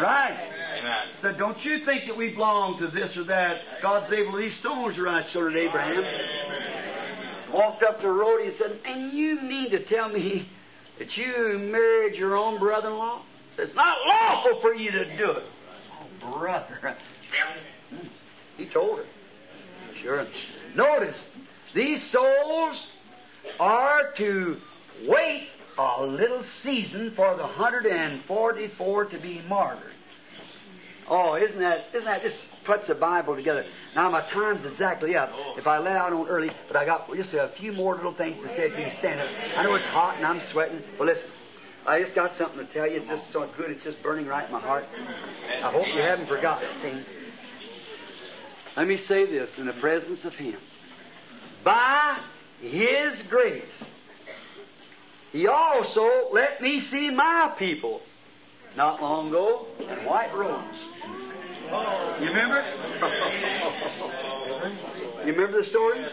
Right.
Amen.
So don't you think that we belong to this or that. God's able these stones to rise children of Abraham. Walked up the road, he said, And you mean to tell me that you married your own brother in law? It's not lawful for you to do it. Oh, brother. He told her. Sure. Notice, these souls are to wait a little season for the 144 to be martyred. Oh, isn't that, isn't that just puts the Bible together? Now, my time's exactly up. Oh. If I let out on early, but I got just a few more little things to say if you stand up. I know it's hot and I'm sweating, but listen, I just got something to tell you. It's just so good. It's just burning right in my heart. I hope you haven't forgotten it. See? Let me say this in the presence of Him. By His grace, He also let me see my people not long ago in white robes. You remember? you remember the story?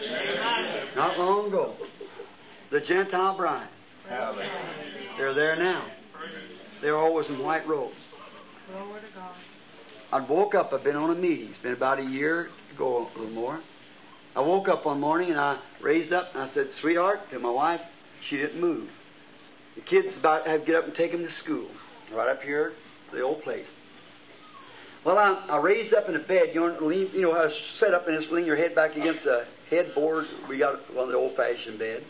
Not long ago. The Gentile bride. They're there now. They're always in white robes.
To.
I woke up, I've been on a meeting. It's been about a year ago, a little more. I woke up one morning and I raised up and I said, Sweetheart, to my wife, she didn't move. The kids about have to get up and take them to school, right up here, the old place. Well, I, I raised up in the bed. You know, lean, you know to set up and just lean your head back against the headboard. We got one of the old-fashioned beds,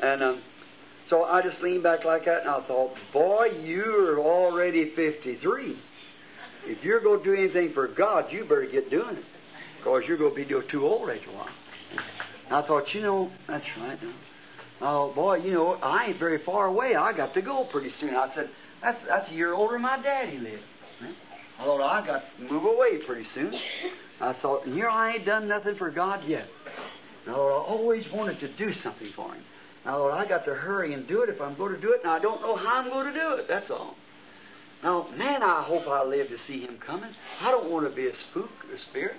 and um, so I just leaned back like that, and I thought, boy, you're already 53. If you're going to do anything for God, you better get doing it, because you're going to be too old after a while. And I thought, you know, that's right. Oh, boy, you know, I ain't very far away. I got to go pretty soon. I said, that's that's a year older than my daddy lived. I thought I got to move away pretty soon. I thought, and here I ain't done nothing for God yet. And I thought I always wanted to do something for Him. And I thought I got to hurry and do it if I'm going to do it, and I don't know how I'm going to do it. That's all. Now, man, I hope I live to see Him coming. I don't want to be a spook, a spirit.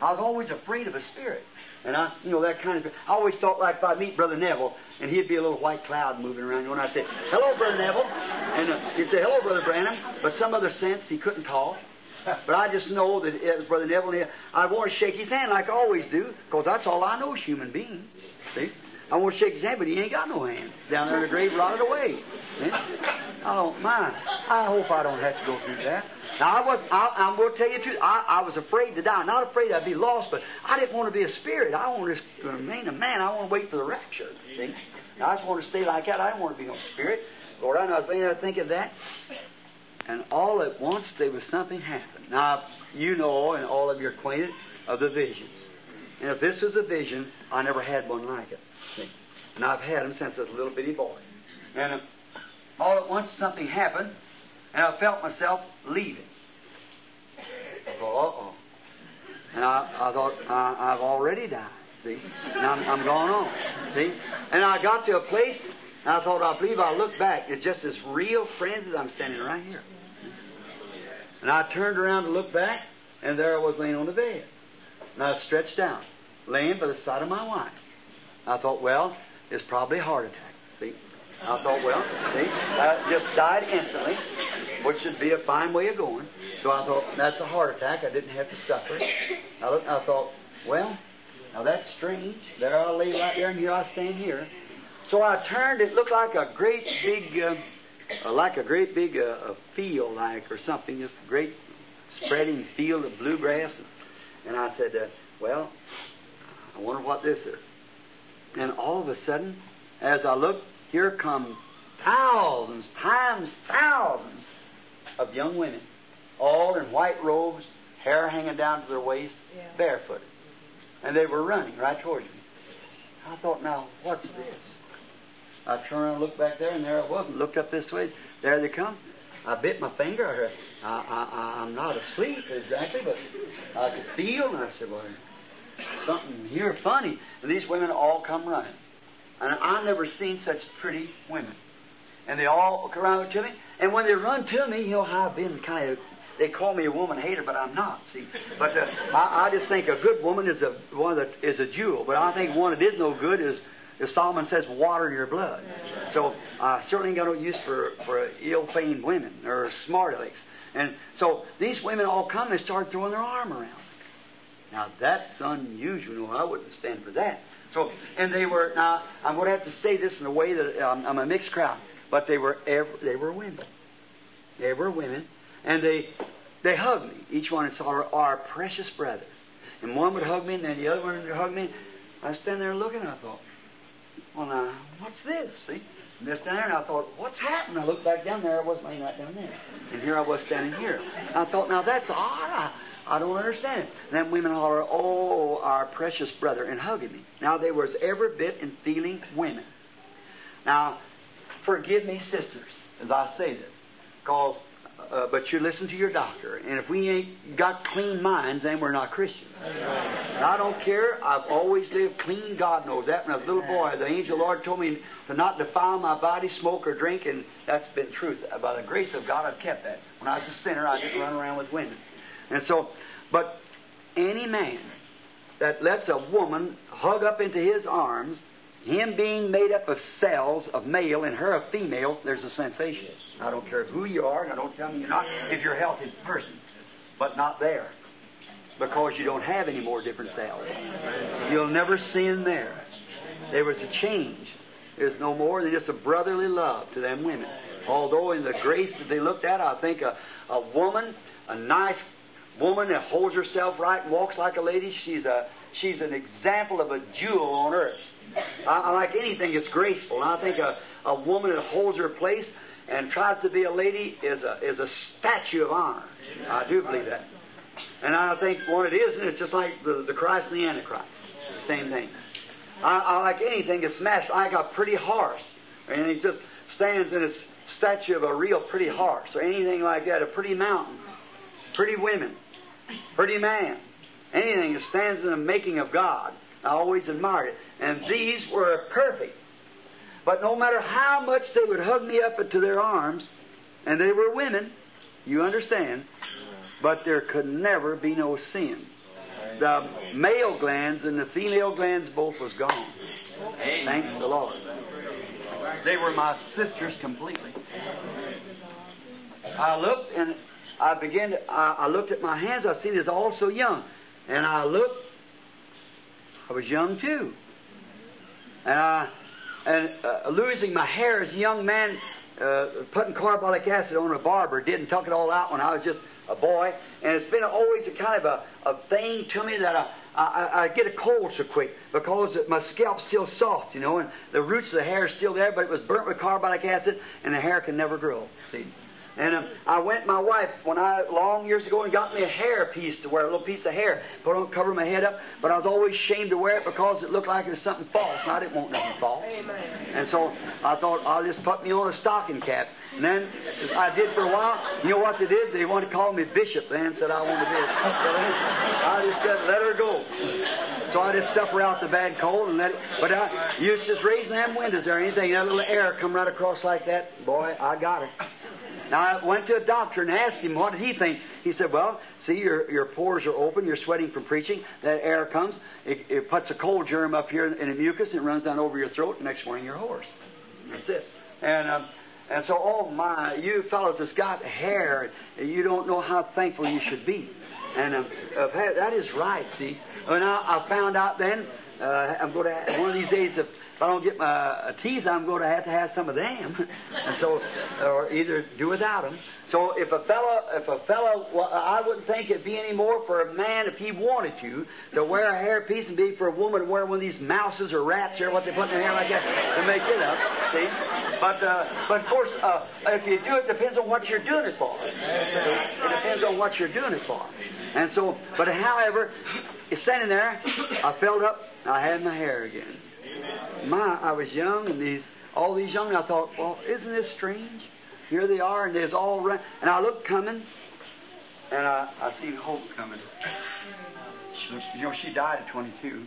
I was always afraid of a spirit. And I, you know, that kind of. I always thought like if I meet Brother Neville, and he'd be a little white cloud moving around, you and I'd say, "Hello, Brother Neville," and uh, he'd say, "Hello, Brother Branham," but some other sense he couldn't talk. But I just know that it was Brother Neville. I want to shake his hand like I always do, because that's all I know as human beings. See? I want to shake his hand, but he ain't got no hand. Down there in the grave, rotted away. See? I don't mind. I hope I don't have to go through that. Now, I was, I, I'm going to tell you the truth. I, I was afraid to die. Not afraid I'd be lost, but I didn't want to be a spirit. I wanted to remain a man. I want to wait for the rapture. See? I just want to stay like that. I didn't want to be no spirit. Lord, I was laying there thinking that, and all at once there was something happened. Now, you know, and all of you are acquainted of the visions. And if this was a vision, I never had one like it. And I've had them since I was a little bitty boy. And uh, all at once something happened, and I felt myself leaving. I thought, uh-oh. And I, I thought, I, I've already died, see? And I'm, I'm going on, see? And I got to a place, and I thought, I believe I'll look back. It's just as real friends as I'm standing right here. And I turned around to look back, and there I was laying on the bed. And I stretched out, laying by the side of my wife. I thought, well, it's probably a heart attack, see? I thought, well, see, I just died instantly. which should be a fine way of going. So I thought, that's a heart attack. I didn't have to suffer. I looked, I thought, well, now that's strange. There I lay right there, and here I stand here. So I turned. It looked like a great big, uh, uh, like a great big uh, field, like or something. This great spreading field of bluegrass. And I said, uh, well, I wonder what this is. And all of a sudden, as I looked, here come thousands times thousands of young women, all in white robes, hair hanging down to their waist,
Yeah.
barefooted. And they were running right towards me. I thought, now, what's this? I turned around and looked back there, and there I was, and looked up this way. There they come. I bit my finger. I, I, I, I'm not asleep exactly, but I could feel, and I said, well, something here funny. And these women all come running. And I never seen such pretty women. And they all look around to me. And when they run to me, you know how I've been kind of. They call me a woman hater, but I'm not. See, but uh, I, I just think a good woman is a one that is a jewel. But I think one that is no good is, as Solomon says, water your blood. So I certainly ain't got no use for for ill-famed women or smart alecks. And so these women all come and start throwing their arm around. Now that's unusual. I wouldn't stand for that. So, and they were now. I'm going to have to say this in a way that um, I'm a mixed crowd, but they were they were women. They were women, and they they hugged me. Each one and said, "Our, precious brother," and one would hug me, and then the other one would hug me. I standing there looking. I thought, "Well, now what's this?" See. And this down there, and I thought, what's happened? I looked back down there, I was laying right down there. And here I was standing here. I thought, now that's odd. I, I don't understand it. And then women holler, oh, our precious brother, and hugging me. Now, they was every bit in feeling women. Now, forgive me, sisters, as I say this, because, uh, but you listen to your doctor. And if we ain't got clean minds, then we're not Christians. And I don't care. I've always lived clean. God knows that. When I was a little boy, the angel Lord told me to not defile my body, smoke, or drink, and that's been truth. By the grace of God, I've kept that. When I was a sinner, I didn't run around with women. And so, but any man that lets a woman hug up into his arms, him being made up of cells of male and her of females, there's a sensation. I don't care who you are, and I don't tell me you're not, if you're a healthy person, but not there. Because you don't have any more different cells. You'll never sin there. There was a change. There's no more than just a brotherly love to them women. Although in the grace that they looked at, I think a, a woman, a nice woman that holds herself right and walks like a lady, she's a she's an example of a jewel on earth. I, I like anything that's graceful. And I think a, a woman that holds her place and tries to be a lady is a is a statue of honor. I do believe that. And I think what it is, and it's just like the, the Christ and the Antichrist. The same thing. I, I like anything that's smashed. I got a pretty horse. And he just stands in its statue of a real pretty horse or anything like that, a pretty mountain, pretty women, pretty man, anything that stands in the making of God. I always admired it. And these were perfect. But no matter how much they would hug me up into their arms, and they were women, you understand, but there could never be no sin. The male glands and the female glands both was gone. Thank the Lord. They were my sisters completely. I looked and I began to, I, I looked at my hands. I seen it was all so young. And I looked, I was young too. And I, and uh, losing my hair as a young man, uh, putting carbolic acid on a barber did and took it all out when I was just a boy. And it's been always a kind of a, a thing to me that I, I, I get a cold so quick because my scalp's still soft, you know, and the roots of the hair is still there, but it was burnt with carbolic acid, and the hair can never grow. See. And um, I went my wife when I long years ago and got me a hair piece to wear, a little piece of hair, put on, cover my head up. But I was always ashamed to wear it because it looked like it was something false, and I didn't want nothing false. And so I thought I'll just put me on a stocking cap. And then I did for a while. You know what they did? They wanted to call me bishop. Then said I wanted to be. So I just said let her go. So I just suffer out the bad cold and let it. But I used just raising them windows or anything. That little air come right across like that. Boy, I got it. Now I went to a doctor and asked him what did he think. He said, "Well, see, your your pores are open. You're sweating from preaching. That air comes. It, it puts a cold germ up here in the mucus. And it runs down over your throat. Next morning you're hoarse. That's it. And uh, And so, oh my, you fellows that's got hair, you don't know how thankful you should be. And um, uh, that is right, see. And I, I found out then, uh, I'm going to, one of these days, if if I don't get my uh, teeth, I'm going to have to have some of them. and so, or either do without them. So if a fellow, if a fella, well, I wouldn't think it'd be any more for a man if he wanted to, to wear a hairpiece and be for a woman to wear one of these mouses or rats or what they put in their hair like that to make it up. See? But, uh, but of course, uh, if you do it, depends on what you're doing it for. It depends on what you're doing it for. And so, but however, standing there, I felt up, I had my hair again my, I was young, and these all these young. I thought, well, isn't this strange? Here they are, and there's all around. And I looked coming, and I, I seen Hope coming. She, you know, she died at 22.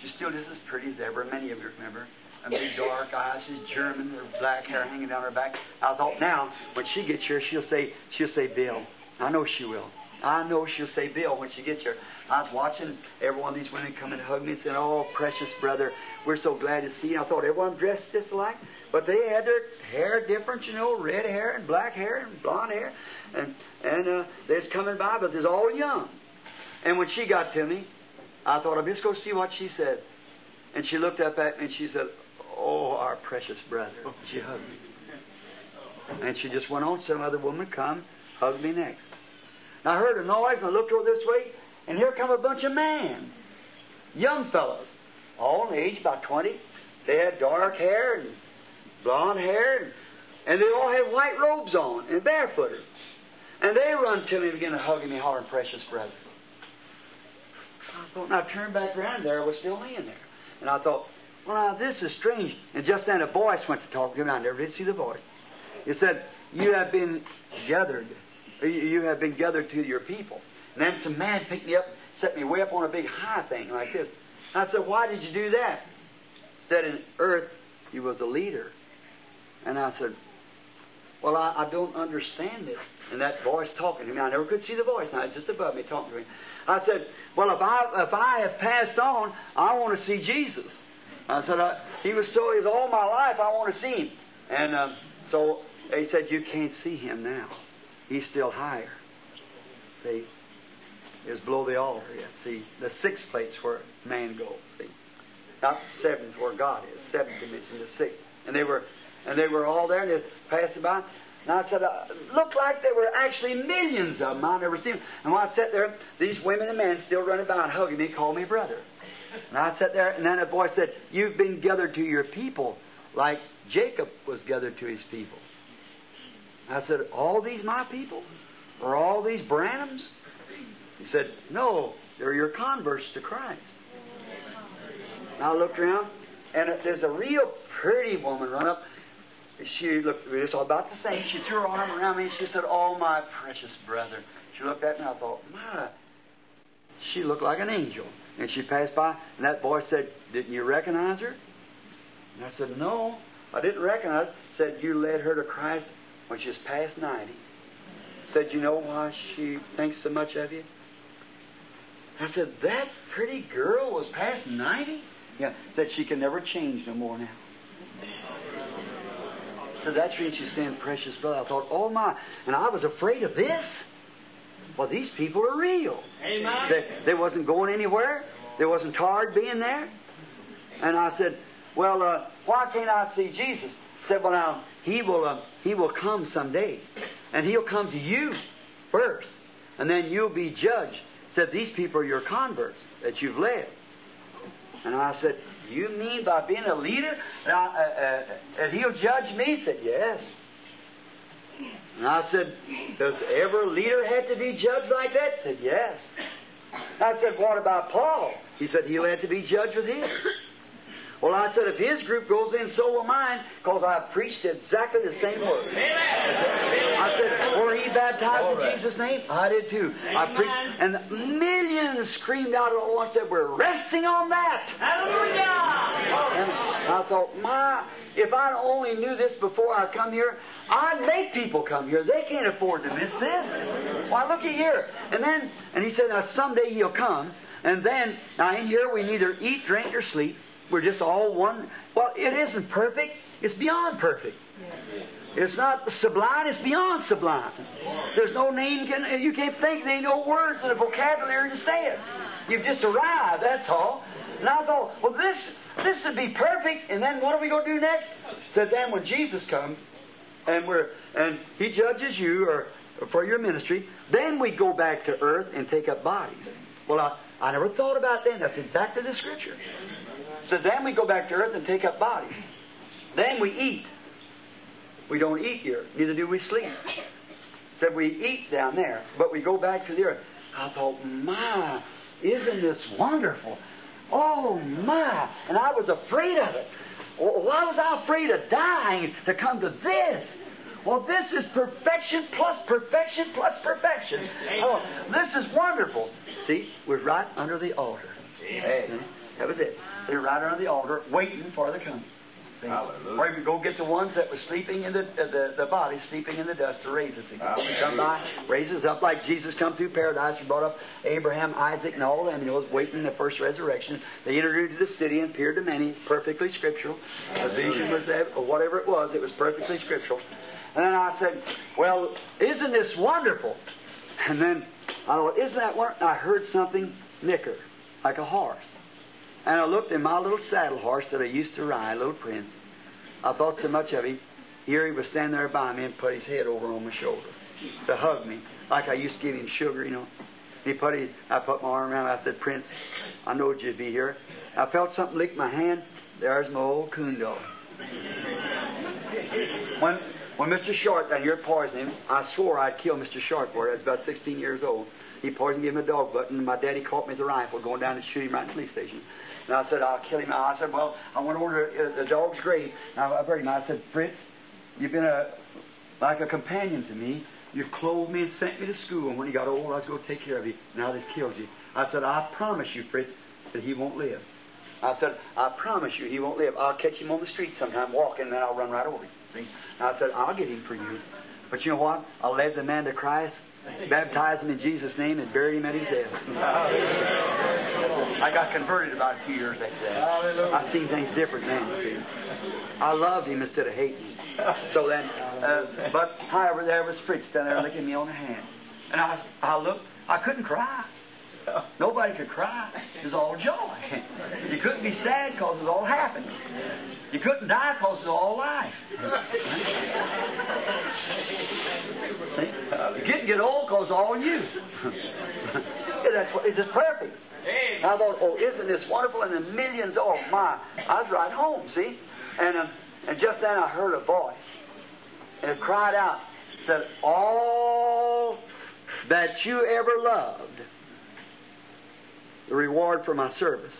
She's still just as pretty as ever. Many of you remember. A big dark eyes. She's German. Her black hair hanging down her back. I thought, now when she gets here, she'll say, she'll say, Bill. I know she will. I know she'll say Bill when she gets here. I was watching every one of these women come and hug me and say, Oh, precious brother, we're so glad to see you. I thought everyone dressed just alike, but they had their hair different, you know, red hair and black hair and blonde hair. And, and uh, they're coming by, but they're all young. And when she got to me, I thought, I'll just go see what she said. And she looked up at me and she said, Oh, our precious brother. She hugged me. And she just went on. Some other woman come, hugged me next. And I heard a noise, and I looked over this way, and here come a bunch of men, young fellows, all in age about 20. They had dark hair and blonde hair, and, and they all had white robes on and barefooted. And they run to me and began to hug me, hollering, precious brother. I thought, and I turned back around, there I was still laying there. And I thought, well, now this is strange. And just then a voice went to talk to me. I never did see the voice. It said, You have been gathered you have been gathered to your people. And then some man picked me up, set me way up on a big high thing like this. I said, Why did you do that? He said, In earth, he was the leader. And I said, Well, I, I don't understand it. And that voice talking to me, I never could see the voice. Now it's just above me talking to me. I said, Well, if I if I have passed on, I want to see Jesus. I said, I, He was so He's all my life. I want to see Him. And uh, so he said, You can't see Him now. He's still higher. See? Is below the altar yet. See, the sixth place where man goes. See? Not the seventh where God is. Seventh dimension, the sixth. And they were and they were all there and they passed by. And I said, uh, looked like there were actually millions of them. I never seen them. And when I sat there, these women and men still running and hugging me, called me brother. And I sat there, and then a voice said, You've been gathered to your people like Jacob was gathered to his people. I said, All these my people? Or all these Branhams? He said, No, they're your converts to Christ. And I looked around, and there's a real pretty woman run up. She looked, it was all about the same. She threw her arm around me and she said, Oh, my precious brother. She looked at me and I thought, My, she looked like an angel. And she passed by, and that boy said, Didn't you recognize her? And I said, No, I didn't recognize her. Said, You led her to Christ when she was past 90, said, You know why she thinks so much of you? I said, That pretty girl was past 90? Yeah, said she can never change no more now. So that's when she's saying, Precious brother. I thought, Oh my. And I was afraid of this. Well, these people are real.
Amen.
They, they wasn't going anywhere. They wasn't tired being there. And I said, Well, uh, why can't I see Jesus? Said, Well, now, he will, uh, he will come someday. And he'll come to you first. And then you'll be judged. Said, These people are your converts that you've led. And I said, You mean by being a leader uh, uh, uh, he'll judge me? He said, Yes. And I said, Does every leader have to be judged like that? He said, Yes. I said, What about Paul? He said, He'll have to be judged with his. Well, I said, if his group goes in, so will mine, because I preached exactly the same word. I said, were he baptized in Jesus' name? I did too. I preached, and millions screamed out at once, said, we're resting on that.
Hallelujah!
And I thought, my, if I only knew this before I come here, I'd make people come here. They can't afford to miss this. Why, looky here. And then, and he said, now someday he'll come, and then, now in here we neither eat, drink, or sleep. We're just all one. Well, it isn't perfect. It's beyond perfect. It's not sublime. It's beyond sublime. There's no name can you can't think. There ain't no words in the vocabulary to say it. You've just arrived. That's all. And I thought, well, this this would be perfect. And then what are we going to do next? Said then when Jesus comes, and we're and He judges you or for your ministry, then we go back to earth and take up bodies. Well, I, I never thought about that. That's exactly the scripture. So then we go back to earth and take up bodies. Then we eat. We don't eat here, neither do we sleep. Said we eat down there, but we go back to the earth. I thought, my, isn't this wonderful? Oh my! And I was afraid of it. Why was I afraid of dying to come to this? Well, this is perfection plus perfection plus perfection. Oh, this is wonderful. See, we're right under the altar.
Amen.
That was it. They're right under the altar, waiting for the coming.
Hallelujah.
Or we go get the ones that were sleeping in the uh, the, the body, sleeping in the dust, to raise us again.
Hallelujah.
Come by, raise us up like Jesus come through paradise and brought up Abraham, Isaac, and all them. Know, was waiting the first resurrection. They entered into the city and appeared to many. It's perfectly scriptural. The vision was there, or whatever it was, it was perfectly scriptural. And then I said, "Well, isn't this wonderful?" And then I thought, "Isn't that wonderful?" I heard something nicker, like a horse. And I looked at my little saddle horse that I used to ride, little Prince. I thought so much of him. Here he was standing there by me and put his head over on my shoulder to hug me, like I used to give him sugar, you know. He put his, I put my arm around him. I said, Prince, I knowed you'd be here. I felt something lick my hand. There's my old coon dog. When, when Mr. Short down here poisoned him, I swore I'd kill Mr. Short for it. I was about 16 years old. He poisoned, gave him a dog button, and my daddy caught me with a rifle going down to shoot him right in the police station. And I said, I'll kill him. I said, well, I want to order uh, the dog's grave. Now, I buried him. I said, Fritz, you've been a, like a companion to me. You've clothed me and sent me to school. And when he got old, I was going to take care of you. Now they've killed you. I said, I promise you, Fritz, that he won't live. I said, I promise you he won't live. I'll catch him on the street sometime walking, and then I'll run right over him. See? And I said, I'll get him for you. But you know what? I led the man to Christ, baptized him in Jesus' name, and buried him at his death. I got converted about two years after that. I seen things different then. See, I loved him instead of hating him. So then, uh, but however, there was Fritz down there licking me on the hand, and I, I looked. I couldn't cry. Nobody could cry. It was all joy. You couldn't be sad because it was all happiness. You couldn't die because it was all life. You couldn't get old because it's all youth. Yeah, That's what, it's just perfect. And I thought, oh, isn't this wonderful? And the millions, oh my. I was right home, see? And, um, and just then I heard a voice. And it cried out, said, All that you ever loved, the reward for my service.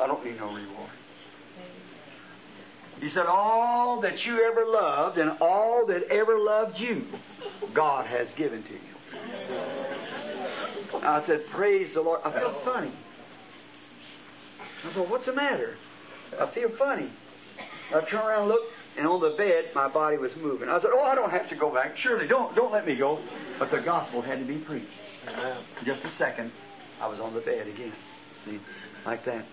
I don't need no reward. He said, All that you ever loved and all that ever loved you, God has given to you. I said, Praise the Lord. I felt funny. I thought, What's the matter? I feel funny. I turned around and looked, and on the bed, my body was moving. I said, Oh, I don't have to go back. Surely, don't, don't let me go. But the gospel had to be preached. Just a second, I was on the bed again. See, like that.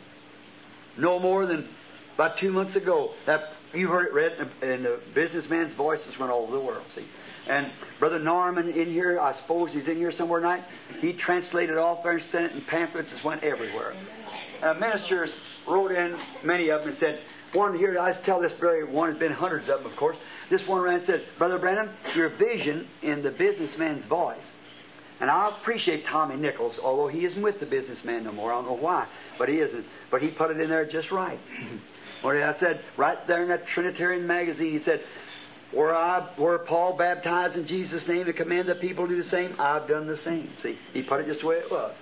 No more than about two months ago. That you heard it read in the, in the businessman's voices went all over the world. See, and Brother Norman in here, I suppose he's in here somewhere tonight. He translated off there and sent it in pamphlets. It went everywhere. Uh, ministers wrote in many of them and said. One here, I tell this very one, has been hundreds of them, of course. This one ran and said, Brother Branham, your vision in the businessman's voice and I appreciate Tommy Nichols, although he isn't with the businessman no more. I don't know why, but he isn't. But he put it in there just right. Where I said, right there in that Trinitarian magazine, he said, where, I, where Paul baptized in Jesus' name and commanded the people to do the same, I've done the same. See, he put it just the way it was.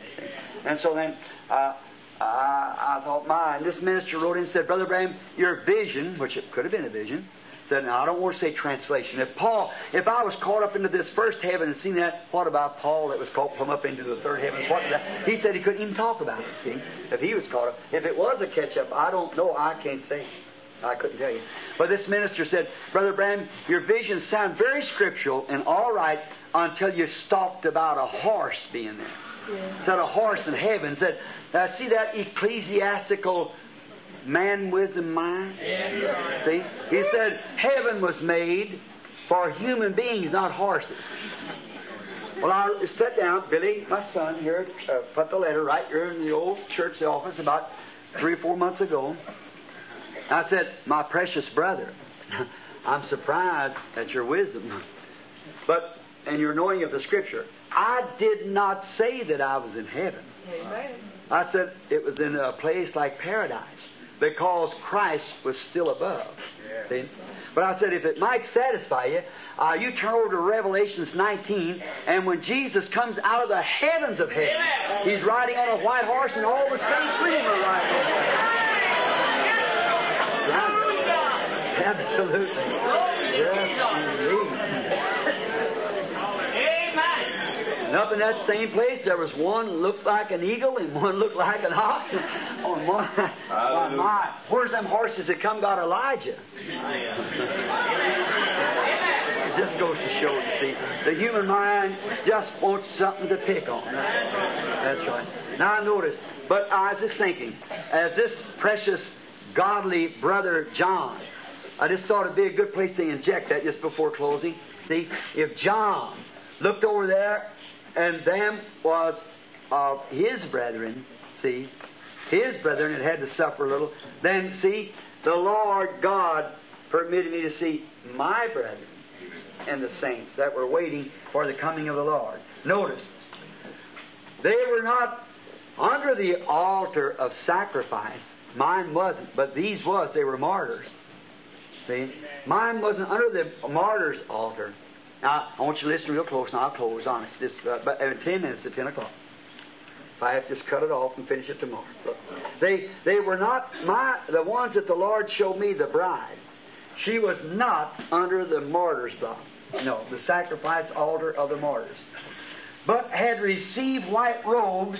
And so then, uh, I, I thought, my, and this minister wrote in and said, Brother Branham, your vision, which it could have been a vision, said, now I don't want to say translation. If Paul, if I was caught up into this first heaven and seen that, what about Paul that was caught from up into the third heavens? What that? He said he couldn't even talk about it, see, if he was caught up. If it was a catch up, I don't know, I can't say. I couldn't tell you. But this minister said, Brother Bram, your visions sound very scriptural and all right until you talked about a horse being there. Said a horse in heaven. Said, now see that ecclesiastical man wisdom mind? See? He said, heaven was made for human beings, not horses. Well, I sat down, Billy, my son here, uh, put the letter right here in the old church office about three or four months ago. I said, My precious brother, I'm surprised at your wisdom, but and your knowing of the Scripture. I did not say that I was in heaven.
Amen.
I said it was in a place like paradise because Christ was still above. See? But I said if it might satisfy you, uh, you turn over to Revelations 19, and when Jesus comes out of the heavens of heaven, he's riding on a white horse, and all the saints with him are riding Right. Absolutely. Yes, indeed. And up in that same place, there was one looked like an eagle and one looked like an ox. On one, my, my, where's them horses that come got Elijah? It just goes to show, you see, the human mind just wants something to pick on. That's right. Now I notice, but I was just thinking, as this precious, godly brother John, I just thought it'd be a good place to inject that just before closing. See, if John looked over there and them was of his brethren, see, his brethren had had to suffer a little, then see, the Lord God permitted me to see my brethren and the saints that were waiting for the coming of the Lord. Notice, they were not under the altar of sacrifice. Mine wasn't, but these was. They were martyrs. See? Mine wasn't under the martyr's altar. Now, I want you to listen real close, and I'll close on it. Just uh, but in ten minutes at ten o'clock. If I have to just cut it off and finish it tomorrow. Look, they they were not my the ones that the Lord showed me the bride. She was not under the martyr's block. No, the sacrifice altar of the martyrs. But had received white robes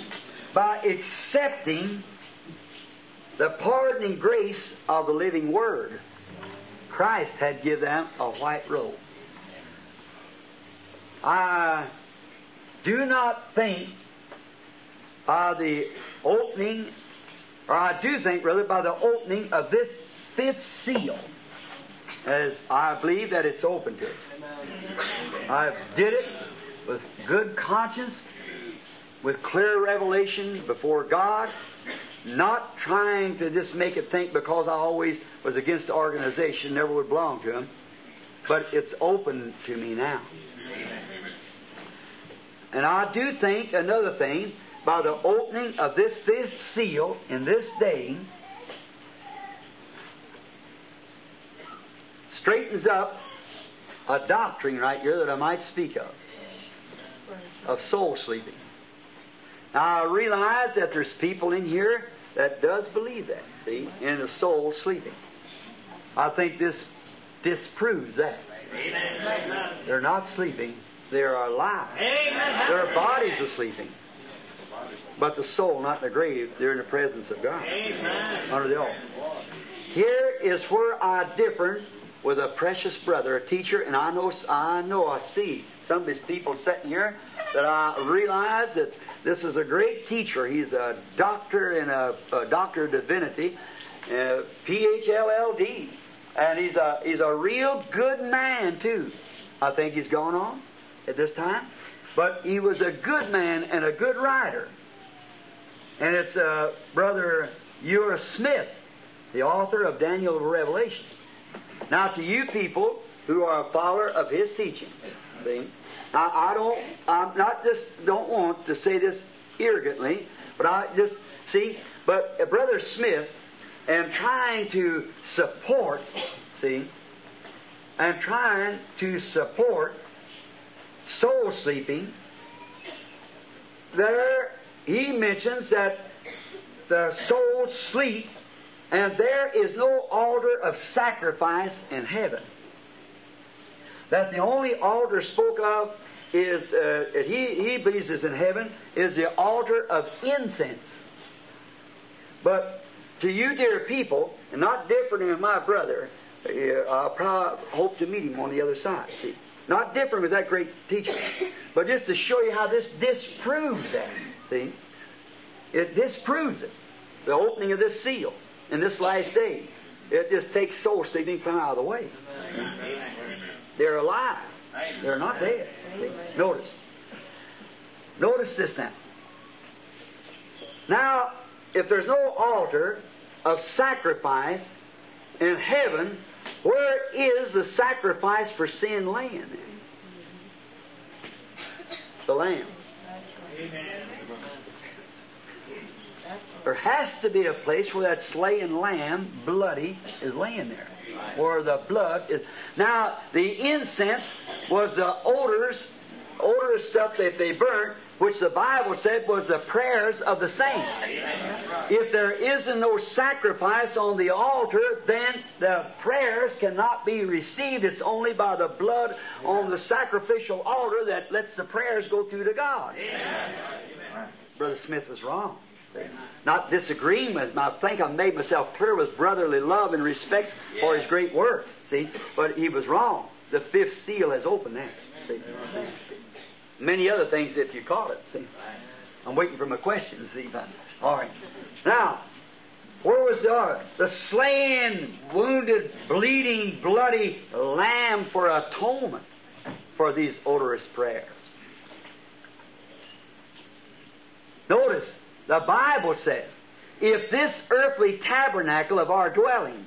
by accepting the pardoning grace of the living word. Christ had given them a white robe. I do not think by the opening, or I do think rather by the opening of this fifth seal, as I believe that it's open to us. I did it with good conscience, with clear revelation before God, not trying to just make it think because I always was against the organization, never would belong to them, but it's open to me now. And I do think another thing, by the opening of this fifth seal in this day, straightens up a doctrine right here that I might speak of, of soul sleeping. Now I realize that there's people in here that does believe that, see, in the soul sleeping. I think this disproves that. They're not sleeping, they are alive. Their bodies are sleeping. But the soul, not in the grave, they're in the presence of God. Under the altar. Here is where I differ with a precious brother, a teacher, and I know, I know, I see some of these people sitting here that I realize that this is a great teacher. He's a doctor in a, a doctor of divinity, uh, PhLLD, and he's a he's a real good man too. I think he's gone on at this time, but he was a good man and a good writer. And it's uh, brother Uriah Smith, the author of Daniel Revelations. Now, to you people who are a follower of his teachings, see, I, I don't, I'm not just don't want to say this arrogantly, but I just see. But uh, Brother Smith, am trying to support, see, and trying to support soul sleeping. There, he mentions that the soul sleep and there is no altar of sacrifice in heaven. That the only altar spoke of is, uh, that he, he believes is in heaven, is the altar of incense. But to you, dear people, and not different than my brother, uh, I hope to meet him on the other side. See, not different with that great teacher, but just to show you how this disproves that. See? It disproves it. The opening of this seal in this last day. It just takes soul sleeping from out of the way. They're alive. They're not dead. Notice. Notice this now. Now, if there's no altar of sacrifice in heaven, where is the sacrifice for sin laying? The Lamb. There has to be a place where that slain lamb, bloody, is laying there. Where the blood is. Now, the incense was the odors, odorous stuff that they burnt, which the Bible said was the prayers of the saints. If there isn't no sacrifice on the altar, then the prayers cannot be received. It's only by the blood on the sacrificial altar that lets the prayers go through to God. Brother Smith was wrong. Not disagreeing with him. I think I've made myself clear with brotherly love and respect for his great work. See? But he was wrong. The fifth seal has opened that. See? Many other things if you caught it. See? I'm waiting for my questions, see? But, all right. Now, where was the, uh, the slain, wounded, bleeding, bloody lamb for atonement for these odorous prayers? Notice, the Bible says, if this earthly tabernacle of our dwelling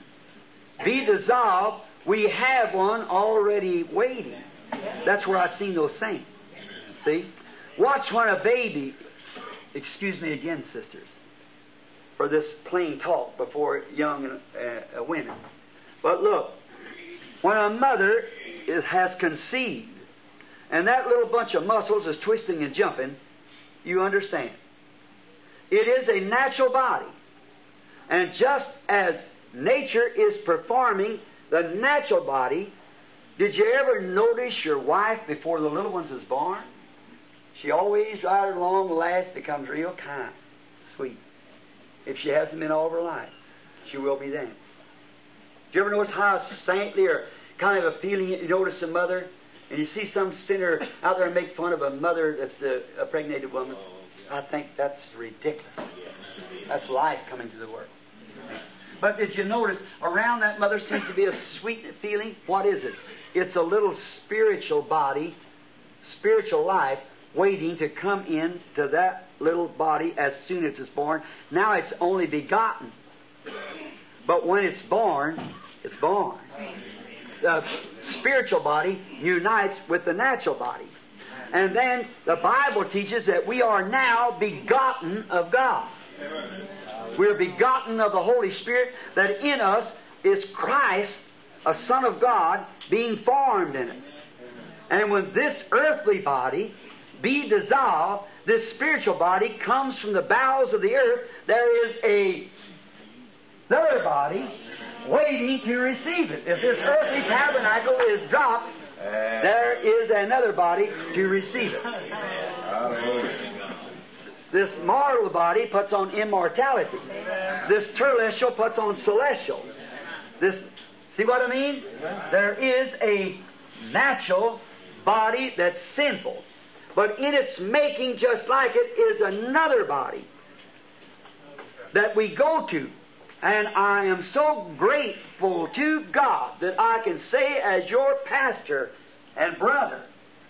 be dissolved, we have one already waiting. That's where I seen those saints. See? Watch when a baby, excuse me again, sisters, for this plain talk before young uh, women. But look, when a mother is, has conceived, and that little bunch of muscles is twisting and jumping, you understand. It is a natural body. And just as nature is performing the natural body, did you ever notice your wife before the little ones was born? She always, right along the last, becomes real kind, sweet. If she hasn't been all of her life, she will be then. Do you ever notice how saintly or kind of a feeling you notice a mother, and you see some sinner out there and make fun of a mother that's the, a pregnated woman? Oh, I think that's ridiculous. That's life coming to the world. But did you notice around that mother seems to be a sweet feeling? What is it? It's a little spiritual body, spiritual life waiting to come in to that little body as soon as it's born. Now it's only begotten. But when it's born, it's born. The spiritual body unites with the natural body. And then the Bible teaches that we are now begotten of God. We're begotten of the Holy Spirit, that in us is Christ, a Son of God, being formed in us. And when this earthly body be dissolved, this spiritual body comes from the bowels of the earth, there is a another body waiting to receive it. If this earthly tabernacle is dropped, there is another body to receive it. This mortal body puts on immortality. This terrestrial puts on celestial. This, see what I mean? There is a natural body that's sinful. But in its making, just like it, is another body that we go to. And I am so grateful to God that I can say, as your pastor and brother,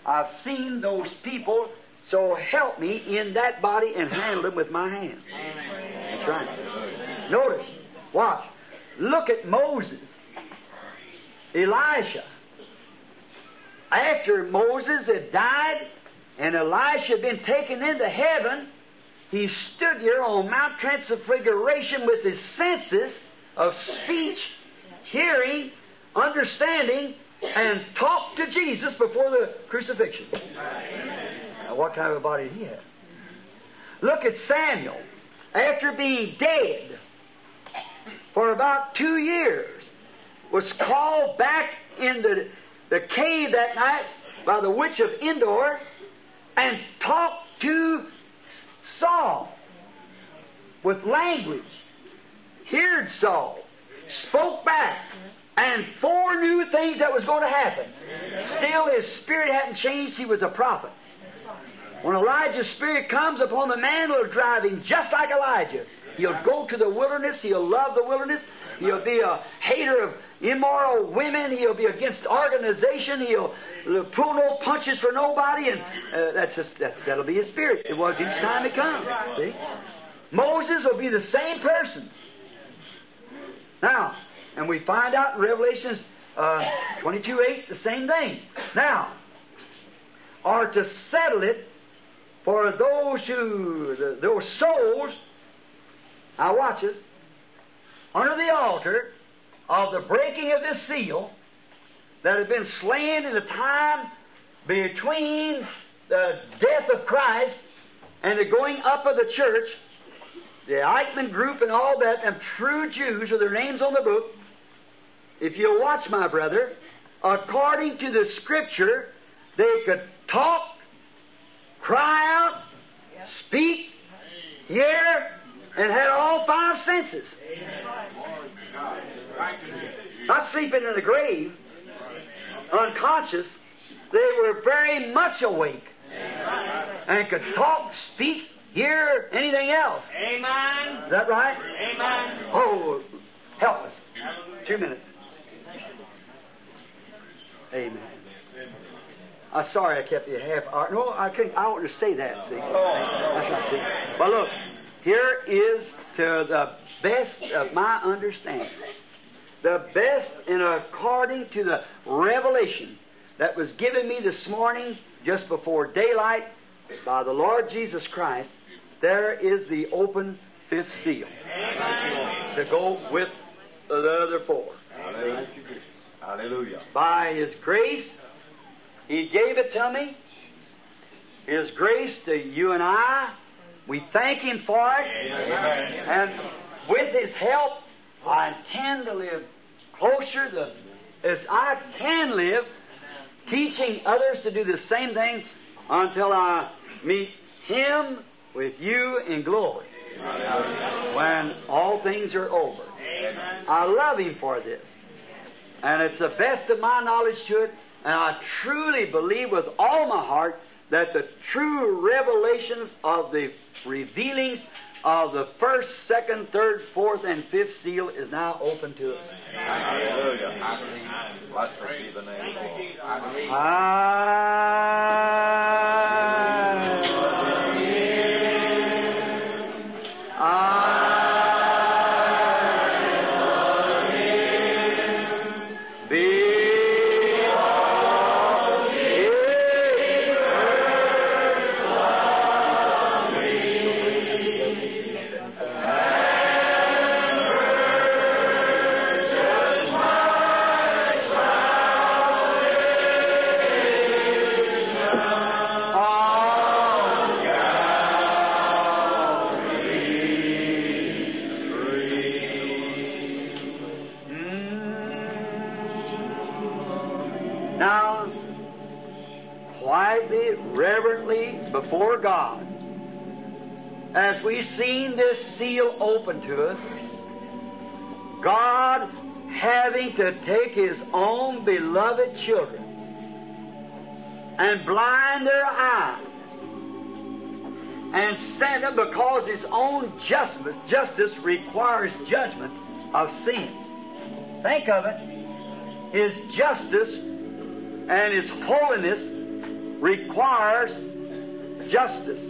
I've seen those people, so help me in that body and handle them with my hands. That's right. Notice, watch. Look at Moses, Elijah. After Moses had died and Elijah had been taken into heaven, he stood here on Mount Transfiguration with his senses of speech, hearing, understanding, and talked to Jesus before the crucifixion. Now, what kind of a body did he have? Look at Samuel. After being dead for about two years, was called back into the cave that night by the witch of Endor and talked to Saul with language, heard Saul, spoke back, and foreknew things that was going to happen. Still, his spirit hadn't changed. He was a prophet. When Elijah's spirit comes upon the man, it'll drive him just like Elijah. He'll go to the wilderness. He'll love the wilderness. He'll be a hater of immoral women. He'll be against organization. He'll pull no punches for nobody. And uh, that's just that's that'll be his spirit. It was each time it comes. See? Moses will be the same person. Now, and we find out in Revelations uh, 22 8 the same thing. Now, are to settle it for those who, the, those souls, now watch this, under the altar of the breaking of this seal that had been slain in the time between the death of Christ and the going up of the church, the Eichmann group and all that, them true Jews with their names on the book, if you'll watch, my brother, according to the Scripture, they could talk, cry out, speak, hear, and had all five senses. Not sleeping in the grave, unconscious, they were very much awake and could talk, speak, hear, anything else.
Amen.
Is that right?
Amen.
Oh, help us. Two minutes. Amen. I'm sorry I kept you half hour. No, I couldn't. I want to say that. See, that's not see. But look, here is to the best of my understanding, the best in according to the revelation that was given me this morning, just before daylight, by the Lord Jesus Christ. There is the open fifth seal to go with the other four.
Hallelujah.
By His grace, He gave it to me. His grace to you and I. We thank Him for it. And with His help, I intend to live closer the, as I can live, teaching others to do the same thing until I meet Him with you in glory. When all things are over. I love Him for this. And it's the best of my knowledge to it, and I truly believe with all my heart that the true revelations of the revealings of the first, second, third, fourth, and fifth seal is now open to us.
Hallelujah. Blessed be the name of the
God, as we've seen this seal open to us, God having to take His own beloved children and blind their eyes and send them because His own justice, justice requires judgment of sin. Think of it. His justice and His holiness requires justice.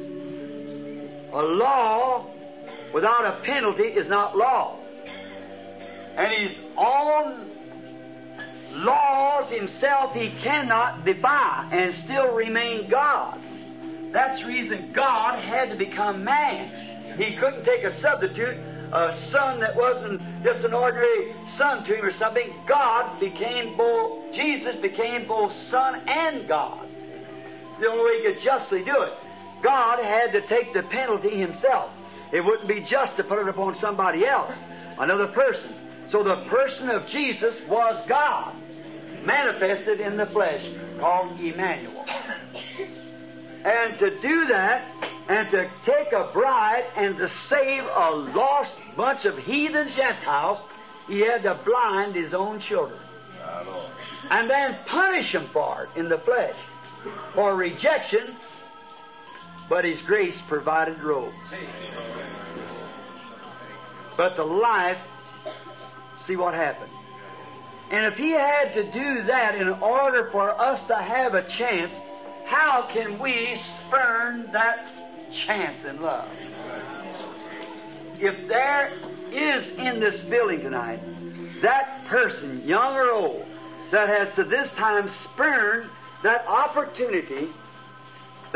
A law without a penalty is not law. And His own laws Himself He cannot defy and still remain God. That's the reason God had to become man. He couldn't take a substitute, a son that wasn't just an ordinary son to him or something. God became both, Jesus became both son and God. The only way he could justly do it. God had to take the penalty himself. It wouldn't be just to put it upon somebody else, another person. So the person of Jesus was God, manifested in the flesh, called Emmanuel. And to do that, and to take a bride and to save a lost bunch of heathen Gentiles, he had to blind his own children. And then punish them for it in the flesh. For rejection but His grace provided robes. But the life, see what happened. And if He had to do that in order for us to have a chance, how can we spurn that chance in love? If there is in this building tonight that person, young or old, that has to this time spurned that opportunity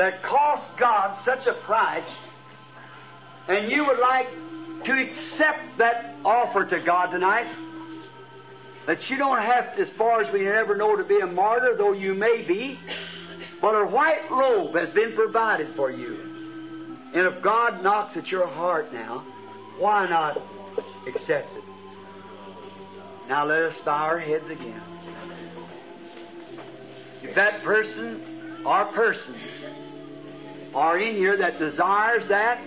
that cost God such a price, and you would like to accept that offer to God tonight, that you don't have to, as far as we ever know, to be a martyr, though you may be, but a white robe has been provided for you. And if God knocks at your heart now, why not accept it? Now let us bow our heads again. If that person or persons are in here that desires that,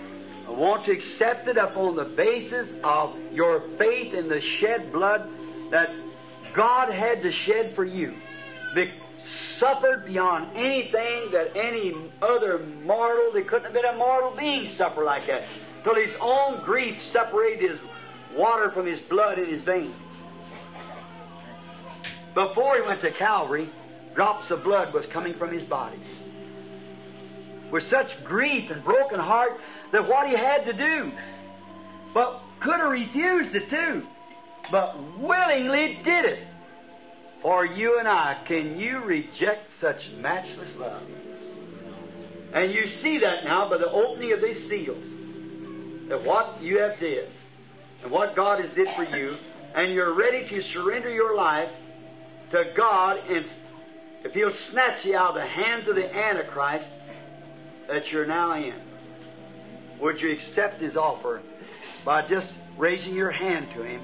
want to accept it upon the basis of your faith in the shed blood that God had to shed for you. Be- suffered beyond anything that any other mortal, there couldn't have been a mortal being suffer like that. Till his own grief separated his water from his blood in his veins. Before he went to Calvary, drops of blood was coming from his body. With such grief and broken heart that what he had to do, but could have refused it too, but willingly did it. For you and I, can you reject such matchless love? And you see that now by the opening of these seals. That what you have did, and what God has did for you, and you're ready to surrender your life to God, and if He'll snatch you out of the hands of the Antichrist that you're now in, would you accept His offer by just raising your hand to Him,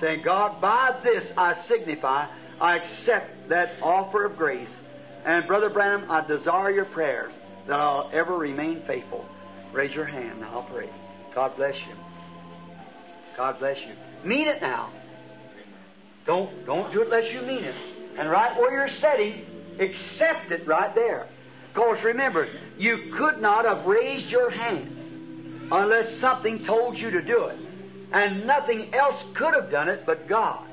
saying, God, by this I signify I accept that offer of grace. And Brother Branham, I desire your prayers that I'll ever remain faithful. Raise your hand and I'll pray. God bless you. God bless you. Mean it now. Don't don't do it unless you mean it. And right where you're sitting, accept it right there. Because remember, you could not have raised your hand unless something told you to do it. And nothing else could have done it but God.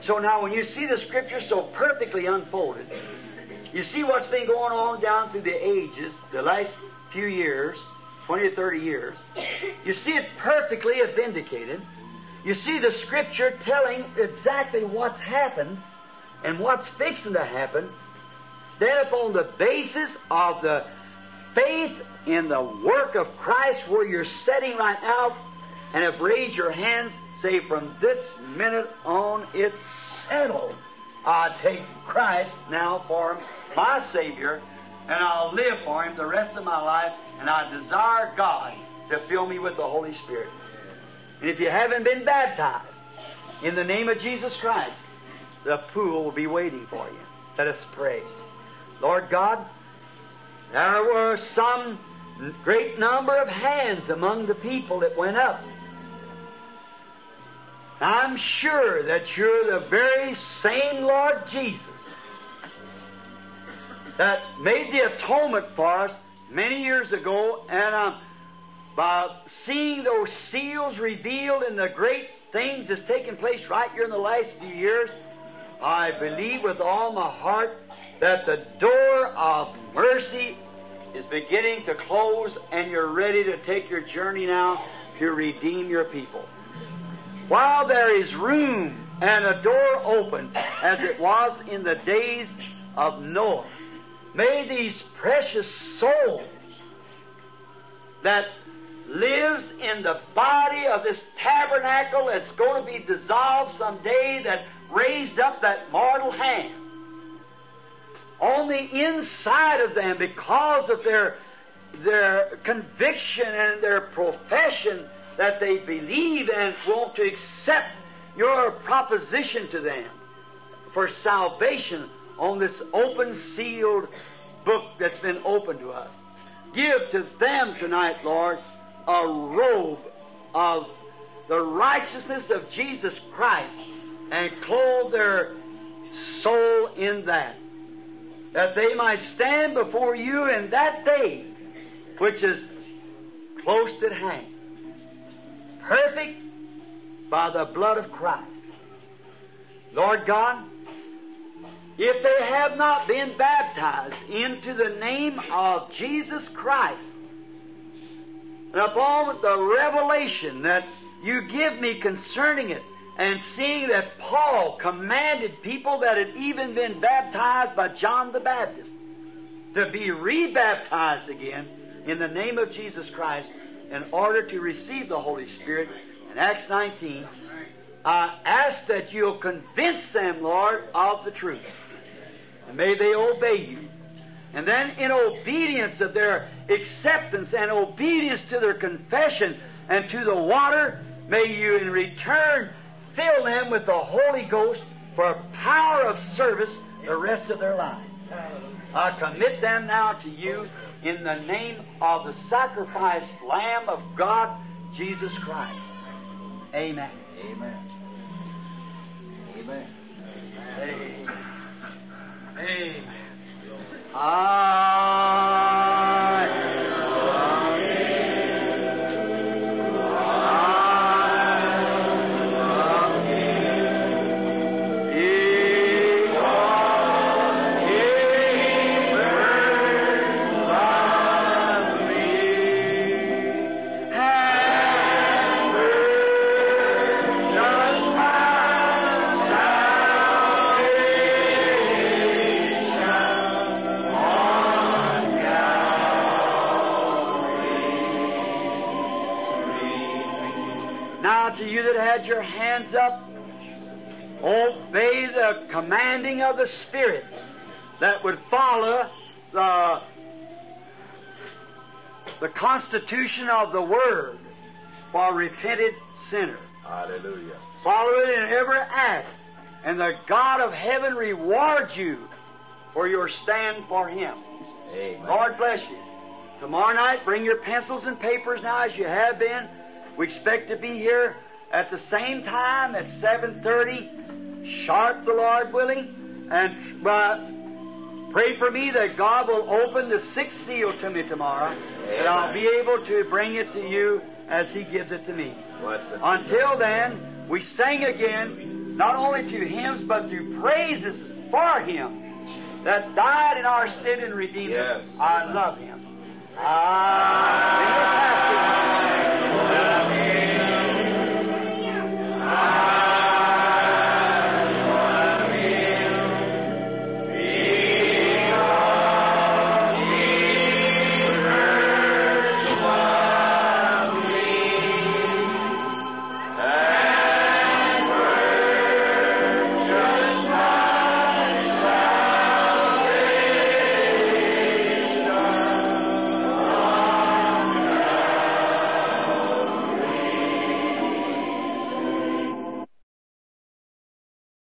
So now when you see the scripture so perfectly unfolded, you see what's been going on down through the ages, the last few years, 20 or 30 years. You see it perfectly vindicated. You see the scripture telling exactly what's happened and what's fixing to happen. Then upon the basis of the faith in the work of Christ where you're sitting right now and have raised your hands, say from this minute on it's settled. I take Christ now for my Savior and I'll live for Him the rest of my life and I desire God to fill me with the Holy Spirit. And if you haven't been baptized in the name of Jesus Christ, the pool will be waiting for you. Let us pray. Lord God, there were some great number of hands among the people that went up. I'm sure that you're the very same Lord Jesus that made the atonement for us many years ago, and um, by seeing those seals revealed in the great things that's taken place right here in the last few years, I believe with all my heart that the door of mercy is beginning to close and you're ready to take your journey now to redeem your people. While there is room and a door open, as it was in the days of Noah, may these precious souls that lives in the body of this tabernacle that's going to be dissolved someday that raised up that mortal hand on the inside of them because of their their conviction and their profession that they believe and want to accept your proposition to them for salvation on this open sealed book that's been opened to us. Give to them tonight, Lord, a robe of the righteousness of Jesus Christ and clothe their soul in that. That they might stand before you in that day which is close at hand. Perfect by the blood of Christ. Lord God, if they have not been baptized into the name of Jesus Christ, and upon the revelation that you give me concerning it, and seeing that Paul commanded people that had even been baptized by John the Baptist to be rebaptized again in the name of Jesus Christ in order to receive the Holy Spirit in Acts 19, I ask that you'll convince them, Lord, of the truth. And may they obey you. And then, in obedience of their acceptance and obedience to their confession and to the water, may you in return fill them with the Holy Ghost for power of service the rest of their life. I commit them now to you in the name of the sacrificed Lamb of God, Jesus Christ. Amen.
Amen. Amen.
Amen. Amen. I hands up, obey the commanding of the Spirit that would follow the, the constitution of the Word for a repented sinner.
Hallelujah.
Follow it in every act, and the God of heaven rewards you for your stand for Him.
Amen.
Lord bless you. Tomorrow night, bring your pencils and papers now as you have been. We expect to be here at the same time at 7.30, sharp the Lord willing. And uh, pray for me that God will open the sixth seal to me tomorrow, that I'll be able to bring it to you as He gives it to me. Until then, we sing again, not only through hymns, but through praises for Him that died in our stead and redeemed us.
Yes.
I love Him. I Amen.